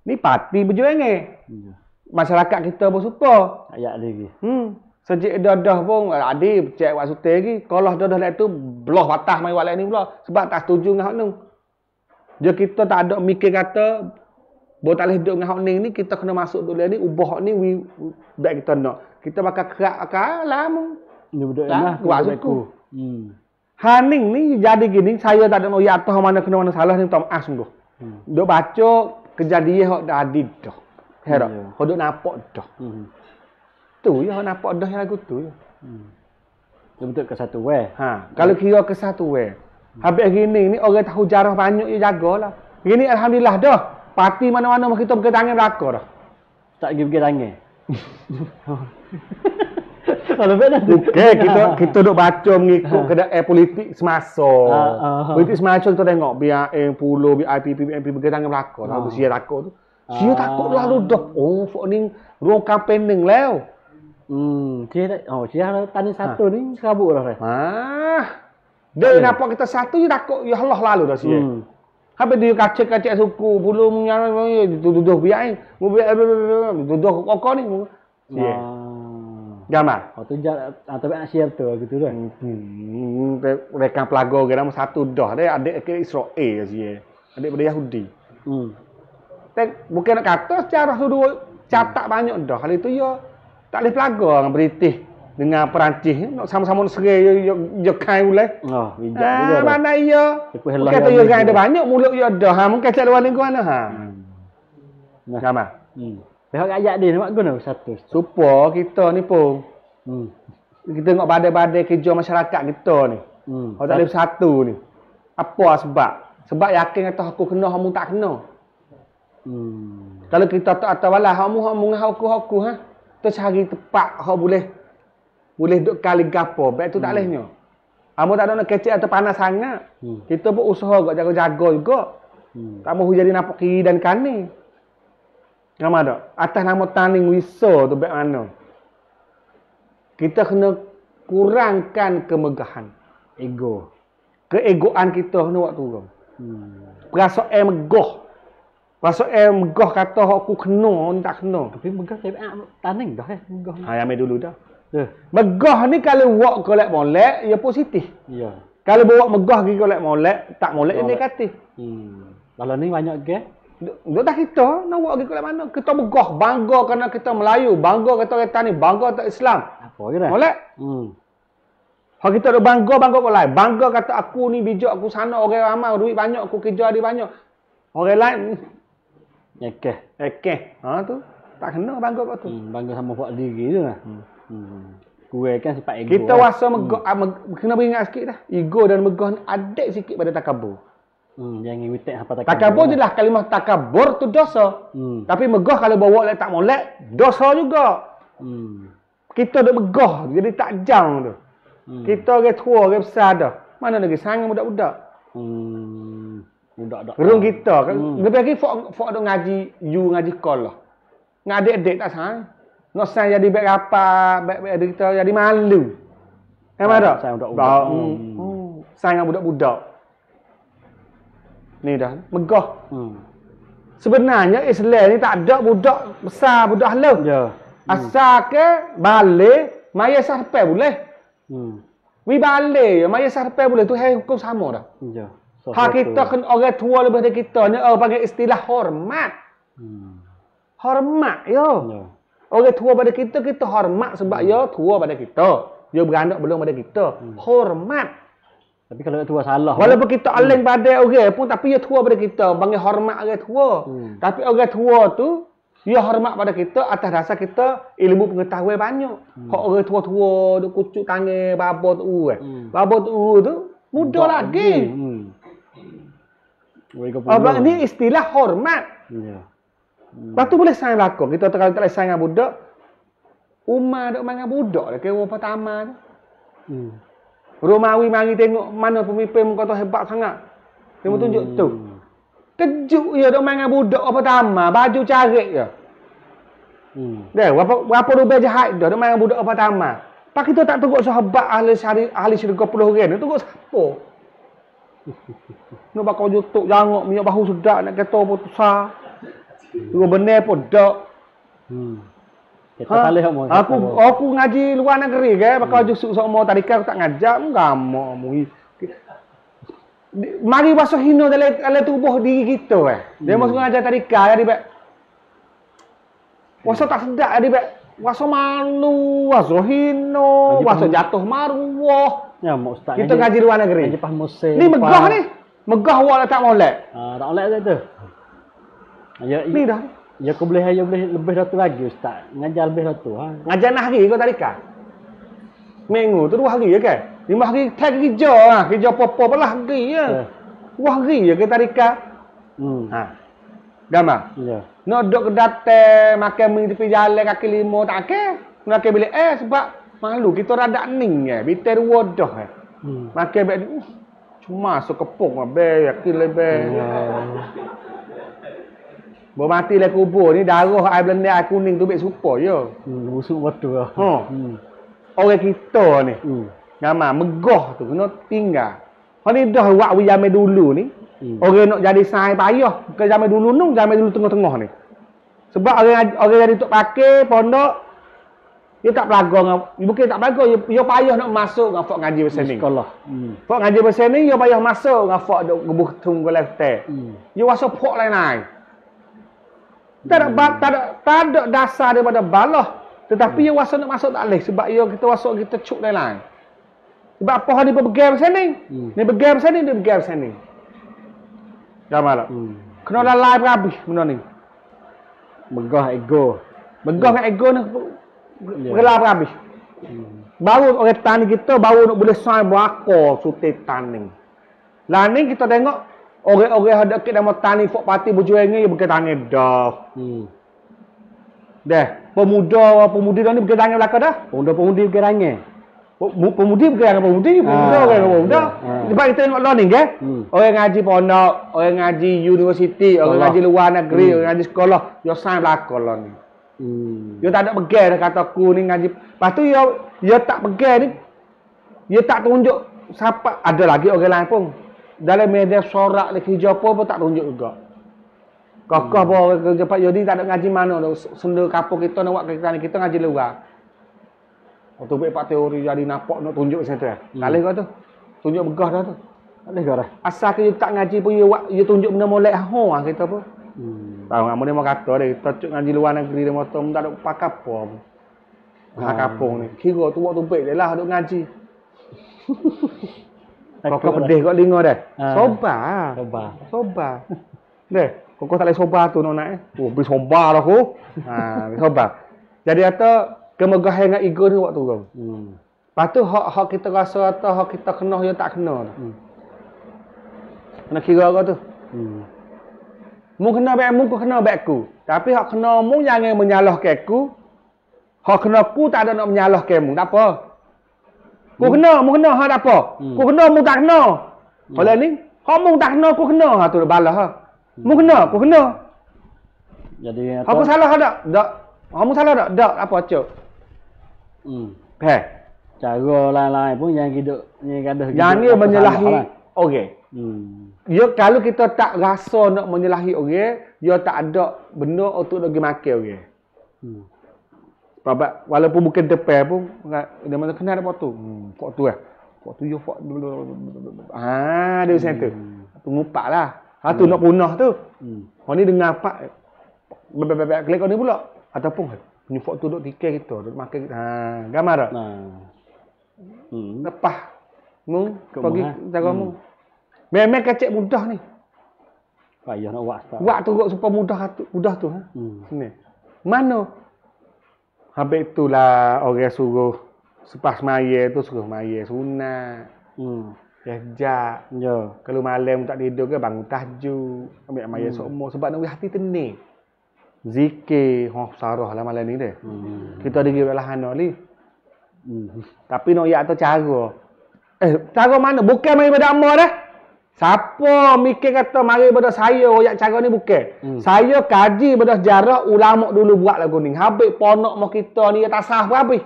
Ni parti berjuang ni. Hmm. Masyarakat kita bersupa. Ayat lagi. Hmm. Sejak dadah pun adik cek wak sute lagi. Kalau dadah lek tu belah batas mai wak ni pula sebab tak setuju dengan hak ni. Dia kita tak ada mikir kata Bo tak boleh duduk dengan hak ni ni kita kena masuk dulu ni ubah hak ni we baik kita nak. Kita bakal kerak akal lama. Buat duduk suku. Hmm. Haning ni jadi gini saya tak ada nak ya atas mana kena mana salah ni minta maaf sungguh. Hmm. Duk baca kejadian hak dah adid dah. Herak. Ya. Hak duk nampak dah. Hmm. Tu ya hak nampak dah yang lagu tu ya. Dia betul ke satu weh. Ha, kalau kira ke satu we. Habis gini ni orang tahu jarah banyak ya jagalah. Gini alhamdulillah dah. Parti mana-mana kita pakai tangan dah. Tak pergi pergi tangan. Kalau benar tu. Okey, kita kita duk baca mengikut keadaan politik semasa. Ah, ah. Politik semasa kita tengok BIM, Pulo, BIP, PMP pakai tangan belakang. Lalu sia takut tu. Sia Ah. takut lalu dah. Oh, fok ni ruang kampen ning lew. Hmm, dia tak oh, dia ada tani satu ni serabut dah. Reh. Ah. Dia nampak kita satu je takut ya Allah lalu dah sia. Hmm. Habis dia kacik-kacik suku, bulu menyala, tuduh biar mu biar tuduh kokok ni. Ya. Ah. Gamal. Oh tu jat atau nak share tu gitu tu. Hmm, rekam pelago kira satu dah dia adik ke Israel sia. Adik pada Yahudi. Hmm. Tak bukan nak kata secara sudah catak banyak dah. Kali tu ya tak boleh pelago dengan British dengan Perancis nak sama-sama nak serai ya ya, ya kai boleh. Oh, bijak juga. Ah, dah. mana iya? Bukan tu yang ya kan ada juga. banyak mulut ya dah. Ha mungkin cak luar lingkungan ha. Nah. Gamal. Hmm. Pihak ayat dia nak guna satu. Supaya kita ni pun Hmm. kita tengok badai-badai kerja masyarakat kita ni. Hmm. Kalau tak boleh bersatu ni. Apa sebab? Sebab yakin kata aku kena, kamu tak kena. Hmm. Kalau kita tak atau walah, kamu kamu dengan aku aku ha. Kita cari tempat hak boleh boleh duk kali gapo. Baik tu tak bolehnya. Kamu tak ada nak kecil atau panas sangat. Hmm. Kita pun usaha gak jaga-jaga juga. Hmm. Tak mahu jadi nampak kiri dan kanan. Nama tak? Atas nama taning wisa tu baik mana? Kita kena kurangkan kemegahan. Ego. Keegoan kita kena buat turun. Hmm. Perasaan megah. Perasaan megah kata aku kena, ni tak kena. Tapi megah tapi ah taning dah eh megah. Ha, yang ambil dulu dah. Eh. Megah ni kalau buat kolek molek, ia positif. Ya. Kalau buat megah pergi kolek molek, tak molek, dia Molek. negatif. Hmm. Kalau ni banyak ke? Duk dah kita, nak buat kolek mana? Kita megah, bangga kerana kita Melayu, bangga kata kita ni, bangga kata Islam. Apa ke dah? Molek. Hmm. Kalau kita ada bangga, bangga kau lain. Bangga kata aku ni bijak, aku sana orang ramai, duit banyak, aku kerja dia banyak. Orang lain, Ya ke. eh keh. Ha tu, tak kena bangga kau tu. Hmm. Bangga sama buat diri tu lah. Hmm. hmm. Kue kan sifat ego. Kita lah. rasa megah, ah, meg- kena beringat sikit dah. Ego dan megah ni adik sikit pada takabur. Hmm. Jangan witek apa tak. Takabur je lah kalimah takabur tu dosa. Hmm. Tapi megah kalau bawa lek tak molek, dosa juga. Hmm. Kita duk megah, jadi tak jang tu. Hmm. Kita orang tua, orang besar dah. Mana lagi sangat budak-budak. Hmm. Budak dak. Gerung kita kan. Hmm. Lebih lagi fok fok duk ngaji, you ngaji sekolah. Dengan adik-adik tak sang. Nak sang jadi baik apa, baik baik adik kita jadi malu. Kan Sang- ada? sang budak-budak. Dah, Hmm. hmm. Oh, dengan budak-budak. Ni dah, megah. Hmm. Sebenarnya Islam ni tak ada budak besar, budak halus. Ya. Asal ke balik, maya sarpe boleh. Hmm. Wi balik, maya sarpe boleh. Tu hai hukum sama dah. Ya. So, Hak kita kan orang tua lebih dari kita ni orang panggil istilah hormat. Hmm. Hormat yo. Ya. Orang tua pada kita kita hormat sebab ya tua pada kita. Dia beranak belum pada kita. Hormat. Tapi kalau tua salah. Walaupun kita aling pada orang pun tapi dia tua pada kita, panggil hormat orang tua. Hmm. Tapi orang tua tu dia hormat pada kita atas dasar kita ilmu pengetahuan banyak. Hmm. Hak orang tua-tua duk kucuk tangan babo tu eh. Hmm. Babo tu tu muda Tak lagi. Hmm. Pun. Apa ni istilah hormat. Ya. Lepas tu boleh sayang lakon. Kita terkali tak boleh sayang budak. Umar duk main dengan budak dah. Kira pertama tu. Hmm. Romawi mari tengok mana pemimpin muka tu hebat sangat. Dia hmm. tunjuk tu. Kejut ya duk main dengan budak apa pertama. Baju carik je. Hmm. Dah, berapa berapa rupiah jahat dah duk main dengan budak apa pertama. Pak kita tak tengok sahabat ahli syari ahli syurga puluh orang. Tengok siapa? Nak bakal jutuk jangok minyak bahu sedap nak kata apa besar. Dua benar pun dak. Hmm. Kita salih mo. Aku aku ngaji luar negeri ke, bakal hmm. jusuk sama tadika aku tak ngajak, enggak mau mu. Mari basuh hino dalam dalam tubuh diri kita eh. Dia hmm. masuk ngajar tadika ya di Wasa tak sedap ya di Wasa malu, wasa hino, wasa jatuh maruah. Ya, ustaz. Kita ngaji luar negeri. Ngaji pas musim. Ni megah ni. Megah awak tak molek. Ah, tak molek tu. Ya, ni dah. Ya aku boleh ya boleh lebih dari lagi ustaz. Ngajar lebih dari tu ha. Ngajar nak hari kau tarika. Minggu tu dua hari ya kan? Lima hari tak kerja ah, kerja apa-apa belah hari ya. Yeah. Dua hari ya ke tarika. Hmm. Ha. Gama. Ya. Nak duduk ke date makan mi tepi jalan kaki lima tak ke? Nak ke bilik eh sebab malu kita rada ning ya. Bitar wadah eh. Hmm. Makan bek uh, cuma sekepung abe yakin lebih. Bawa mati lah kubur ni darah air belenda air kuning tu bek supa je. Hmm, busuk betul lah. Ha. Hmm. Orang kita ni. Hmm. Nama megah tu kena tinggal. Kau ni dah wi zaman dulu ni. Hmm. Orang nak jadi sai payah. Bukan zaman dulu nung, zaman dulu tengah-tengah ni. Sebab orang orang jadi tok pakai pondok dia tak pelaga dengan bukan tak pelaga dia, dia payah nak masuk dengan fak ngaji pasal ni. Sekolah. Hmm. Fak ngaji pasal ni dia payah masuk dengan fak duk gebuh tung ke lefte. Hmm. Dia wasa pok lain-lain. Tak ada, hmm. tak ada, tak ada dasar daripada balah. Tetapi hmm. ia wasa nak masuk tak boleh. Sebab ia kita masuk kita cuk lain lain. Sebab apa hari dia bergear macam ni? Hmm. Ni bergear macam ni, dia bergear macam ni. Gambar tak? Hmm. Kena lalai berhabis benda ni. Megah ego. Megah hmm. ego ni bergelap yeah. berhabis. Hmm. Baru orang tani kita baru nak boleh sign berakor suti tani. Lah ni kita tengok Orang-orang ada kita nama tani fok parti berjuang ni bukan tani dah. Hmm. Dah, pemuda pemudi dah ni bukan tani belaka dah. Pemuda pemudi bukan tani. Pemudi bukan tani pemudi, pemuda bukan tani pemuda. Sebab kita tengok ni ke? Hmm. Orang ngaji pondok, orang ngaji universiti, orang ngaji luar negeri, hmm. orang ngaji sekolah, yo sign belaka lah ni. Hmm. Yo tak ada pegang dah kata aku ni ngaji. Lepas tu yo yo tak pegang ni. Yo tak tunjuk siapa ada lagi orang lain pun dalam media sorak le kerja apa pun tak tunjuk juga. Kakak hmm. bawa kerja Pak Yodi tak ada ngaji mana dah. Senda kapur kita nak buat kerja ni kita ngaji luar. Waktu baik Pak teori jadi nampak nak tunjuk macam tu. Hmm. Kali kau tu. Tunjuk begah dah tu. Boleh kau dah. Asal kita tak ngaji pun dia, tunjuk benda molek ho ah kita pun. Hmm. Tahu dia mau kata dia kita cuk ngaji luar negeri dia motor tak ada pakai apa pun. Ha kapung ni. Kira tu waktu baik dia lah duk ngaji. Kau pedih kau lingo dah. Ha. Soba. Soba. Soba. Deh, kau tak boleh soba tu nak eh. Oh, beli soba lah aku. Ha, beli soba. Jadi kata kemegahan dengan ego ni waktu kau. Hmm. Lepas tu hak hak kita rasa atau hak kita kena dia tak kena. Hmm. Kena kira kau tu. Hmm. Mu kena baik mu kau kena baik aku. Tapi hak kena mu jangan menyalahkan aku. Hak kena aku tak ada nak menyalahkan mu. Tak apa. Ku kena, mu kena ha apa? Hmm. Ku kena, mu tak kena. Hmm. Oleh ni, ha mu tak kena, ku kena ha tu balah ha. Mu kena, ku kena. Jadi apa? Aku salah ada? Tak. Ha mu salah tak? Tak apa cok. Hmm. Pe. Cara lain-lain pun yang hidup ni kada Yang ni menyalahi okey. Hmm. Ya kalau kita tak rasa nak menyalahi orang, ya tak ada benda untuk nak pergi makan orang. Hmm. Sebab walaupun bukan tepi pun dia mana kena ada foto. Hmm, foto eh. Foto yo foto. Ha, dia macam tu. Tu ngupak lah. Ha tu hmm. nak punah tu. Hmm. Kau ni dengar apa? Bebek klik kau ni pula. Ataupun punya foto duk tikai kita, duk makan kita. Ha, gambar tak? Nah. Hmm. Lepas mu pergi cara mu. Hmm. Memang kecek mudah ni. Payah nak buat. Buat tu supaya mudah tu, mudah tu ha. Hmm. Sini. Mana Habis itulah orang suruh sepas maya tu suruh maya sunat. Hmm. Jejak. Ya. Kalau malam tak tidur ke bangun tahajud. Ambil maya hmm. semua sebab nak hati tenang. Zikir, oh sarah lah malam ni deh. Hmm. Kita ada gila lah ni. Hmm. Tapi nak ya atau cara. Eh, cara mana? Bukan main pada amal dah. Siapa mikir kata mari pada saya royak cara ni bukan. Hmm. Saya kaji pada sejarah ulama dulu buat lagu ni. Habis ponok mau kita ni tak sah apa habis.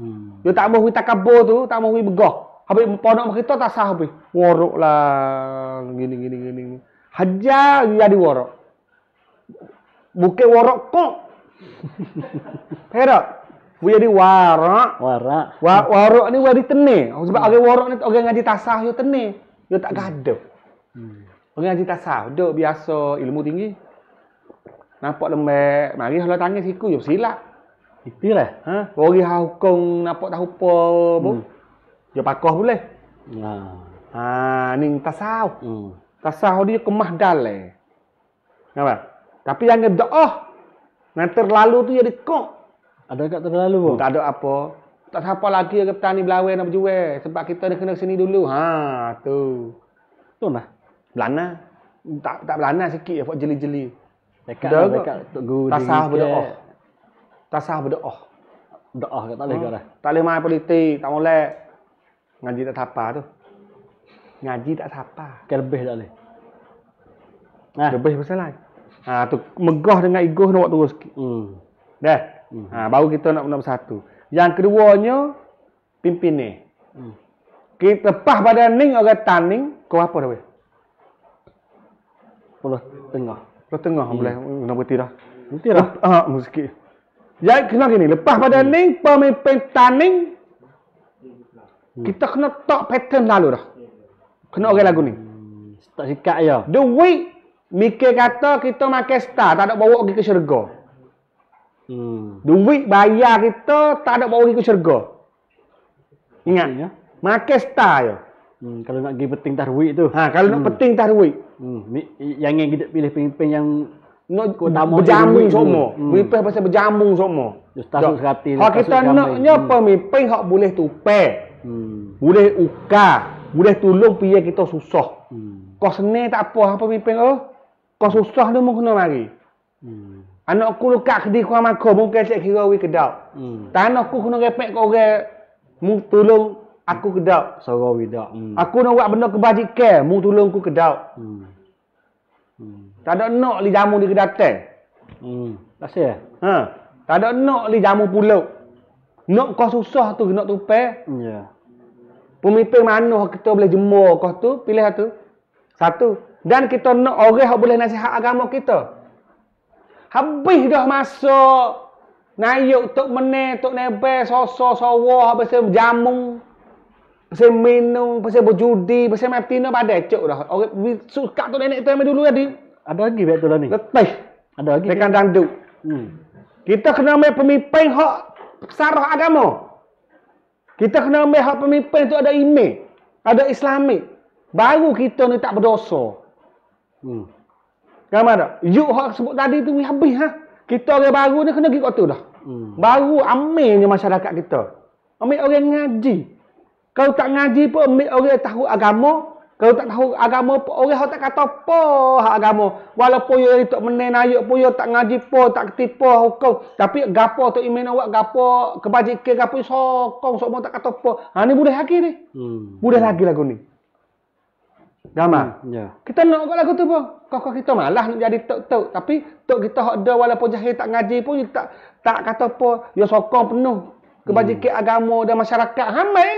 Hmm. Dia tak mau kita kabur tu, tak mau begah. Habis ponok mau kita tak sah habis. Worok lah gini gini gini. Hajar jadi worok. Bukan worok kok. Tak? We jadi warak. Warak. Wa warak ni wadi tene. Sebab orang warak ni orang ngaji tasawuf yo tene. Yo tak gaduh. Orang ngaji tasawuf duk biasa ilmu tinggi. Nampak lembek, mari kalau tanya siku yo silap. Itu lah. Ha? Orang hak hukum nampak tahu apa bu. Hmm. Yo pakoh boleh. Nah. Ha, ni tasawuf. Hmm. Tasawuf dia kemah dalai. Nampak? Tapi yang doa Yang terlalu tu jadi kok. Ada kat terlalu pun. Tak ada apa. Tak siapa lagi yang petani belawai nak berjual. Sebab kita dah kena sini dulu. Ha, tu. Tu lah. Belana. Tak tak belana sikit ya, buat jeli-jeli. Dekat Dah ke? dekat Tok Guru. Diri berdoa. ke. Tasawuf berdoa. Doa kat tak boleh kat dah. Tak boleh main politik. Tak boleh. Ngaji tak tapa tu. Ngaji tak tapa. Kan lebih tak boleh. Nah. Lebih pasal lain. Ha, tu megah dengan ego nak buat turun sikit. Hmm. Dah. Hmm. Ha, baru kita nak nak bersatu. Yang keduanya pimpin ni. Hmm. Kita lepas pada ning orang taning, kau apa dah weh? Puluh tengah. Kau tengah boleh nak berhenti dah. Nanti lah. Ah, sikit. Jadi kena gini, lepas pada ning pemimpin taning kita kena tak pattern lalu dah. Kena orang lagu ni. Hmm. Tak sikat ya. The week mikir kata kita makan star tak ada bawa pergi ke syurga. Hmm. Duit bayar kita tak ada bawa pergi ke syurga. Ingat, Ya. makan star je. Hmm. Kalau nak pergi penting tarwik tu. Ha, kalau nak penting tak duit. Hmm. Yang yang kita pilih pemimpin yang Nak Kau berjamu duit semua. Hmm. Beripah pasal berjamu semua. Ustaz Khatir, Hak Ustaz kita naknya Hmm. pemimpin hak boleh tupai. hmm. Boleh ukar. Boleh tolong piye kita susah. Hmm. Kau senang tak apa hak pemimpin oh. Kau susah tu mau kena mari. Hmm. Anak aku luka kedai kuah mako mungkin cek kira wi kedau. Hmm. Tanah aku kena repek kau orang mu tolong aku kedau. Sorau widak. Hmm. Aku nak buat benda kebajikan, mu tolong aku kedau. Hmm. Hmm. Tak ada nak li jamu di kedai. Hmm. Tak ya? Ha. Tak ada nak li jamu pulau. Nak kau susah tu nak tupai. Ya. Pemimpin mana kita boleh jemur kau tu, pilih satu. Satu. Dan kita nak orang yang boleh nasihat agama kita. Habis dah masuk Nayuk tok mene, tok nebe, soso, sawah, pasal jamu, pasal minum, pasal berjudi, pasal mati no pada cuk dah. Orang suka tu nenek tu yang dulu tadi. Ada lagi betul lah ni. Letih. Ada lagi. Tekan dangdut. Hmm. Kita kena ambil pemimpin hak sarah agama. Kita kena ambil hak pemimpin tu ada iman, ada islamik. Baru kita ni tak berdosa. Hmm. Gambar tak? Yuk hak sebut tadi tu habis ha. Kita orang baru ni kena pergi kat tu dah. Hmm. Baru aminnya masyarakat kita. Ambil orang ngaji. Kalau tak ngaji pun ambil orang tahu agama. Kalau tak tahu agama pun orang tak kata apa hak agama. Walaupun dia tak menen ayat pun dia tak ngaji pun, tak ketipu hukum. Tapi gapo tu iman awak, gapo kebajikan, gapo sokong, semua tak kata apa. Ha ni boleh lagi ni. Hmm. Boleh lagi lagu ni. Gamar. Ya. Kita nak kat lagu tu pun. Kau kita malah nak jadi tok-tok. Tapi tok kita hak ada walaupun jahil tak ngaji pun tak tak kata apa. Dia sokong penuh kebajikan Hmm. agama dan masyarakat. Hamai.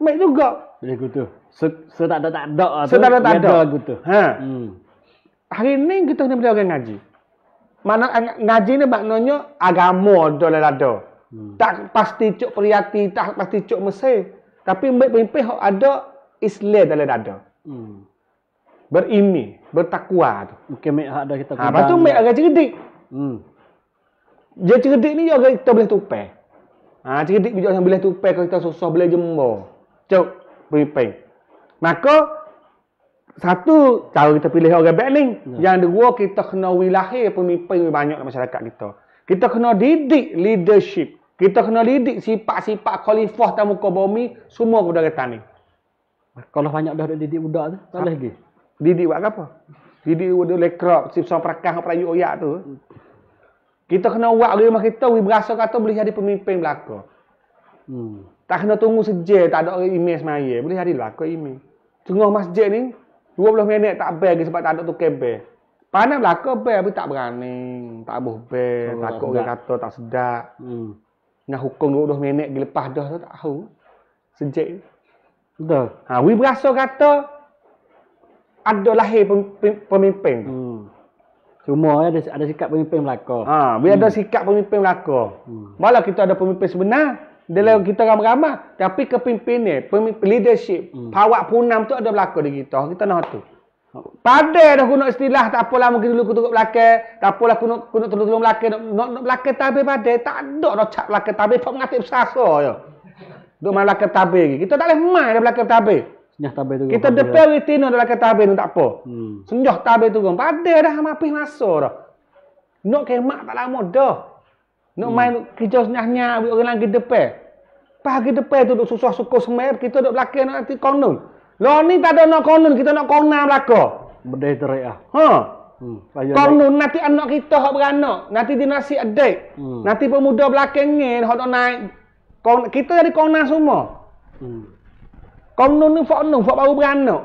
Hamai juga. Lagu tu. Se, se tak ada tak ada lah tu. Se tak ada tak ada. lagu tu. Ha. Hmm. Hari ni kita kena beli orang ngaji. Mana ngaji ni maknanya agama ada lah ada. Hmm. Tak pasti cuk periyati, tak pasti cuk Mesir. Tapi pemimpin hak ada Islam dalam dada. Hmm. Berimi, bertakwa tu. Mungkin mek hak ada kita Ha, lepas tu mek orang cerdik. Hmm. Dia cerdik ni juga kita boleh tupai. Ha, cerdik bijak yang boleh tupai kalau kita susah boleh jemur. Cuk, pemimpin. Maka satu cara kita pilih orang baik ni. Ya. Yang kedua kita kena wilayah pemimpin banyak dalam masyarakat kita. Kita kena didik leadership. Kita kena didik sifat-sifat khalifah dan muka bumi semua kepada kita ni. Kalau banyak dah didik budak tu, tak boleh lagi. Didik buat apa? Didik buat lekrap, sifat perakah perayu oyak tu. Kita kena buat rumah kita, we berasa kata boleh jadi pemimpin belaka. Hmm. Tak kena tunggu sejak tak ada email semaya. Boleh jadi belaka email. Tengah masjid ni 20 minit tak bel sebab tak ada tukar bel. Pandai belaka bel tapi tak berani. Tak boleh bel. Oh, tak Takut orang kata tak sedap. Hmm. Dengan hukum 20 minit lepas dah tu tak tahu. Sejak. Betul. Ha, we berasa kata ada lahir pem- pem- pemimpin. Hmm. Semua ada ada sikap pemimpin belaka. Ha, biar ada sikap pemimpin belaka. Hmm. Malah kita ada pemimpin sebenar. Dalam hmm. kita ramai-ramai. Tapi kepimpinan, pemimpin leadership, hmm. pawak punam tu ada belaka di kita. Kita nak tu. Pada dah guna istilah tak apalah mungkin dulu kutuk belakang, tak apalah kuno kuno tolong-tolong belakang, nak nak belakang tabe pada tak ada dah cap belakang tabe pak mengatik besasa ya. Duk main belakang tabe lagi. Kita tak boleh main dah belakang tabe. Senyah tabe tu. Kita depan witina dah belakang tabe tu tak apa. Hmm. Senjah tabe tu kan. Pada dah mapih masa dah. Nak kemak tak lama dah. Nak hmm. main kerja senyahnya orang lagi depan. Pagi depan tu duk susah suku semai, kita duk belakang nanti konon. Lo ni tak ada nak konon, kita nak kona belaka. Berdeh terik ah. Ha. Hmm. Konon nanti anak kita hak beranak, nanti dia nasi adik. Hmm. Nanti pemuda belakang ni hak nak naik. Kon kita jadi kona semua. Hmm. Konon ni fak nu, fak baru beranak.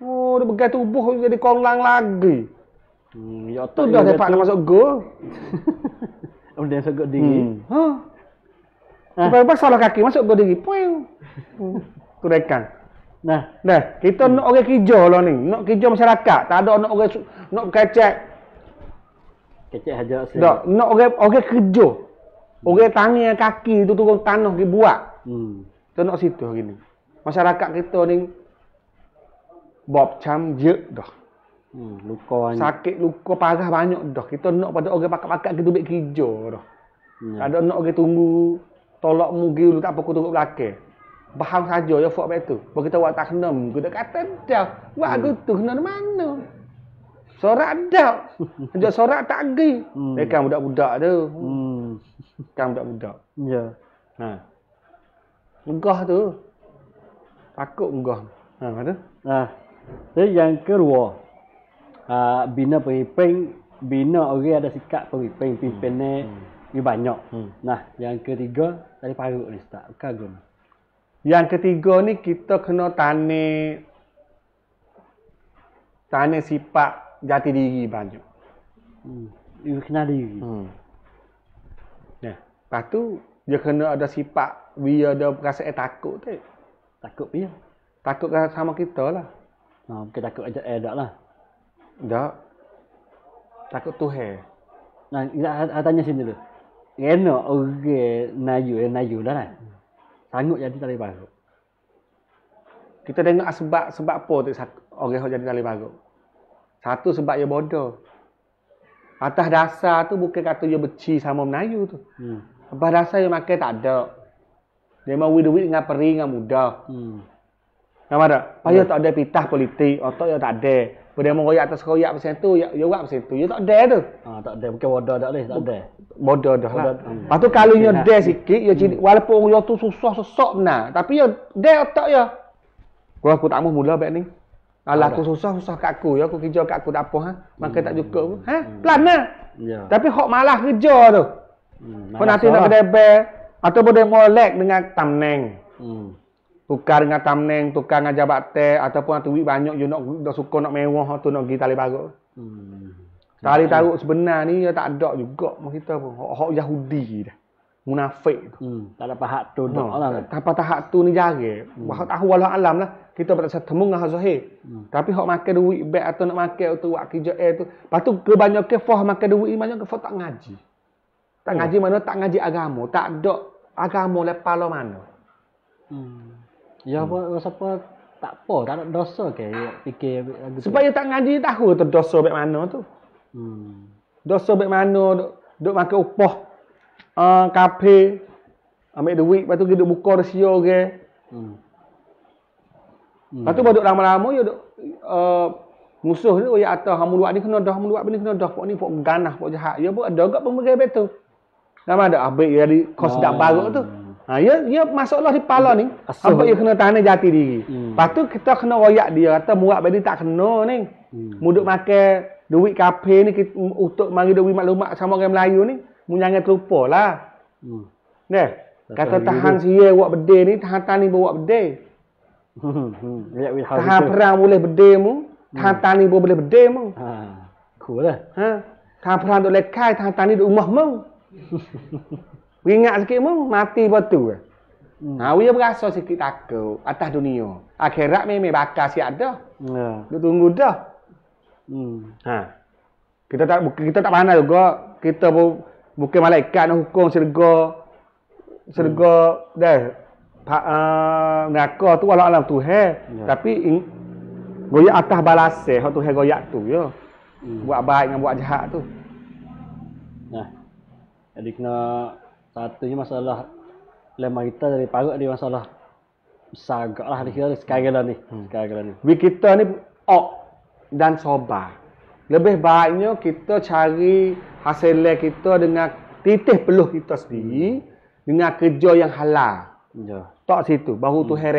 Oh, dia begai tubuh jadi kolang lagi. Hmm, ya tu dah dapat nak masuk go. Udah masuk go diri. Hmm. Ha. Ha. Lepas salah kaki masuk go diri. Puing. Hmm. Tu rekan. Nah, nah, kita nak orang kerja lah ni. Nak kerja masyarakat. Tak ada nak orang nak kecek. Kecek haja asli. Tak, nak orang orang kerja. Orang tangan kaki tu turun tanah pergi buat. Hmm. Kita nak situ hari ni. Masyarakat kita ni bob cam je dah. Hmm, luka banyak. Sakit luka parah banyak dah. Kita nak pada orang pakat-pakat kita buat kerja dah. Hmm. Ada nak orang tunggu tolak mugi dulu tak apa aku tunggu belakang bahang saja ya fok betul. Bagi kita buat tak kena, kita kata dah. Buat aku tu kena mana? Sorak dah. Dia sorak tak pergi. Hmm. Dia kan budak-budak tu. Hmm. Kan budak-budak. Ya. Ha. Megah tu. Takut megah. Ha, kata. Ha. Jadi yang kedua, uh, bina pemimpin, bina orang ada sikap pemimpin, pemimpin ni hmm. banyak. Hmm. Nah, yang ketiga, dari parut ni, tak kagum. Yang ketiga ni kita kena tani tani sifat jati diri banyak. Hmm. You kena diri. Hmm. Nah, lepas tu dia kena ada sifat dia ada perasaan takut tu. Takut dia. Takut sama kita lah. Ha, bukan takut aja eh dak lah. Dak. Takut Tuhan. Nah, kita tanya sini dulu. Kena orang okay, nayu, eh, nayu dah lah. Sanggup jadi tali baru. Kita tengok sebab sebab apa tu orang yang jadi tali baru. Satu sebab dia bodoh. Atas dasar tu bukan kata dia beci sama Melayu tu. Hmm. Atas dasar dia makan tak ada. Dia mau duit dengan peri dengan mudah. Hmm. Nampak tak? Payah hmm. tak ada pitah politik. Otak dia tak ada. Pada mau royak atas royak pasal tu, ya ya pasal tu. Ya tak ada tu. Ha, tak ada. Bukan bodoh tak boleh. Tak ada. Bodoh dah lah. Lepas tu kalau dia ada sikit, ya hmm. walaupun dia tu susah sesak benar. Tapi ya dia otak ya. Kalau aku tak mau mula baik ni. Alah aku susah susah kat aku ya aku kerja kat aku tak apa ha. Makan tak cukup. Ha? Hmm. Pelan lah. Ya. Tapi hok malah kerja tu. Hmm. Kau nanti nak kedai atau boleh molek dengan tamneng. Hmm tukar dengan tamneng, tukar dengan jabatan ataupun ada duit banyak you nak nak suka nak mewah tu nak pergi tali baru. Hmm. Tali tahu sebenar ni ya tak ada juga kita pun. Hak Yahudi dah. Munafik tu. Hmm. Tak ada pahak tu no. lah. Tak apa tahap tu ni jaga. Hmm. Hak tahu walau alam lah. Kita tak temu dengan zahir. Hmm. Tapi hak makan duit baik atau nak makan tu buat kerja eh tu. Lepas tu kebanyakan fah makan duit banyak ke fah tak ngaji. Tak hmm. ngaji mana tak ngaji agama. Tak ada agama lepas lo mana. Hmm. Ya apa hmm. siapa tak apa, tak ada dosa ke ya, fikir dia tak ngaji tahu tu dosa baik mana tu. Hmm. Dosa baik mana duk, duk makan upah uh, kafe ambil duit lepas tu duduk buka rasio ke. Hmm. Hmm. Lepas tu baru lama-lama ya duk uh, musuh tu ya atas hamu luak ni kena dah, hamu ni kena dah, pok ni pok ganah, pok jahat. Ya pun ada gak pemegai betul. Nama ada abik jadi kos dak baru tu. Ha, ya, ya masalah di pala ni. Apa dia kena tahan jati diri. Hmm. Lepas tu kita kena royak dia. Kata muak bagi tak kena ni. Hmm. Muduk makan duit kafe ni kita, untuk mari duit maklumat sama orang Melayu ni. Mu jangan terlupa lah. Hmm. Nah, kata tahan siya buat bede ni, tahan tani buat bede. Hmm. tahan perang boleh bede mu, tahan hmm. tani boleh bede mu. Ha. Cool lah. Ha. Tahan perang duk lekai, tahan tani di rumah mu. Ingat sikit mu mati betul. Hmm. Ha dia berasa sikit takut atas dunia. Akhirat memang bakal si ada. Ya. Dia tunggu dah. Hmm. Ha. Kita tak kita tak pandai juga. Kita bu, bukan malaikat nak hukum syurga. Syurga dah pa, uh, neraka tu walau alam tu. Ya. Tapi in, goyak atas balase hak tu he goyak tu ya. Hmm. Buat baik dengan buat jahat tu. Nah. Jadi kena satunya masalah lemah kita dari parut dia masalah besar agak lah dia kira sekarang lah ni. Sekarang lah ni. We kita ni ok dan sobar. Lebih baiknya kita cari hasil kita dengan titih peluh kita sendiri dengan kerja yang halal. Ya. Tak situ. Baru tu Tuhan.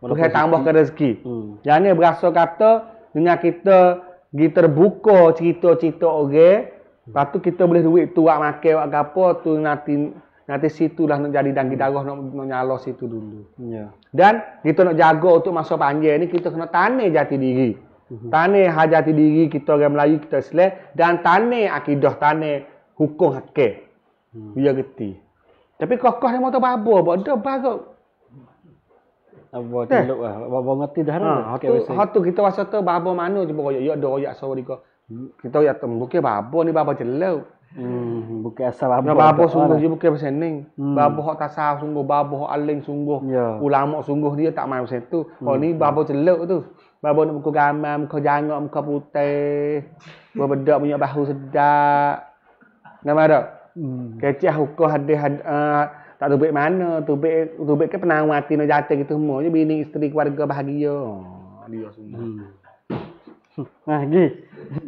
Walaupun Tuhan tambahkan rezeki. Hmm. Jangan berasa kata dengan kita pergi terbuka cerita-cerita orang, lepas tu kita boleh duit tu buat makan buat apa tu nanti nanti situlah nak jadi danggi darah nak, nak nyala situ dulu. Ya. Dan kita nak jaga untuk masa panjang ni kita kena tanah jati diri. Tanah hak jati diri kita orang Melayu kita Islam dan tanah akidah tanah hukum hakim. Hmm. Biar geti. Tapi kokoh dia motor babo, buat dah bagus. Apa Dah. teluk lah. Apa ngerti dah Ha, dah. tu, tu kita rasa tu babo mana je royak, ya ada royak sawa dika. Kita royak tu bukan babo ni babo celau. Hmm, bukan asal apa. Nah, babo sungguh je bukan pasal ning. Hmm. Babo hak tasawuf sungguh, babo hak aling sungguh. Ya. Ulama sungguh dia tak main macam tu. Oh ni babo celuk tu. Babo ni muka gamam, muka jangak, muka putih. Berbedak punya bahu sedap. Nama tak? Hmm. Kecah hukum hadis had, uh, tak tubik mana, tubik tubik ke penang mati nak jatuh gitu semua je bini isteri keluarga bahagia. Oh, dia semua. Hmm. Nah, gi.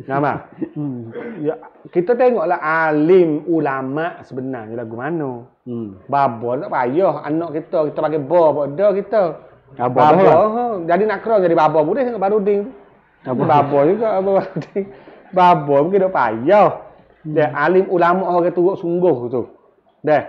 Nama? Hmm. Ya, kita tengoklah alim ulama sebenarnya lagu mana. Hmm. Babo tak payah anak kita kita pakai bo pada kita. Babo Babo. lah. ha. Jadi nak kira jadi babo boleh tengok baruding. Babo. Babo juga apa baruding. Babo mungkin tak payah. Dia alim ulama orang turut sungguh tu. Dah.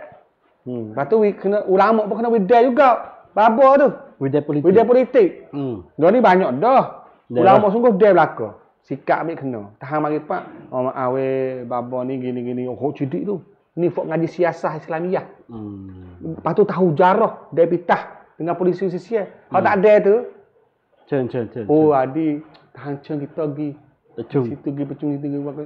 Hmm. Lepas tu kena ulama pun kena widya juga. Babo tu. Widya politik. Widya politik. Hmm. Dia ni banyak dah. Dah Ulama sungguh dia belaka. Sikap ambil kena. Tahan mari pak. Oh maaf we babo ni gini-gini. Oh cidik tu. Ni fok ngaji siasah Islamiah. Hmm. Lepas tu tahu jarah dia pitah dengan polisi sisial. Kalau tak ada tu, Cun, cun, cun. oh adi tahan ceng kita pergi. Tecung. Situ pergi pecung situ pergi.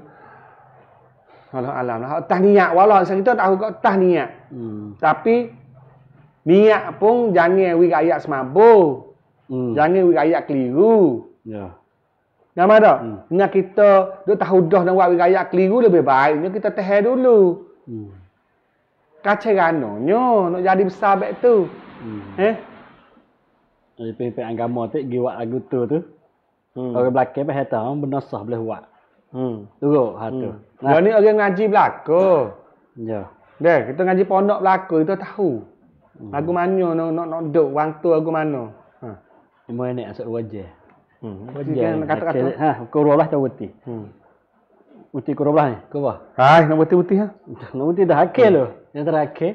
Allah alam lah. Tah niat walau kita tahu kau tah niat. Hmm. Tapi niat pun jangan wi ayat semabuk. Hmm. Jangan wi ayat keliru. Ya. Nama tak? Hmm. Dengan kita duk tahu dah nak buat wilayah keliru lebih baiknya kita tahan dulu. Hmm. Kacau ranonyo nak jadi besar baik tu. Hmm. Eh? Jadi pemimpin agama tu pergi buat lagu tu tu. Hmm. Orang belakang pun kata orang benar sah boleh buat. Hmm. Turut ha tu. Nah. Dia ni orang ngaji belaka. Ya. Dah, kita ngaji pondok belaka kita tahu. Hmm. Lagu mana nak nak nak duk wang tu lagu mana. Ha. Lima ni asal wajah. Hmm. Wajah. Kan kata-kata. Ha, kurabah tak wuti. Hmm. Wuti kurabah ni, kurabah. Hai, nak betul-betul ha. Nak wuti dah hakil lo. Yang terakhir.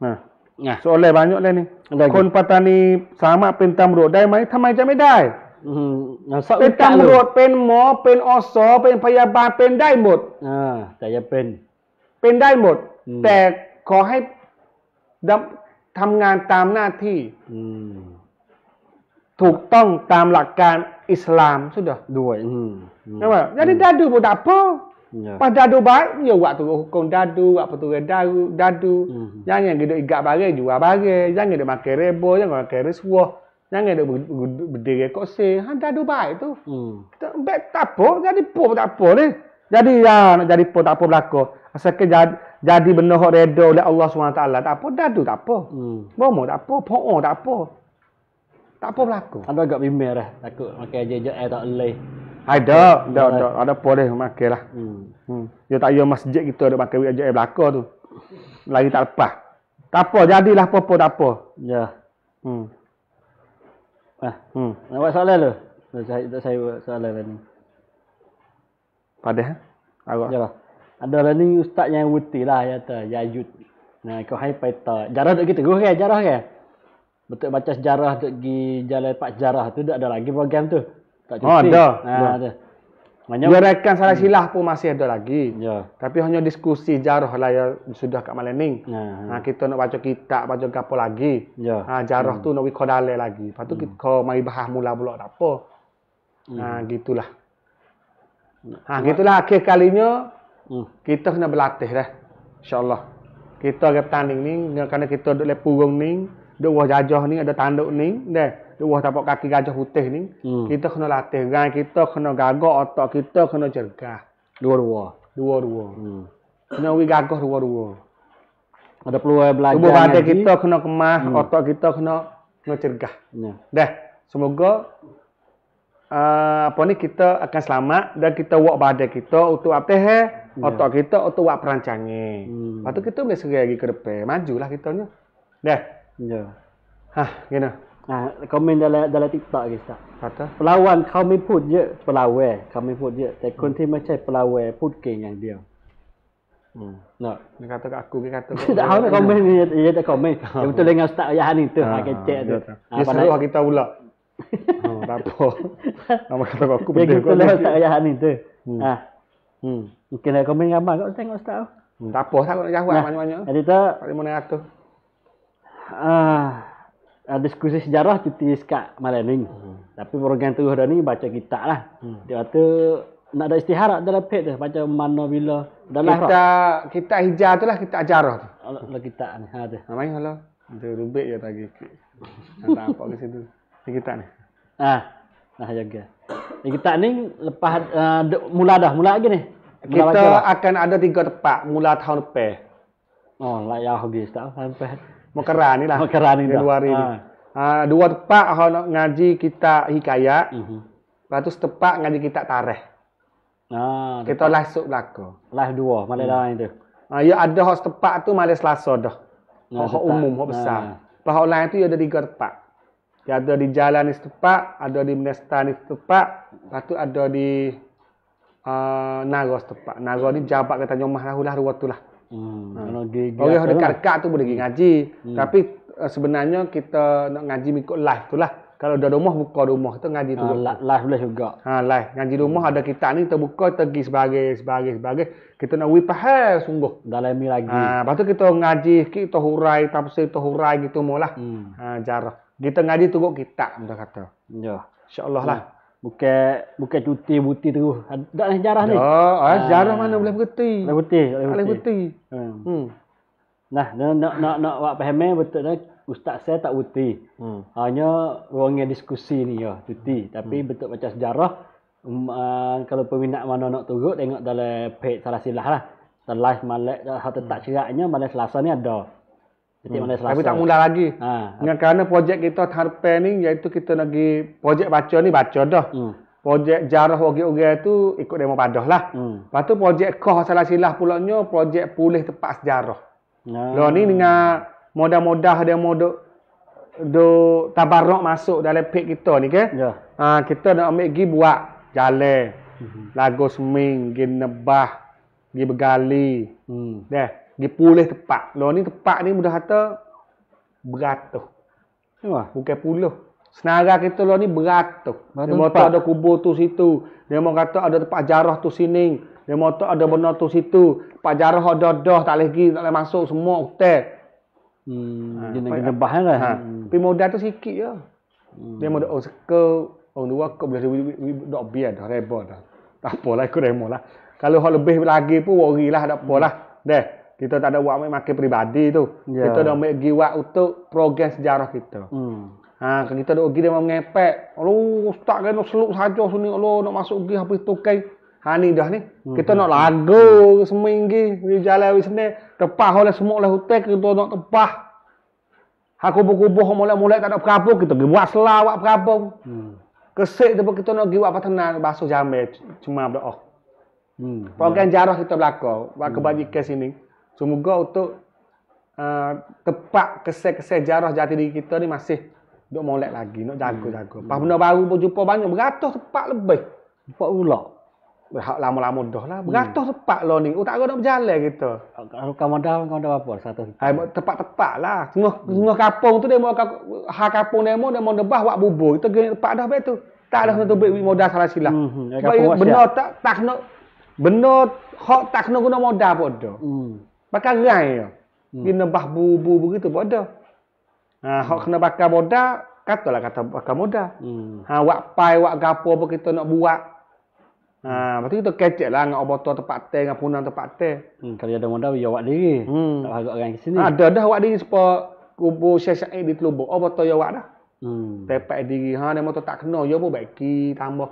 Nah. Nah. Soalan banyak lah ni. Lagi. Kon patani sama pentam ro dai mai thamai jam ไม่ได้ Hmm. Nah, sok เป็น utak ตำร lo. วจเป็นหมอเป็นอสอเป็นพยาบาลเป็นได้หมด Ha, tak payah pen. เป็นได้หมดอืมแต่ขอให้ดำทำงานตามหน้าที่ Hmm. ถูกต้องตามหลักการอิสลาม sudah Dua. Hmm. hmm. nampak jadi dadu pun tak apa Ya. pas dadu baik ya buat tu hukum dadu buat peraturan dadu dadu Hmm. jangan kita ikat barang jual barang jangan dia makan rebo jangan makan risuah jangan dia ber- ber- berdiri kose ha dadu baik tu Hmm. tak, baik tak apa jadi po tak apa ni jadi ya nak jadi po tak apa berlaku asalkan jadi, jadi benda hak redha oleh Allah SWT tak apa dadu tak apa Hmm. Bomo tak apa, po'o tak apa. Tak apa berlaku. Ada agak bimbang dah. Takut makan jejak air tak leh. Ada, ada, ada, ada dia makan lah. Hmm. Hmm. Dia tak ya masjid kita ada makan wik ajar belaka tu. Lagi tak lepas. Tak apa, jadilah apa-apa tak apa. Ya. Hmm. Ah, Hmm. nak buat soalan? Tak saya tak saya buat soalan lah ni. Pada ha? Agak. Ya. Ada lah ni ustaz yang wuti lah ya ta, Yajud. Nah, kau hai paita. Jarah duk kita kan, jarah kan? Betul baca sejarah duk gi jalan pak sejarah tu duk ada lagi program tu. Tak cuti. Oh, ada. Ha, Ada. ada. Maknanya Dia rekan salah silah pun masih ada lagi. Ya. Tapi hanya diskusi jarah lah ya sudah kat Malening. Nah, Ha, kita nak baca kitab, baca apa lagi. ya. Ha, jarah tu nak wiko dalil lagi. Lepas tu kita kau mari bahas mula pula tak apa. Ha, gitulah. Ha, gitulah akhir kalinya Hmm. kita kena berlatih dah. InsyaAllah. Kita akan bertanding ni, kerana kita duduk lepurung ni, duduk wah jajah ni, ada tanduk ni. Duduk wah tapak kaki gajah putih ni. Hmm. Kita kena latih. Rai kita kena gagak, otak kita kena cergah. Dua-dua. Dua-dua. Hmm. Kena wi gagah dua-dua. Ada peluang belajar. Tubuh badan kita kena kemas, otak kita kena kena cergah. Ya. Dah. Semoga uh, apa ni kita akan selamat dan kita buat badan kita untuk apa he? Otak kita untuk buat perancangan. Hmm. Lepas tu kita boleh serai lagi ke depan. Majulah kita ni. Dah. Ya. Hah, gini. Nah, komen dalam dalam TikTok ke Ustaz. Kata. ปลาวันเขาไม่พูดเยอะปลาแวเขาไม่พูดเยอะ แต่คนที่ไม่ใช่ปลาแวพูดเก่งอย่างเดียว Hmm. เนาะ Dia kata kat aku, dia kata. tak tahu nak komen ni dia tak komen yang betul dengan Ustaz Ayah ni tu ha kecek tu ha Dia pandai seruah kita pula. Oh, tak apa. Nama kata kat aku dia benda betul dengan Ustaz Ayah ni tu Hmm. ha Hmm. mungkin ada komen gambar kau tengok Ustaz Hmm, Tak apa, tak nak jawab Nah. banyak-banyak. jadi tu Tak ada mana atur. ah ah, diskusi sejarah cuti sekat malam ni tapi program tu dah ni baca kitab lah Hmm. dia kata nak ada istiharat dalam page tu baca mana bila dalam Kita kita hijau tu lah kita ajarah tu. Kalau kitab ni ha tu Ha, main kalau. Dia rubik je. Ha, tak apa ke situ. Ni kita ni. Ah, nah jaga. Ni kita ni lepas uh, mula dah, mula lagi ni. Mula Kita dah. akan ada tiga tempat mula tahun depan. Oh, lah ya habis tak sampai. Mekara ni lah. Mekara ni dah. Ni. Ha. Ha, dua tempat nak ngaji kita hikayat. Mhm. Lepas tu setempat ngaji kita tarikh. Ah, Kita lasuk belaka. live dua malam Hmm. lain tu. Ha, ya ada hak setempat tu malam Selasa dah. Nah, Hak umum, hak besar. Ah. Lepas hak lain tu ya ada tiga tempat. Dia ada di jalan di setempat, ada di Menestan di setempat, lepas tu ada di uh, Naga setempat. Naga ni jabat kata nyomah lah lah tu lah. Hmm, kalau gigi. Orang yang dekat-dekat tu boleh pergi ngaji. Tapi uh, sebenarnya kita nak ngaji ikut live tu lah. Kalau dah rumah, buka rumah. Kita ngaji tu. Li- live boleh juga. Ha, live. Ngaji rumah ada kitab ni, kita buka, kita pergi sebagai, sebagai, sebagai. Kita nak wih pahal sungguh. Dalam mi lagi. Ha, lepas tu kita ngaji kita hurai, tafsir, kita hurai gitu mau lah. Hmm. Ha, jarah. Kita ngaji turut kitab, kita kata. Ya. InsyaAllah lah. Bukan bukan cuti buti terus. Tak ada sejarah ni. Oh, ah, jarah mana boleh berhenti. Boleh putih, boleh Tak putih. berhenti. Hmm. Hmm. Nah, nak nak nak nak buat faham betul dah ustaz saya tak uti. Hmm. Hanya ruangnya diskusi ni ya, cuti. Tapi betul baca sejarah um, uh, kalau peminat mana nak turut tengok dalam page salah silah lah. Live malam hak tetap ceraknya malam Selasa ni ada. Selasa. Hmm. Tapi tak mula lagi. Ha. Dengan kerana projek kita depan ni, iaitu kita lagi, projek baca ni baca dah. Hmm. Projek jarah orang-orang tu ikut demo padah lah. Hmm. Lepas tu projek koh salah silah pulaknya, projek pulih tempat sejarah. Nah. Lo ni dengan modah-modah dia mau duk duk tabarruk masuk dalam page kita ni ke. Ya. Ha, kita nak ambil pergi buat jalan. Lagu seming, pergi nebah, pergi bergali. Hmm. Dah, pergi pulih tempat. Lo ni tempat ni mudah kata beratus. Wah. Bukan puluh. Senara kita lo ni beratus. Baru Dia mau tak ada kubur tu situ. Dia mau kata ada tempat jarah tu sini. Dia mau tak ada benda tu situ. Tempat jarah ada dah tak boleh pergi, tak boleh masuk semua hotel. Hmm. Dia nak kena bahang lah. Ha. Hmm. Tapi modal tu sikit je. Dia mau oh seke, oh dua kau boleh dok biar dah reba dah. Tak apalah ikut remo lah. Kalau hak lebih lagi pun worry lah tak apalah. Deh, kita tak ada buat ambil makan peribadi tu. Ya. Kita dah ambil buat untuk program sejarah kita. Hmm. Ha, kalau kita duk pergi dia mau ngepek. Aduh, ustaz kan nak seluk saja sini. Allah nak masuk pergi habis tukai. Ha ni dah ni. Kita nak lagu seminggu di jalan di sini. Tepah oleh semua oleh hotel kita nak tepah. Ha kubuh-kubuh mulai-mulai tak ada perabung kita pergi buat selah buat perabung. Hmm. Kesik tu kita nak pergi buat petenang basuh jamil cuma berdoa. Hmm. Program jarah kita belakang, buat kebajikan sini. Semoga untuk uh, tepat kesek-kesek jarah jati diri kita ni masih duk molek lagi, nak jago-jago. Pas benda baru pun jumpa banyak, beratus tepat lebih. Empat pula. Hak lama-lama dah lah. Beratus tepat lo ni. Oh tak nak berjalan kita. Kalau kamu dah, kamu dah apa? Satu. Hai, tepat-tepat lah. Tengah, tengah kapung tu dia mau ha kapung dia mau dia mau debah buat bubur. Kita kena tepat dah betul. Tak ada kena tubik modal salah silah. Hmm, ya, Sebab benda tak tak kena benda hak tak kena guna modal pun ada. Hmm. Bakar rai je. Kena bah bubur begitu pun ada. Ha, hak kena bakar modal, katalah kata bakar modal. Hmm. Ha, wak pai, wak gapo apa kita nak buat. Ha, lepas tu kita kecek lah dengan obotor tempat teh, dengan punan tempat teh. Hmm, kalau ada modal ya awak diri. Hmm. Tak agak orang ke sini. Ha, ada dah awak diri sepa kubur Syekh Syed di Telubuk. Obotor ya awak dah. Hmm. Tepat diri. Ha, dia motor tak kena. Ya pun baiki tambah.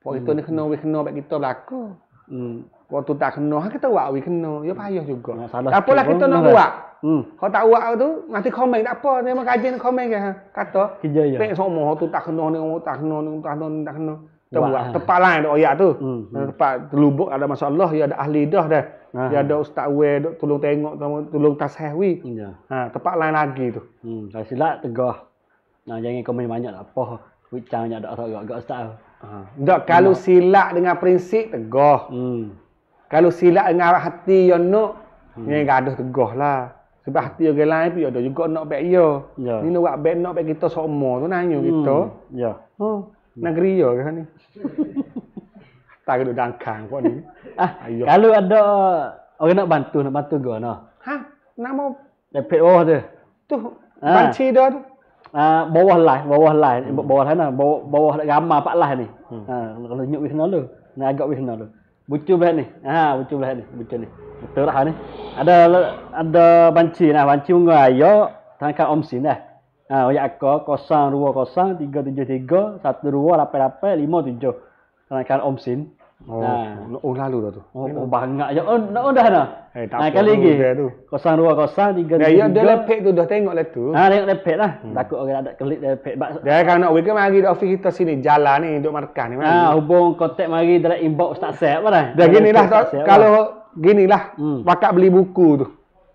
Pok kita ni kena, we kena, baik kita belaka. Hmm. Waktu tak kena, ha, kita buat we kena. Ya payah juga. Salah Tak apalah sikit kita nak boleh. buat. Hmm. Kalau tak buat tu, nanti komen tak apa. Dia memang kajian komen ke. Ha. Kata. Kerja ya. Tengok semua tu tak kena ni, orang tak kena ni, tak kena ni, tak kena. Kita Buat, ha. Lain ada oyak tu. Hmm, Hmm. Tempat terlubuk ada masalah, ya ada ahli dah dah. Ha. Ya ada ustaz we tolong tengok, tolong- tasih wi. Ya. Ha, tempat lain lagi tu. Hmm. Kalau silap tegah. Nah, jangan komen banyak lah. Apa. Wicang banyak tak agak-agak ustaz. Ha. Tak, kalau silap dengan prinsip, tegah. Hmm. Kalau silap dengan hati yang nak, hmm. ni gaduh tegah lah. Sebab hati orang lain pun ada juga nak baik ya. Ya. Ni nak buat baik nak baik kita semua tu nanya kita. Hmm. Ya. Oh, negeri ya ke ni? tak duduk dangkang kau ni. Ah, kalau ada orang nak bantu, nak bantu gua nah. Ha, nama Dapat bawah tu. tu Ha. banci dah tu. Ah, bawah lah, bawah lah, bawah sana, bawah bawah gambar pak lah ni. Ha, kalau nyuk wis lu. Nak agak wis lu. Bucu belah ni. Ha, bucu belah ni, bucu ni. Betul lah ni. Ada ada banci nah, banci mun ayo tangkap omsin dah. Ha, oyak aku 020 373 1288 57. Tangkap omsin. Oh, Ha. oh lalu dah tu. Oh, oh banyak je. Oh, nak dah dah. Eh, tak kali lagi. dia tu. 020 373 Ya, dia lepek tu dah tengok lah tu. Ha, tengok lepet lah. Takut orang ada kelik lepet. Bak- Dia kan nak weekend mari di office kita sini jalan ni duduk markah ni. Ha, hubung kontak mari dalam inbox Ustaz Sep lah. Dah gini lah kalau gini lah Hmm. pakat beli buku tu.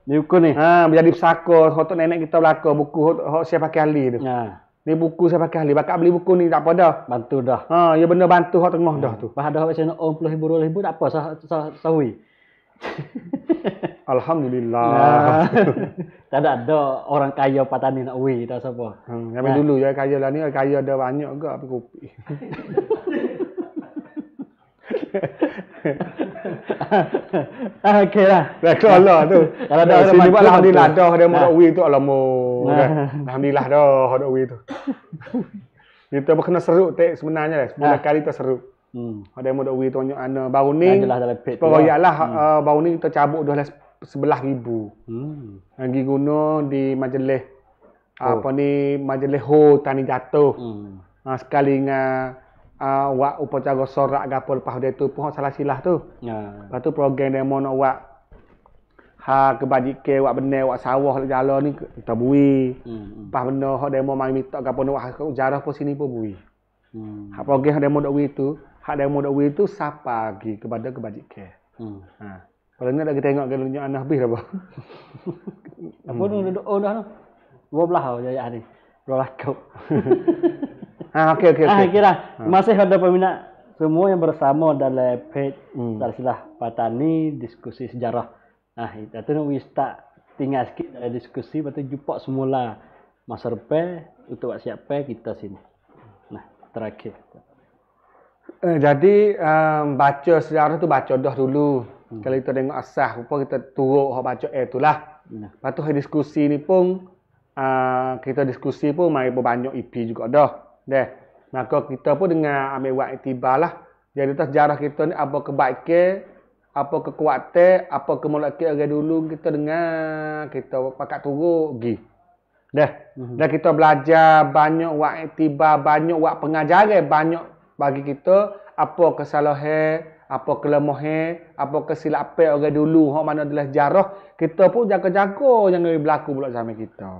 Buku ni. Ha, menjadi pesaka, hotok nenek kita belaka buku hot, hot saya pakai ahli tu. Ha, Ni buku saya pakai ahli, bakat beli buku ni tak apa dah. bantu dah. Ha, ya benda bantu hot tengah dah tu. Pas ada macam nak om puluh ribu, dua ribu, tak apa, sah, sah, sahui. Alhamdulillah. Ha. tak ada, ada orang kaya patani nak wi, tak siapa. Hmm, yang dulu ya kaya lah ni kaya ada banyak ke apa kopi. ah, okey lah. Dah keluar tu. Kalau Dah orang sini bantu, pun alhamdulillah bantu. dah dia mau Ha. wi tu alamu. Kan. Alhamdulillah dah ada wi tu. Kita kena serut tek sebenarnya lah. Sebulan Ha. kali kita serut. Hmm. Ada yang mau wi tu banyak ana baru ni. Jelas dalam pet Peroyak lah. lah uh, baru ni kita cabut dah sebelah ribu. Hmm. Lagi guna di majlis apa ni majlis ho tani jatuh. Hmm. Ha, sekali dengan uh, wak upacara sorak apa lepas dia tu pun salah silah tu. Ya. Lepas tu program demo nak buat ha kebajik ke buat benar buat sawah le jalan ni kita bui. Hmm. Lepas benda hak demo mai minta apa nak buat ujarah pun sini pun bui. Hmm. Hak program hak demo dak bui tu, hak demo dak bui tu siapa lagi kepada kebajik ke. Hmm. Ha. Kalau ni dah kita tengok kalau nyak anak habis dah apa. Apa tu duduk oh dah tu. Dua belah oh jaya ni. Dua belah kau. Ha okey okey Ah, okey. kira masih ada peminat semua yang bersama dalam page Hmm. Silsilah Patani diskusi sejarah. Nah, itu tu nak start tinggal sikit dalam diskusi lepas tu jumpa semula masa depan untuk buat siapa kita sini. Nah, terakhir. Eh, jadi um, baca sejarah tu baca dah dulu. Hmm. Kalau kita tengok asas rupa kita turut hak baca eh tu lah. Nah, Lepas tu diskusi ni pun uh, kita diskusi pun mai berbanyak IP juga dah. Deh. Maka kita pun dengan ambil buat iktibar lah. Jadi sejarah kita ni apa kebaikan, apa kekuatan, apa kemulakan orang dulu kita dengar, kita pakat turut pergi. Dah. Mm-hmm. Dan kita belajar banyak buat iktibar, banyak buat pengajaran, banyak bagi kita apa kesalahan, apa kelemahan, apa kesilapan orang dulu hak mana adalah sejarah, kita pun jaga-jaga jangan berlaku pula zaman kita.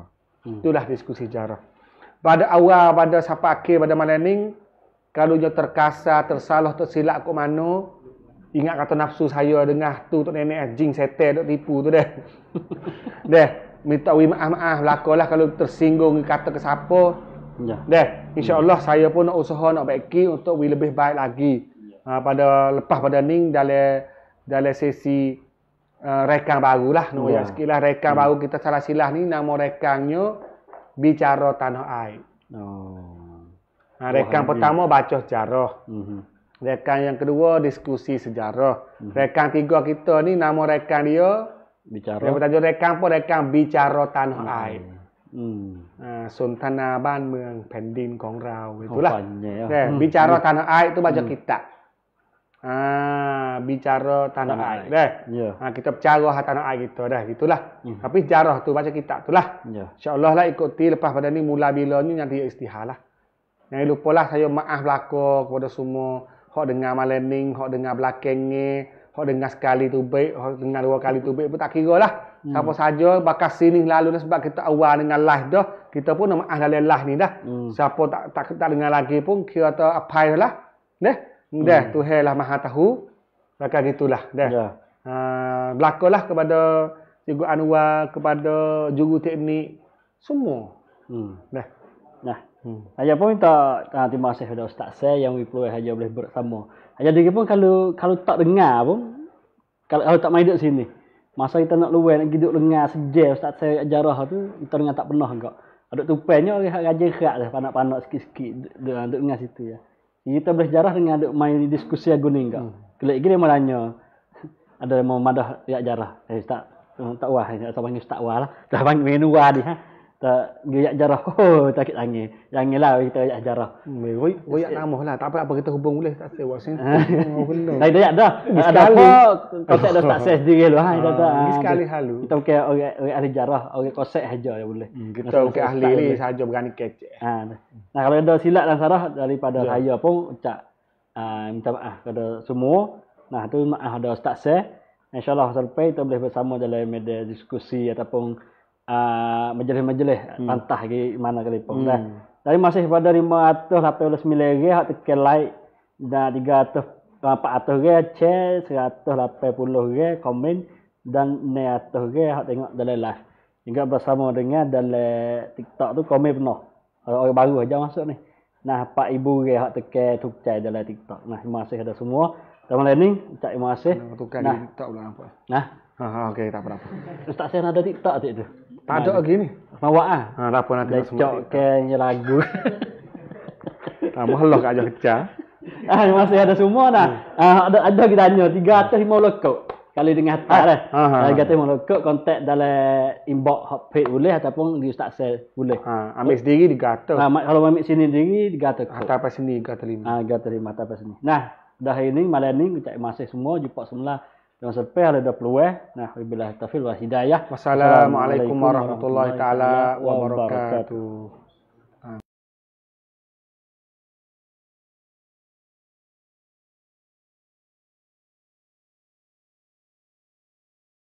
Hmm. Itulah diskusi sejarah. Pada awal, pada sampai akhir, pada malam ni, kalau dia terkasar, tersalah, tersilap ke mana, ingat kata nafsu saya dengar tu tu nenek jing setel duk tipu tu deh. deh, minta wi maaf-maaf lakolah kalau tersinggung kata ke siapa. ya. Deh, insya-Allah saya pun nak usaha nak baiki untuk wi lebih baik lagi. Ha, pada lepas pada ni dalam dalam sesi uh, rekang baru lah. Nak Ya. ya. sikit lah rekang baru kita salah silah ni nama rekangnya bicara tanah air. Oh. Ha, rekang pertama baca sejarah. Mhm. Rekan yang kedua diskusi sejarah. Rekan tiga kita ni nama rekan dia Bicara. dia bertajuk rekan pun rekan bicara tanah air. Hmm. Ha, Sultana Ban มือง Pendin Kong Rao itulah. Rupanya ya. Okay, Hmm. bicara tanah air itu baca kitab. Ah, bicara tanah air. air. Dah. Ya. Ha, kita bercara hal tanah air kita dah. Gitulah. Hmm. Tapi sejarah tu baca kitab tu lah. Ya. InsyaAllah lah ikuti lepas pada ni mula bila ni nanti istihar lah. Jangan lupa lah saya maaf belaka kepada semua. Hak dengar malening, hak dengar belakang ni, hak dengar sekali tu baik, hak dengar dua kali tu baik pun tak kira lah. Hmm. Siapa saja bakal sini lalu ni sebab kita awal dengan live dah. Kita pun maaf dalam live ni dah. Hmm. Siapa tak, tak tak dengar lagi pun kira tu apa lah. Dah. Dah, Hmm. Tuhan lah maha tahu. Bakal gitulah. Dah. Ya. Uh, berlakulah kepada Cikgu Anwar, kepada juru teknik, semua. Hmm. Dah. Nah, Hmm. Saya pun minta ah, terima kasih kepada Ustaz saya yang we Haja boleh bersama. Haja dia pun kalau kalau tak dengar pun kalau, kalau tak main duduk sini. Masa kita nak luar nak duduk dengar sejam Ustaz saya ajarah tu kita dengar tak pernah enggak. Ada tupainya orang raja kerak dah panak-panak sikit-sikit duduk dengar situ ya. Kita boleh sejarah dengan duduk main diskusi agung ni enggak. Hmm. Kelak gini mau tanya ada yang mau madah ya jarah. Eh tak tak wah, tak panggil ustaz wah lah. Dah panggil menu wah dia. Ha. Tak giyak jarah. Oh, sakit tangan. Janganlah kita giyak jarah. Hmm, Woi, woi nama lah. Tak apa apa kita hubung boleh tak saya sini. Oh, belum. Dah dah Ada apa dah tak saya sendiri lu. Ha, dah dah. Ah, Ni sekali halu. Kita pakai orang orang ahli jarah, orang konsep aja ya boleh. Hmm, Kita bukan ahli ni saja berani kecek. Ha. Nah, kalau ada silap dan salah daripada Ya. saya pun ucap uh, minta maaf kepada semua. Nah, tu maaf ada ustaz saya. InsyaAllah sampai kita boleh bersama dalam media diskusi ataupun uh, majlis-majlis hmm. pantah ke mana kali pun. Hmm. Dah. Dari masih pada 589 ringgit hak tekan like dan 300 400 ringgit share 180 ringgit komen dan 900 ringgit hak tengok dalam live. Juga bersama dengan dalam TikTok tu komen penuh. Orang, baru aja masuk ni. Nah, 4000 ringgit hak tekan tukar dalam TikTok. Nah, terima kasih ada semua. Dan malam ni, ucap terima kasih. Nak tukar Nah. nah. tak pula apa. Nah, Ha, ha okey tak apa-apa. Ustaz saya ada TikTok tu. Tak ada lagi ni. Mawak ah. Ha, tak apa nanti kita semua. cok ke lagu. Ha, mahal kat aja kecah. ah, masih ada semua dah. Ah, ada ada kita tanya 350 kok. Kali dengan hantar dah. ha, ha, ha. 350 kok kontak dalam inbox hotpage boleh ataupun di Ustaz saya boleh. Ha, ambil sendiri digata. Nah, mak- kalau ambil sini sendiri 300 kok. Hantar pas sini gata lima. Ah, gata terima atas apa sini. Nah, dah ini malam ni ucap masih semua jumpa semula. Jangan sampai ada peluang. Nah, wabillahi taufiq wal hidayah. Wassalamualaikum warahmatullahi taala wabarakatuh.